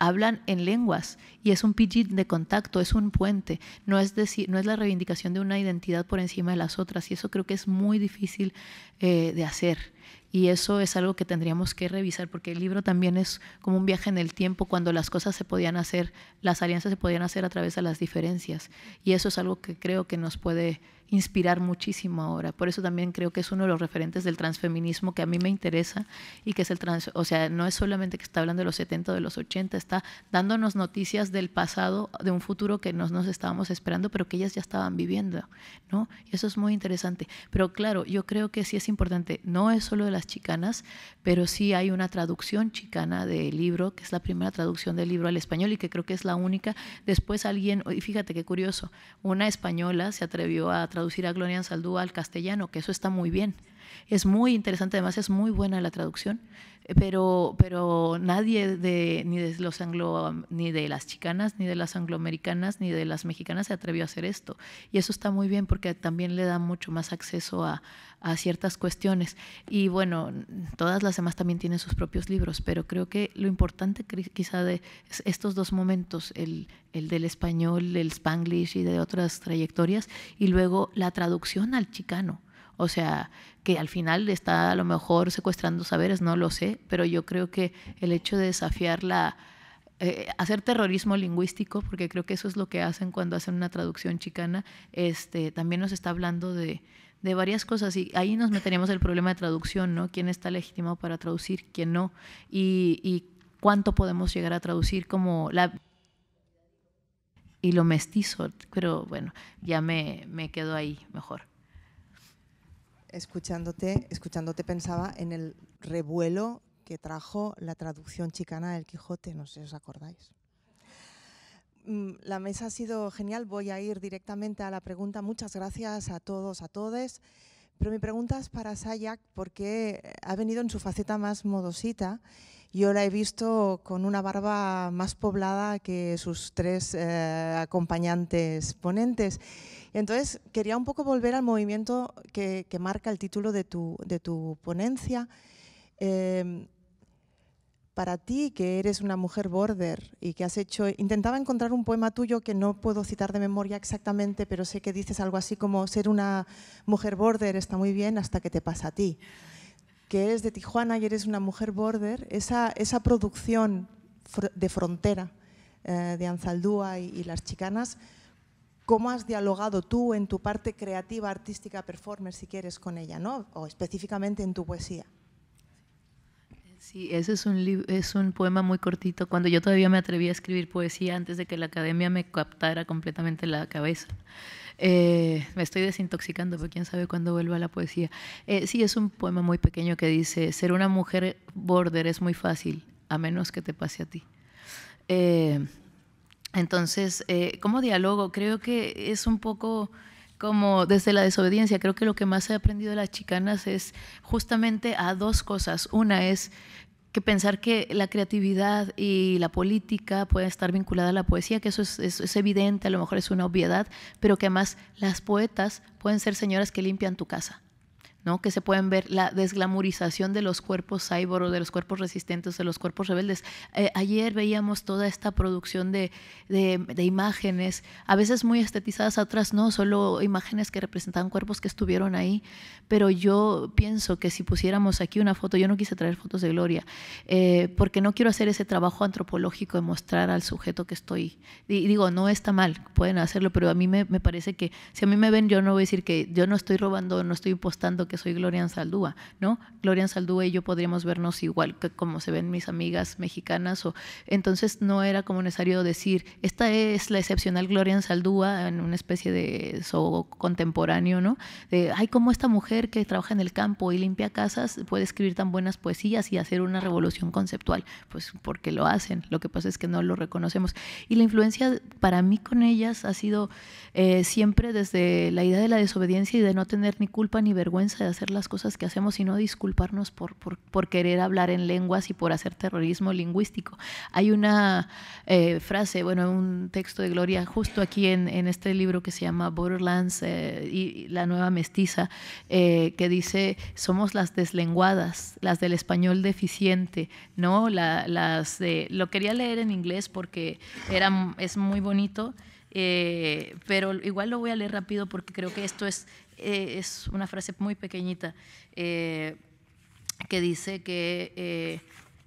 Hablan en lenguas y es un pitching de contacto, es un puente. No es, decir, no es la reivindicación de una identidad por encima de las otras y eso creo que es muy difícil eh, de hacer. Y eso es algo que tendríamos que revisar, porque el libro también es como un viaje en el tiempo, cuando las cosas se podían hacer, las alianzas se podían hacer a través de las diferencias. Y eso es algo que creo que nos puede inspirar muchísimo ahora. Por eso también creo que es uno de los referentes del transfeminismo que a mí me interesa y que es el trans, o sea, no es solamente que está hablando de los 70 o de los 80, está dándonos noticias del pasado, de un futuro que nos, nos estábamos esperando, pero que ellas ya estaban viviendo, ¿no? Y eso es muy interesante. Pero claro, yo creo que sí es importante, no es solo de las chicanas, pero sí hay una traducción chicana del libro, que es la primera traducción del libro al español y que creo que es la única. Después alguien, y fíjate qué curioso, una española se atrevió a traducir a Gloria Saldúa al castellano, que eso está muy bien. Es muy interesante, además es muy buena la traducción, pero, pero nadie de, ni de los anglo, ni de las chicanas, ni de las angloamericanas, ni de las mexicanas se atrevió a hacer esto. Y eso está muy bien porque también le da mucho más acceso a, a ciertas cuestiones. Y bueno, todas las demás también tienen sus propios libros, pero creo que lo importante quizá de estos dos momentos, el, el del español, el spanglish y de otras trayectorias, y luego la traducción al chicano. O sea, que al final está a lo mejor secuestrando saberes, no lo sé, pero yo creo que el hecho de desafiar la, eh, hacer terrorismo lingüístico, porque creo que eso es lo que hacen cuando hacen una traducción chicana, este, también nos está hablando de, de varias cosas y ahí nos meteríamos el problema de traducción, ¿no? ¿Quién está legitimado para traducir, quién no? Y, y cuánto podemos llegar a traducir como la y lo mestizo, pero bueno, ya me, me quedo ahí mejor escuchándote, escuchándote pensaba en el revuelo que trajo la traducción chicana del Quijote, no sé si os acordáis. Mm, la mesa ha sido genial, voy a ir directamente a la pregunta. Muchas gracias a todos, a todes. Pero mi pregunta es para Sayak porque ha venido en su faceta más modosita. Yo la he visto con una barba más poblada que sus tres eh, acompañantes ponentes. Entonces, quería un poco volver al movimiento que, marca el título de tu, de tu ponencia. Em, para ti, que eres una mujer border y que has hecho, intentaba encontrar un poema tuyo que no puedo citar de memoria exactamente, pero sé que dices algo así como ser una mujer border está muy bien hasta que te pasa a ti. Que eres de Tijuana y eres una mujer border, esa, esa producción de frontera eh, de Anzaldúa y las chicanas, ¿Cómo has dialogado tú en tu parte creativa, artística, performer, si quieres, con ella, ¿no? o específicamente en tu poesía? Sí, ese es un, es un poema muy cortito, cuando yo todavía me atreví a escribir poesía antes de que la academia me captara completamente la cabeza. Eh, me estoy desintoxicando, pero quién sabe cuándo vuelva a la poesía. Eh, sí, es un poema muy pequeño que dice, ser una mujer border es muy fácil, a menos que te pase a ti. Eh, entonces, como diálogo, creo que es un poco como desde la desobediencia, creo que lo que más he aprendido de las chicanas es justamente a dos cosas. Una es que pensar que la creatividad y la política pueden estar vinculadas a la poesía, que eso es, evidente, a lo mejor es una obviedad, pero que además las poetas pueden ser señoras que limpian tu casa. ¿No? que se pueden ver la desglamorización de los cuerpos cyborg, de los cuerpos resistentes, de los cuerpos rebeldes. Eh, ayer veíamos toda esta producción de, de, imágenes, a veces muy estetizadas, otras no, solo imágenes que representaban cuerpos que estuvieron ahí, pero yo pienso que si pusiéramos aquí una foto, yo no quise traer fotos de Gloria, eh, porque no quiero hacer ese trabajo antropológico de mostrar al sujeto que estoy. Y digo, no está mal, pueden hacerlo, pero a mí me, me parece que si a mí me ven, yo no voy a decir que yo no estoy robando, no estoy impostando que soy Gloria Saldúa, ¿no? Gloria Saldúa y yo podríamos vernos igual que como se ven mis amigas mexicanas. O, entonces no era como necesario decir, esta es la excepcional Gloria Saldúa en una especie de so contemporáneo, ¿no? De, ay, como esta mujer que trabaja en el campo y limpia casas puede escribir tan buenas poesías y hacer una revolución conceptual. Pues porque lo hacen, lo que pasa es que no lo reconocemos. Y la influencia para mí con ellas ha sido eh, siempre desde la idea de la desobediencia y de no tener ni culpa ni vergüenza de hacer las cosas que hacemos y no disculparnos por, por, querer hablar en lenguas y por hacer terrorismo lingüístico. Hay una eh, frase, bueno, un texto de Gloria justo aquí en, en este libro que se llama Borderlands eh, y la nueva mestiza, que dice, somos las deslenguadas, las del español deficiente, ¿no? las de, lo quería leer en inglés porque era, es muy bonito. Eh, pero igual lo voy a leer rápido porque creo que esto es, eh, es una frase muy pequeñita eh, que dice que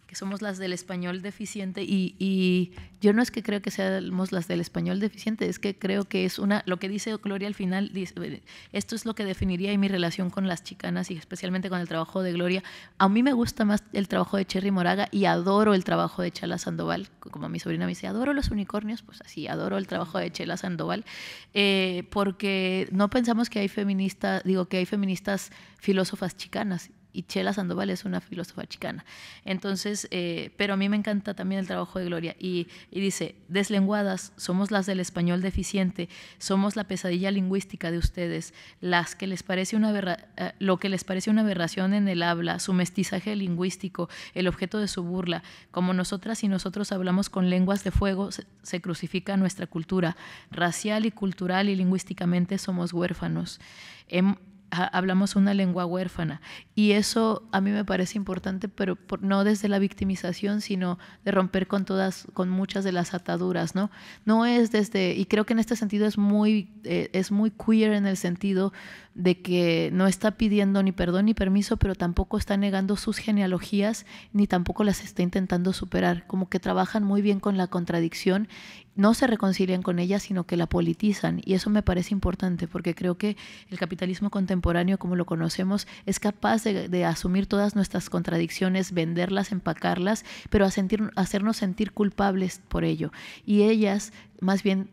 que somos las del español deficiente y, yo no es que creo que seamos las del español deficiente, es que creo que es una, lo que dice Gloria al final, esto es lo que definiría mi relación con las chicanas y especialmente con el trabajo de Gloria. A mí me gusta más el trabajo de Cherry Moraga y adoro el trabajo de Chela Sandoval, como mi sobrina me dice, adoro los unicornios, pues así, adoro el trabajo de Chela Sandoval, eh, porque no pensamos que hay feministas, digo que hay feministas filósofas chicanas y Chela Sandoval es una filósofa chicana. Entonces, eh, pero a mí me encanta también el trabajo de Gloria y, dice, deslenguadas, somos las del español deficiente, somos la pesadilla lingüística de ustedes, las que les parece una eh, lo que les parece una aberración en el habla, su mestizaje lingüístico, el objeto de su burla. Como nosotras y nosotros hablamos con lenguas de fuego, se, crucifica nuestra cultura. Racial y cultural y lingüísticamente somos huérfanos hablamos una lengua huérfana. Y eso a mí me parece importante, pero no desde la victimización, sino de romper con todas, con muchas de las ataduras, ¿no? No es desde, y creo que en este sentido es muy, eh, es muy queer en el sentido de que no está pidiendo ni perdón ni permiso, pero tampoco está negando sus genealogías, ni tampoco las está intentando superar. Como que trabajan muy bien con la contradicción, no se reconcilian con ella, sino que la politizan. Y eso me parece importante, porque creo que el capitalismo contemporáneo, como lo conocemos, es capaz de, asumir todas nuestras contradicciones, venderlas, empacarlas, pero a sentir, hacernos sentir culpables por ello. Y ellas, más bien,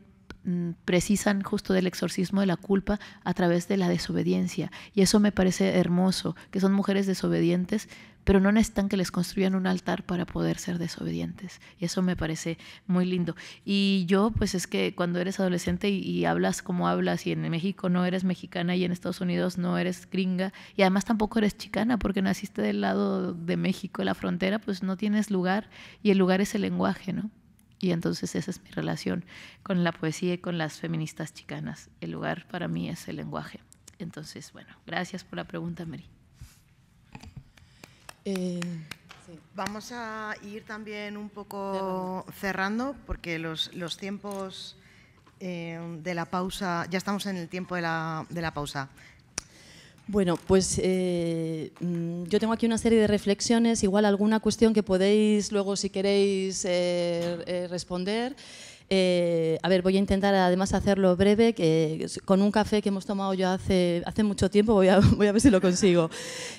precisan justo del exorcismo de la culpa a través de la desobediencia. Y eso me parece hermoso, que son mujeres desobedientes, pero no necesitan que les construyan un altar para poder ser desobedientes. Y eso me parece muy lindo. Y yo, pues es que cuando eres adolescente y, hablas como hablas, y en México no eres mexicana y en Estados Unidos no eres gringa, y además tampoco eres chicana porque naciste del lado de México, la frontera, pues no tienes lugar, y el lugar es el lenguaje, ¿no? Y entonces esa es mi relación con la poesía y con las feministas chicanas. El lugar para mí es el lenguaje. Entonces, bueno, gracias por la pregunta, Mary. Eh, Vamos a ir también un poco cerrando, porque los, los tiempos eh, de la pausa, ya estamos en el tiempo de la, de la pausa. Bueno, pues eh, mm, yo tengo aquí una serie de reflexiones, igual alguna cuestión que podéis luego, si queréis, eh, eh, responder. Eh, a ver, voy a intentar además hacerlo breve, que con un café que hemos tomado yo hace, hace mucho tiempo, voy a, voy a ver si lo consigo.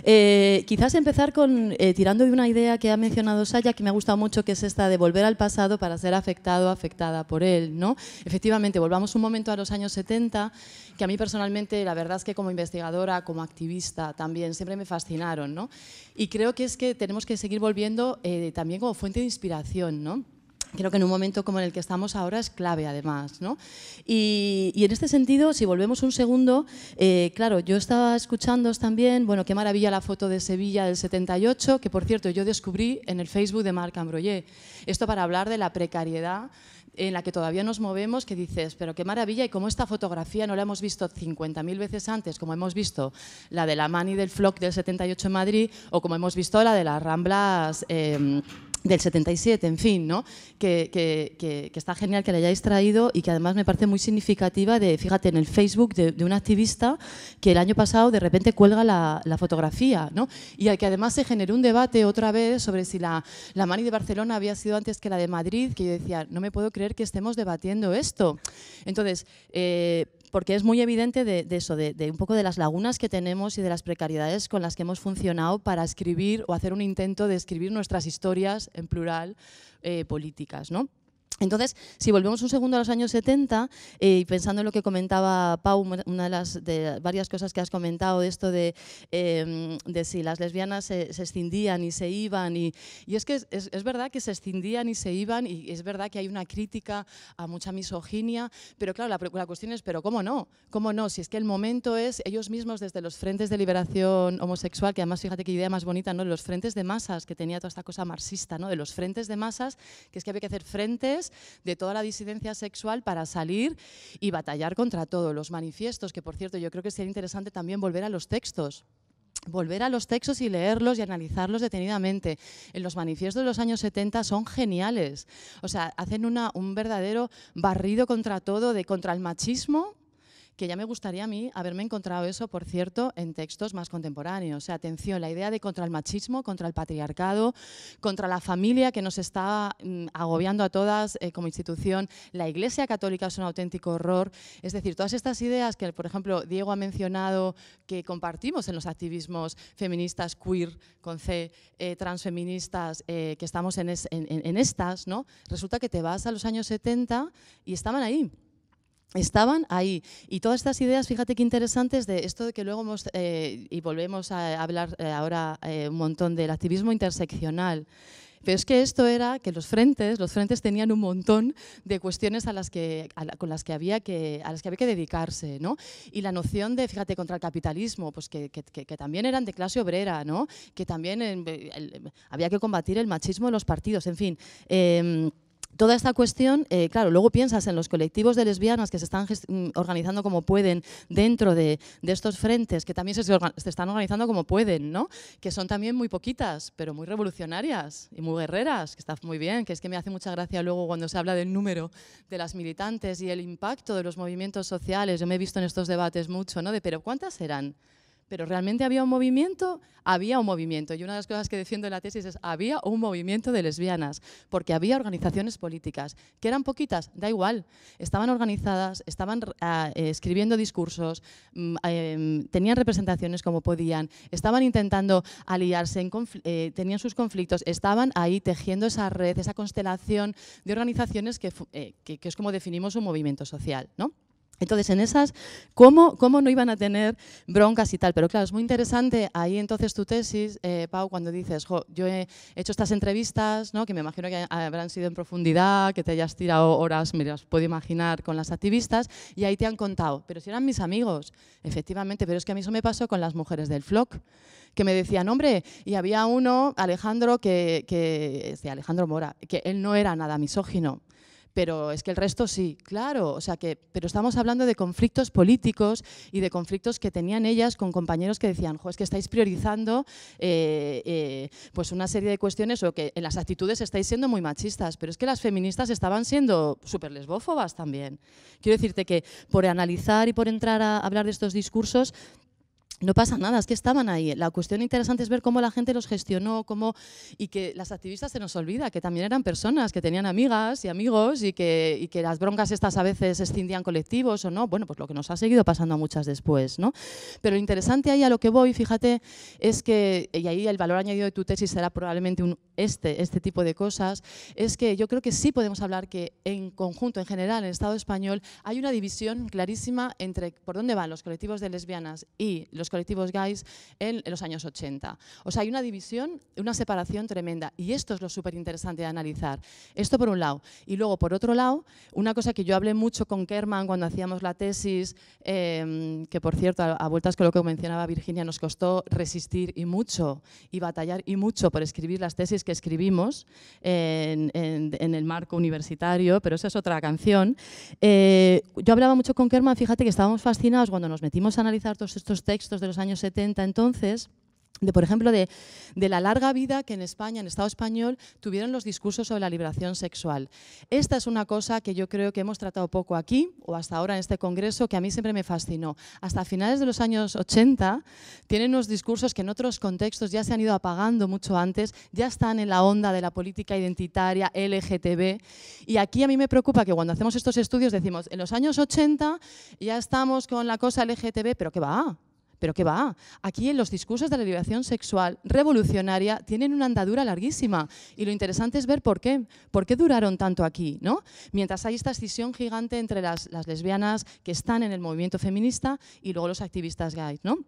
Eh, quizás empezar con, eh, tirando de una idea que ha mencionado Saya, que me ha gustado mucho, que es esta de volver al pasado para ser afectado o afectada por él. ¿no? Efectivamente, volvamos un momento a los años 70, que a mí personalmente, la verdad es que como investigadora, como activista, también siempre me fascinaron. ¿no? Y creo que es que tenemos que seguir volviendo también como fuente de inspiración. ¿no? Creo que en un momento como en el que estamos ahora es clave, además. ¿no? Y, en este sentido, si volvemos un segundo, eh, claro, yo estaba escuchando también, bueno, qué maravilla la foto de Sevilla del 78, que por cierto yo descubrí en el Facebook de Marc Ambroyer. Esto para hablar de la precariedad en la que todavía nos movemos, que dices, pero qué maravilla, y como esta fotografía no la hemos visto 50.000 veces antes, como hemos visto la de la Mani del Flock del 78 en Madrid, o como hemos visto la de las Ramblas... Eh, del 77, en fin, ¿no? Que, que, está genial que la hayáis traído y que además me parece muy significativa de, fíjate, en el Facebook de, de un activista que el año pasado de repente cuelga la, la, fotografía, ¿no? Y al que además se generó un debate otra vez sobre si la, la Mani de Barcelona había sido antes que la de Madrid, que yo decía, no me puedo creer que estemos debatiendo esto. Entonces, eh, porque es muy evidente de, eso, de, un poco de las lagunas que tenemos y de las precariedades con las que hemos funcionado para escribir o hacer un intento de escribir nuestras historias en plural eh, políticas. ¿no? Entonces, si volvemos un segundo a los años 70, eh, y pensando en lo que comentaba Pau, una de las de varias cosas que has comentado, esto de, em, de si las lesbianas se, se, escindían y se iban, y, y es que es, es, verdad que se escindían y se iban, y es verdad que hay una crítica a mucha misoginia, pero claro, la, la cuestión es, ¿pero cómo no? ¿Cómo no? Si es que el momento es ellos mismos desde los frentes de liberación homosexual, que además fíjate qué idea más bonita, ¿no? Los frentes de masas, que tenía toda esta cosa marxista, ¿no? De los frentes de masas, que es que había que hacer frentes de toda la disidencia sexual para salir y batallar contra todo. Los manifiestos, que por cierto yo creo que sería interesante también volver a los textos volver a los textos y leerlos y analizarlos detenidamente. En los manifiestos de los años 70 son geniales. O sea, hacen un verdadero barrido contra todo, de contra el machismo, que ya me gustaría a mí haberme encontrado eso, por cierto, en textos más contemporáneos. O sea, atención, la idea de contra el machismo, contra el patriarcado, contra la familia que nos está mm, agobiando a todas eh, como institución. La Iglesia Católica es un auténtico horror. Es decir, todas estas ideas que, por ejemplo, Diego ha mencionado que compartimos en los activismos feministas queer, con C, eh, transfeministas, eh, que estamos en, en estas, ¿no? Resulta que te vas a los años 70 y estaban ahí estaban ahí. Y todas estas ideas, fíjate qué interesantes de esto de que luego hemos, eh, y volvemos a hablar eh, ahora eh, un montón del activismo interseccional. Pero es que esto era que los frentes, los frentes tenían un montón de cuestiones a las que, con las que había que, a las que había que dedicarse, ¿no? Y la noción de, fíjate, contra el capitalismo, pues que, que, que también eran de clase obrera, ¿no? Que también había que combatir el machismo en los partidos, en fin. Em, toda esta cuestión, eh, claro, luego piensas en los colectivos de lesbianas que se están mm, organizando como pueden dentro de, estos frentes, que también se, se, están organizando como pueden, ¿no? Que son también muy poquitas, pero muy revolucionarias y muy guerreras, que está muy bien, que es que me hace mucha gracia luego cuando se habla del número de las militantes y el impacto de los movimientos sociales. Yo me he visto en estos debates mucho, ¿no? De, pero ¿cuántas eran? Pero realmente había un movimiento, había un movimiento. Y una de las cosas que defiendo en la tesis es, había un movimiento de lesbianas, porque había organizaciones políticas, que eran poquitas, da igual. Estaban organizadas, estaban ah, eh, escribiendo discursos, mm, em, tenían representaciones como podían, estaban intentando aliarse, eh, tenían sus conflictos, estaban ahí tejiendo esa red, esa constelación de organizaciones que, eh, que es como definimos un movimiento social, ¿no? Entonces, en esas, ¿cómo, ¿cómo, no iban a tener broncas y tal? Pero claro, es muy interesante ahí entonces tu tesis, eh, Pau, cuando dices, yo he hecho estas entrevistas, ¿no? que me imagino que habrán sido en profundidad, que te hayas tirado horas, me las puedo imaginar, con las activistas, y ahí te han contado, pero si eran mis amigos, efectivamente, pero es que a mí eso me pasó con las mujeres del FLOC, que me decían, hombre, y había uno, Alejandro, que, que Alejandro Mora, que él no era nada misógino, pero es que el resto sí, claro, o sea que, pero estamos hablando de conflictos políticos y de conflictos que tenían ellas con compañeros que decían, jo, es que estáis priorizando eh, eh, pues una serie de cuestiones o que en las actitudes estáis siendo muy machistas, pero es que las feministas estaban siendo súper lesbófobas también. Quiero decirte que por analizar y por entrar a hablar de estos discursos, no pasa nada, es que estaban ahí. La cuestión interesante es ver cómo la gente los gestionó cómo, y que las activistas se nos olvida, que también eran personas, que tenían amigas y amigos y que, y que las broncas estas a veces escindían colectivos o no. Bueno, pues lo que nos ha seguido pasando a muchas después. ¿no? Pero lo interesante ahí a lo que voy, fíjate, es que, y ahí el valor añadido de tu tesis será probablemente un, este, este tipo de cosas, es que yo creo que sí podemos hablar que en conjunto, en general, en el Estado español, hay una división clarísima entre por dónde van los colectivos de lesbianas y los colectivos gays en, los años 80. O sea, hay una división, una separación tremenda. Y esto es lo súper interesante de analizar. Esto por un lado. Y luego, por otro lado, una cosa que yo hablé mucho con Kerman cuando hacíamos la tesis, em, que por cierto, a, vueltas con lo que mencionaba Virginia, nos costó resistir y mucho, y batallar y mucho por escribir las tesis que escribimos en, el marco universitario, pero esa es otra canción. Eh, yo hablaba mucho con Kerman, fíjate que estábamos fascinados cuando nos metimos a analizar todos estos textos de los años 70 entonces, de, por ejemplo, de, la larga vida que en España, en Estado español, tuvieron los discursos sobre la liberación sexual. Esta es una cosa que yo creo que hemos tratado poco aquí, o hasta ahora en este congreso, que a mí siempre me fascinó. Hasta finales de los años 80 tienen unos discursos que en otros contextos ya se han ido apagando mucho antes, ya están en la onda de la política identitaria, LGTB, y aquí a mí me preocupa que cuando hacemos estos estudios decimos, en los años 80 ya estamos con la cosa LGTB, pero ¿qué va? Pero ¿qué va? Aquí en los discursos de la liberación sexual revolucionaria tienen una andadura larguísima y lo interesante es ver por qué. ¿Por qué duraron tanto aquí? ¿no? Mientras hay esta escisión gigante entre las, lesbianas que están en el movimiento feminista y luego los activistas gays. ¿no?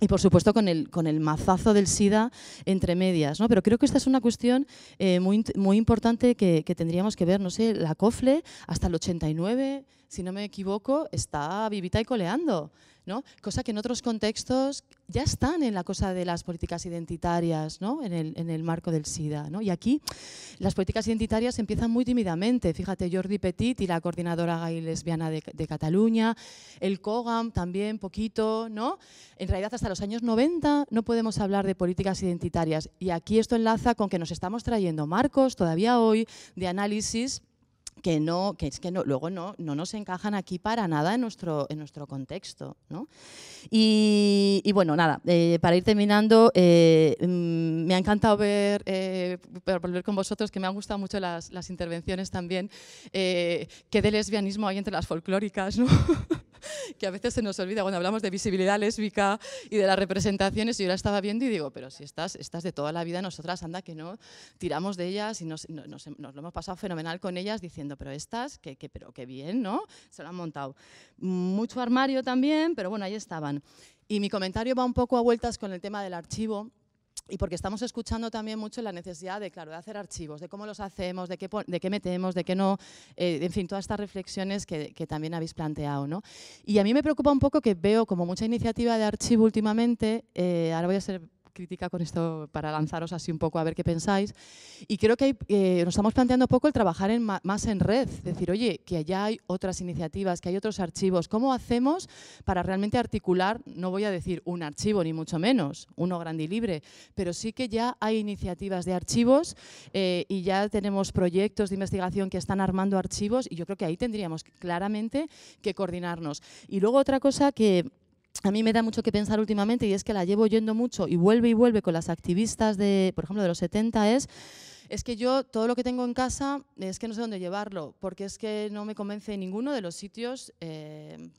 Y por supuesto con el, con el mazazo del SIDA entre medias. ¿no? Pero creo que esta es una cuestión eh, muy, muy importante que, que, tendríamos que ver. No sé, la COFLE hasta el 89, si no me equivoco, está vivita y coleando. Cosa que en otros contextos ya están en la cosa de las políticas identitarias, ¿no? en, el, marco del SIDA. Y aquí las políticas identitarias empiezan muy tímidamente. Fíjate, Jordi Petit y la coordinadora gay lesbiana de, Cataluña, el COGAM también, poquito. ¿no? En realidad, hasta los años 90 no podemos hablar de políticas identitarias. Y aquí esto enlaza con que nos estamos trayendo marcos todavía hoy de análisis que no, que es que no, luego no, no nos encajan aquí para nada en nuestro, en nuestro contexto. ¿no? Y, bueno, nada, eh, para ir terminando, eh, mm, me ha encantado ver, eh, volver con vosotros, que me han gustado mucho las, las intervenciones también, eh, que de lesbianismo hay entre las folclóricas, ¿no? que a veces se nos olvida cuando hablamos de visibilidad lésbica y de las representaciones. Y yo la estaba viendo y digo, pero si estás, estás de toda la vida, nosotras anda que no, tiramos de ellas y nos, nos, lo hemos pasado fenomenal con ellas diciendo, pero estas, que, que, pero qué bien, ¿no? Se lo han montado. Mucho armario también, pero bueno, ahí estaban. Y mi comentario va un poco a vueltas con el tema del archivo y porque estamos escuchando también mucho la necesidad de, claro, de hacer archivos, de cómo los hacemos, de qué, de qué metemos, de qué no, eh, en fin, todas estas reflexiones que, que, también habéis planteado. ¿no? Y a mí me preocupa un poco que veo como mucha iniciativa de archivo últimamente, eh, ahora voy a ser crítica con esto para lanzaros así un poco a ver qué pensáis. Y creo que eh, nos estamos planteando poco el trabajar en, más en red, decir, oye, que allá hay otras iniciativas, que hay otros archivos. ¿Cómo hacemos para realmente articular, no voy a decir un archivo ni mucho menos, uno grande y libre, pero sí que ya hay iniciativas de archivos eh, y ya tenemos proyectos de investigación que están armando archivos y yo creo que ahí tendríamos claramente que coordinarnos. Y luego otra cosa que a mí me da mucho que pensar últimamente y es que la llevo oyendo mucho y vuelve y vuelve con las activistas de, por ejemplo, de los 70 es es que yo todo lo que tengo en casa es que no sé dónde llevarlo, porque es que no me convence ninguno de los sitios eh,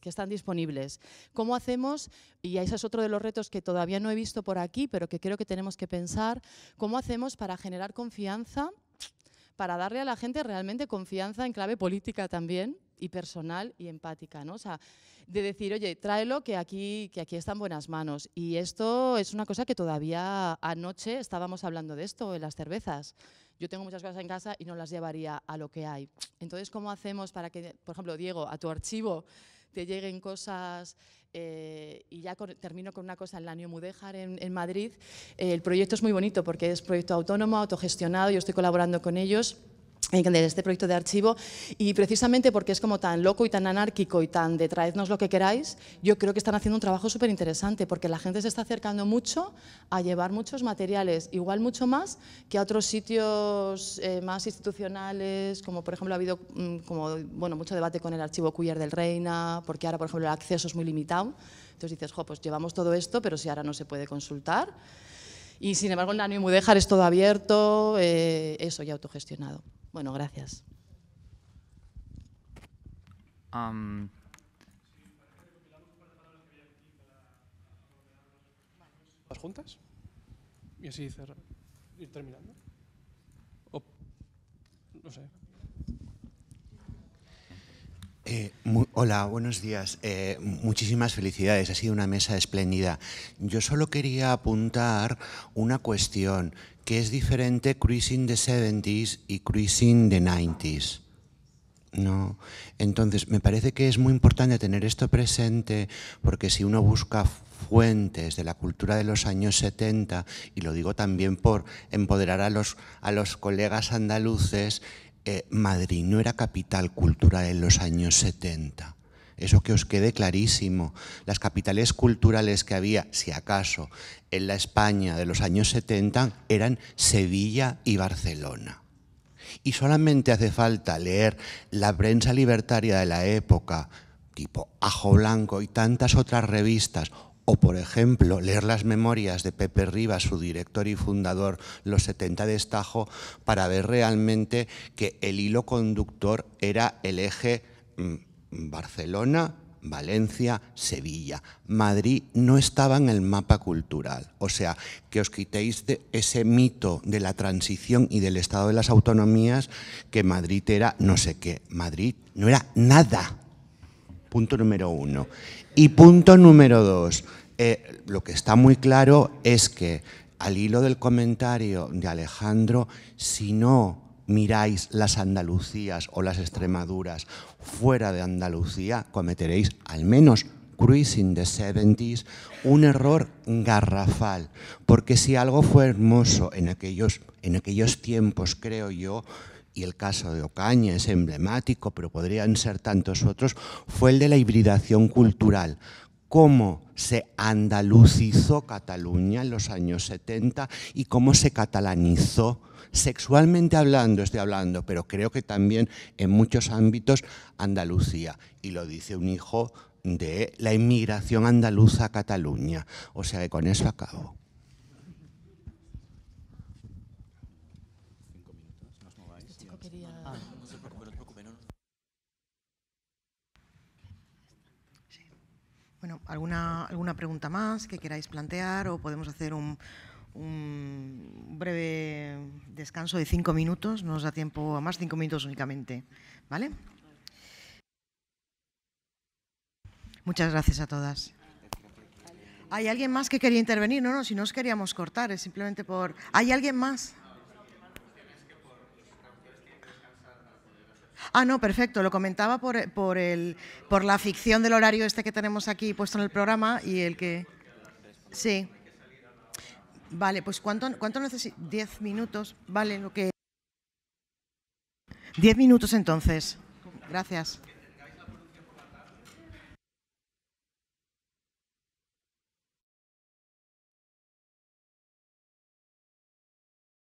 que están disponibles. ¿Cómo hacemos? Y ese es otro de los retos que todavía no he visto por aquí, pero que creo que tenemos que pensar, ¿cómo hacemos para generar confianza, para darle a la gente realmente confianza en clave política también, y personal y empática, ¿no? O sea, de decir, oye, tráelo que aquí, que aquí está en buenas manos. Y esto es una cosa que todavía anoche estábamos hablando de esto en las cervezas. Yo tengo muchas cosas en casa y no las llevaría a lo que hay. Entonces, ¿cómo hacemos para que, por ejemplo, Diego, a tu archivo te lleguen cosas eh, y ya termino con una cosa en la New Mudéjar en, Madrid. Eh, el proyecto es muy bonito porque es proyecto autónomo, autogestionado, yo estoy colaborando con ellos de este proyecto de archivo. Y precisamente porque es como tan loco y tan anárquico y tan de traednos lo que queráis, yo creo que están haciendo un trabajo súper interesante porque la gente se está acercando mucho a llevar muchos materiales, igual mucho más que a otros sitios eh, más institucionales, como por ejemplo ha habido mm, como, bueno, mucho debate con el archivo Cuyer del Reina, porque ahora por ejemplo el acceso es muy limitado, entonces dices, jo, pues llevamos todo esto, pero si ahora no se puede consultar, y sin embargo en la New Mudéjar es todo abierto, eh, eso y autogestionado. Bueno, gracias. ¿Las juntas? Y así ir terminando. no sé. Eh, hola, buenos días. Eh, muchísimas felicidades. Ha sido una mesa espléndida. Yo solo quería apuntar una cuestión que es diferente Cruising the 70s y Cruising the 90s. ¿no? Entonces, me parece que es muy importante tener esto presente porque si uno busca fuentes de la cultura de los años 70, y lo digo también por empoderar a los, a los colegas andaluces, eh, Madrid no era capital cultural en los años 70. Eso que os quede clarísimo. Las capitales culturales que había, si acaso, en la España de los años 70 eran Sevilla y Barcelona. Y solamente hace falta leer la prensa libertaria de la época, tipo Ajo Blanco y tantas otras revistas, o por ejemplo leer las memorias de Pepe Rivas, su director y fundador, Los 70 de Estajo, para ver realmente que el hilo conductor era el eje mm, Barcelona, Valencia, Sevilla. Madrid no estaba en el mapa cultural. O sea, que os quitéis de ese mito de la transición y del estado de las autonomías, que Madrid era no sé qué. Madrid no era nada. Punto número uno. Y punto número dos. Eh, lo que está muy claro es que al hilo del comentario de Alejandro, si no miráis las Andalucías o las Extremaduras fuera de Andalucía, cometeréis al menos cruising the 70s, un error garrafal, porque si algo fue hermoso en aquellos, en aquellos tiempos, creo yo, y el caso de Ocaña es emblemático, pero podrían ser tantos otros, fue el de la hibridación cultural. Cómo se andalucizó Cataluña en los años 70 y cómo se catalanizó Sexualmente hablando estoy hablando, pero creo que también en muchos ámbitos Andalucía. Y lo dice un hijo de la inmigración andaluza a Cataluña. O sea que con eso acabo. Bueno, ¿alguna, ¿alguna pregunta más que queráis plantear o podemos hacer un, un breve descanso de cinco minutos, nos da tiempo a más, cinco minutos únicamente. ¿Vale? Muchas gracias a todas. ¿Hay alguien más que quería intervenir? No, no, si no os queríamos cortar, es simplemente por... ¿Hay alguien más? Ah, no, perfecto. Lo comentaba por, por, el, por la ficción del horario este que tenemos aquí puesto en el programa y el que... Sí. Vale, pues ¿cuánto, cuánto necesito? Diez minutos. Vale, lo que... Diez minutos entonces. Gracias.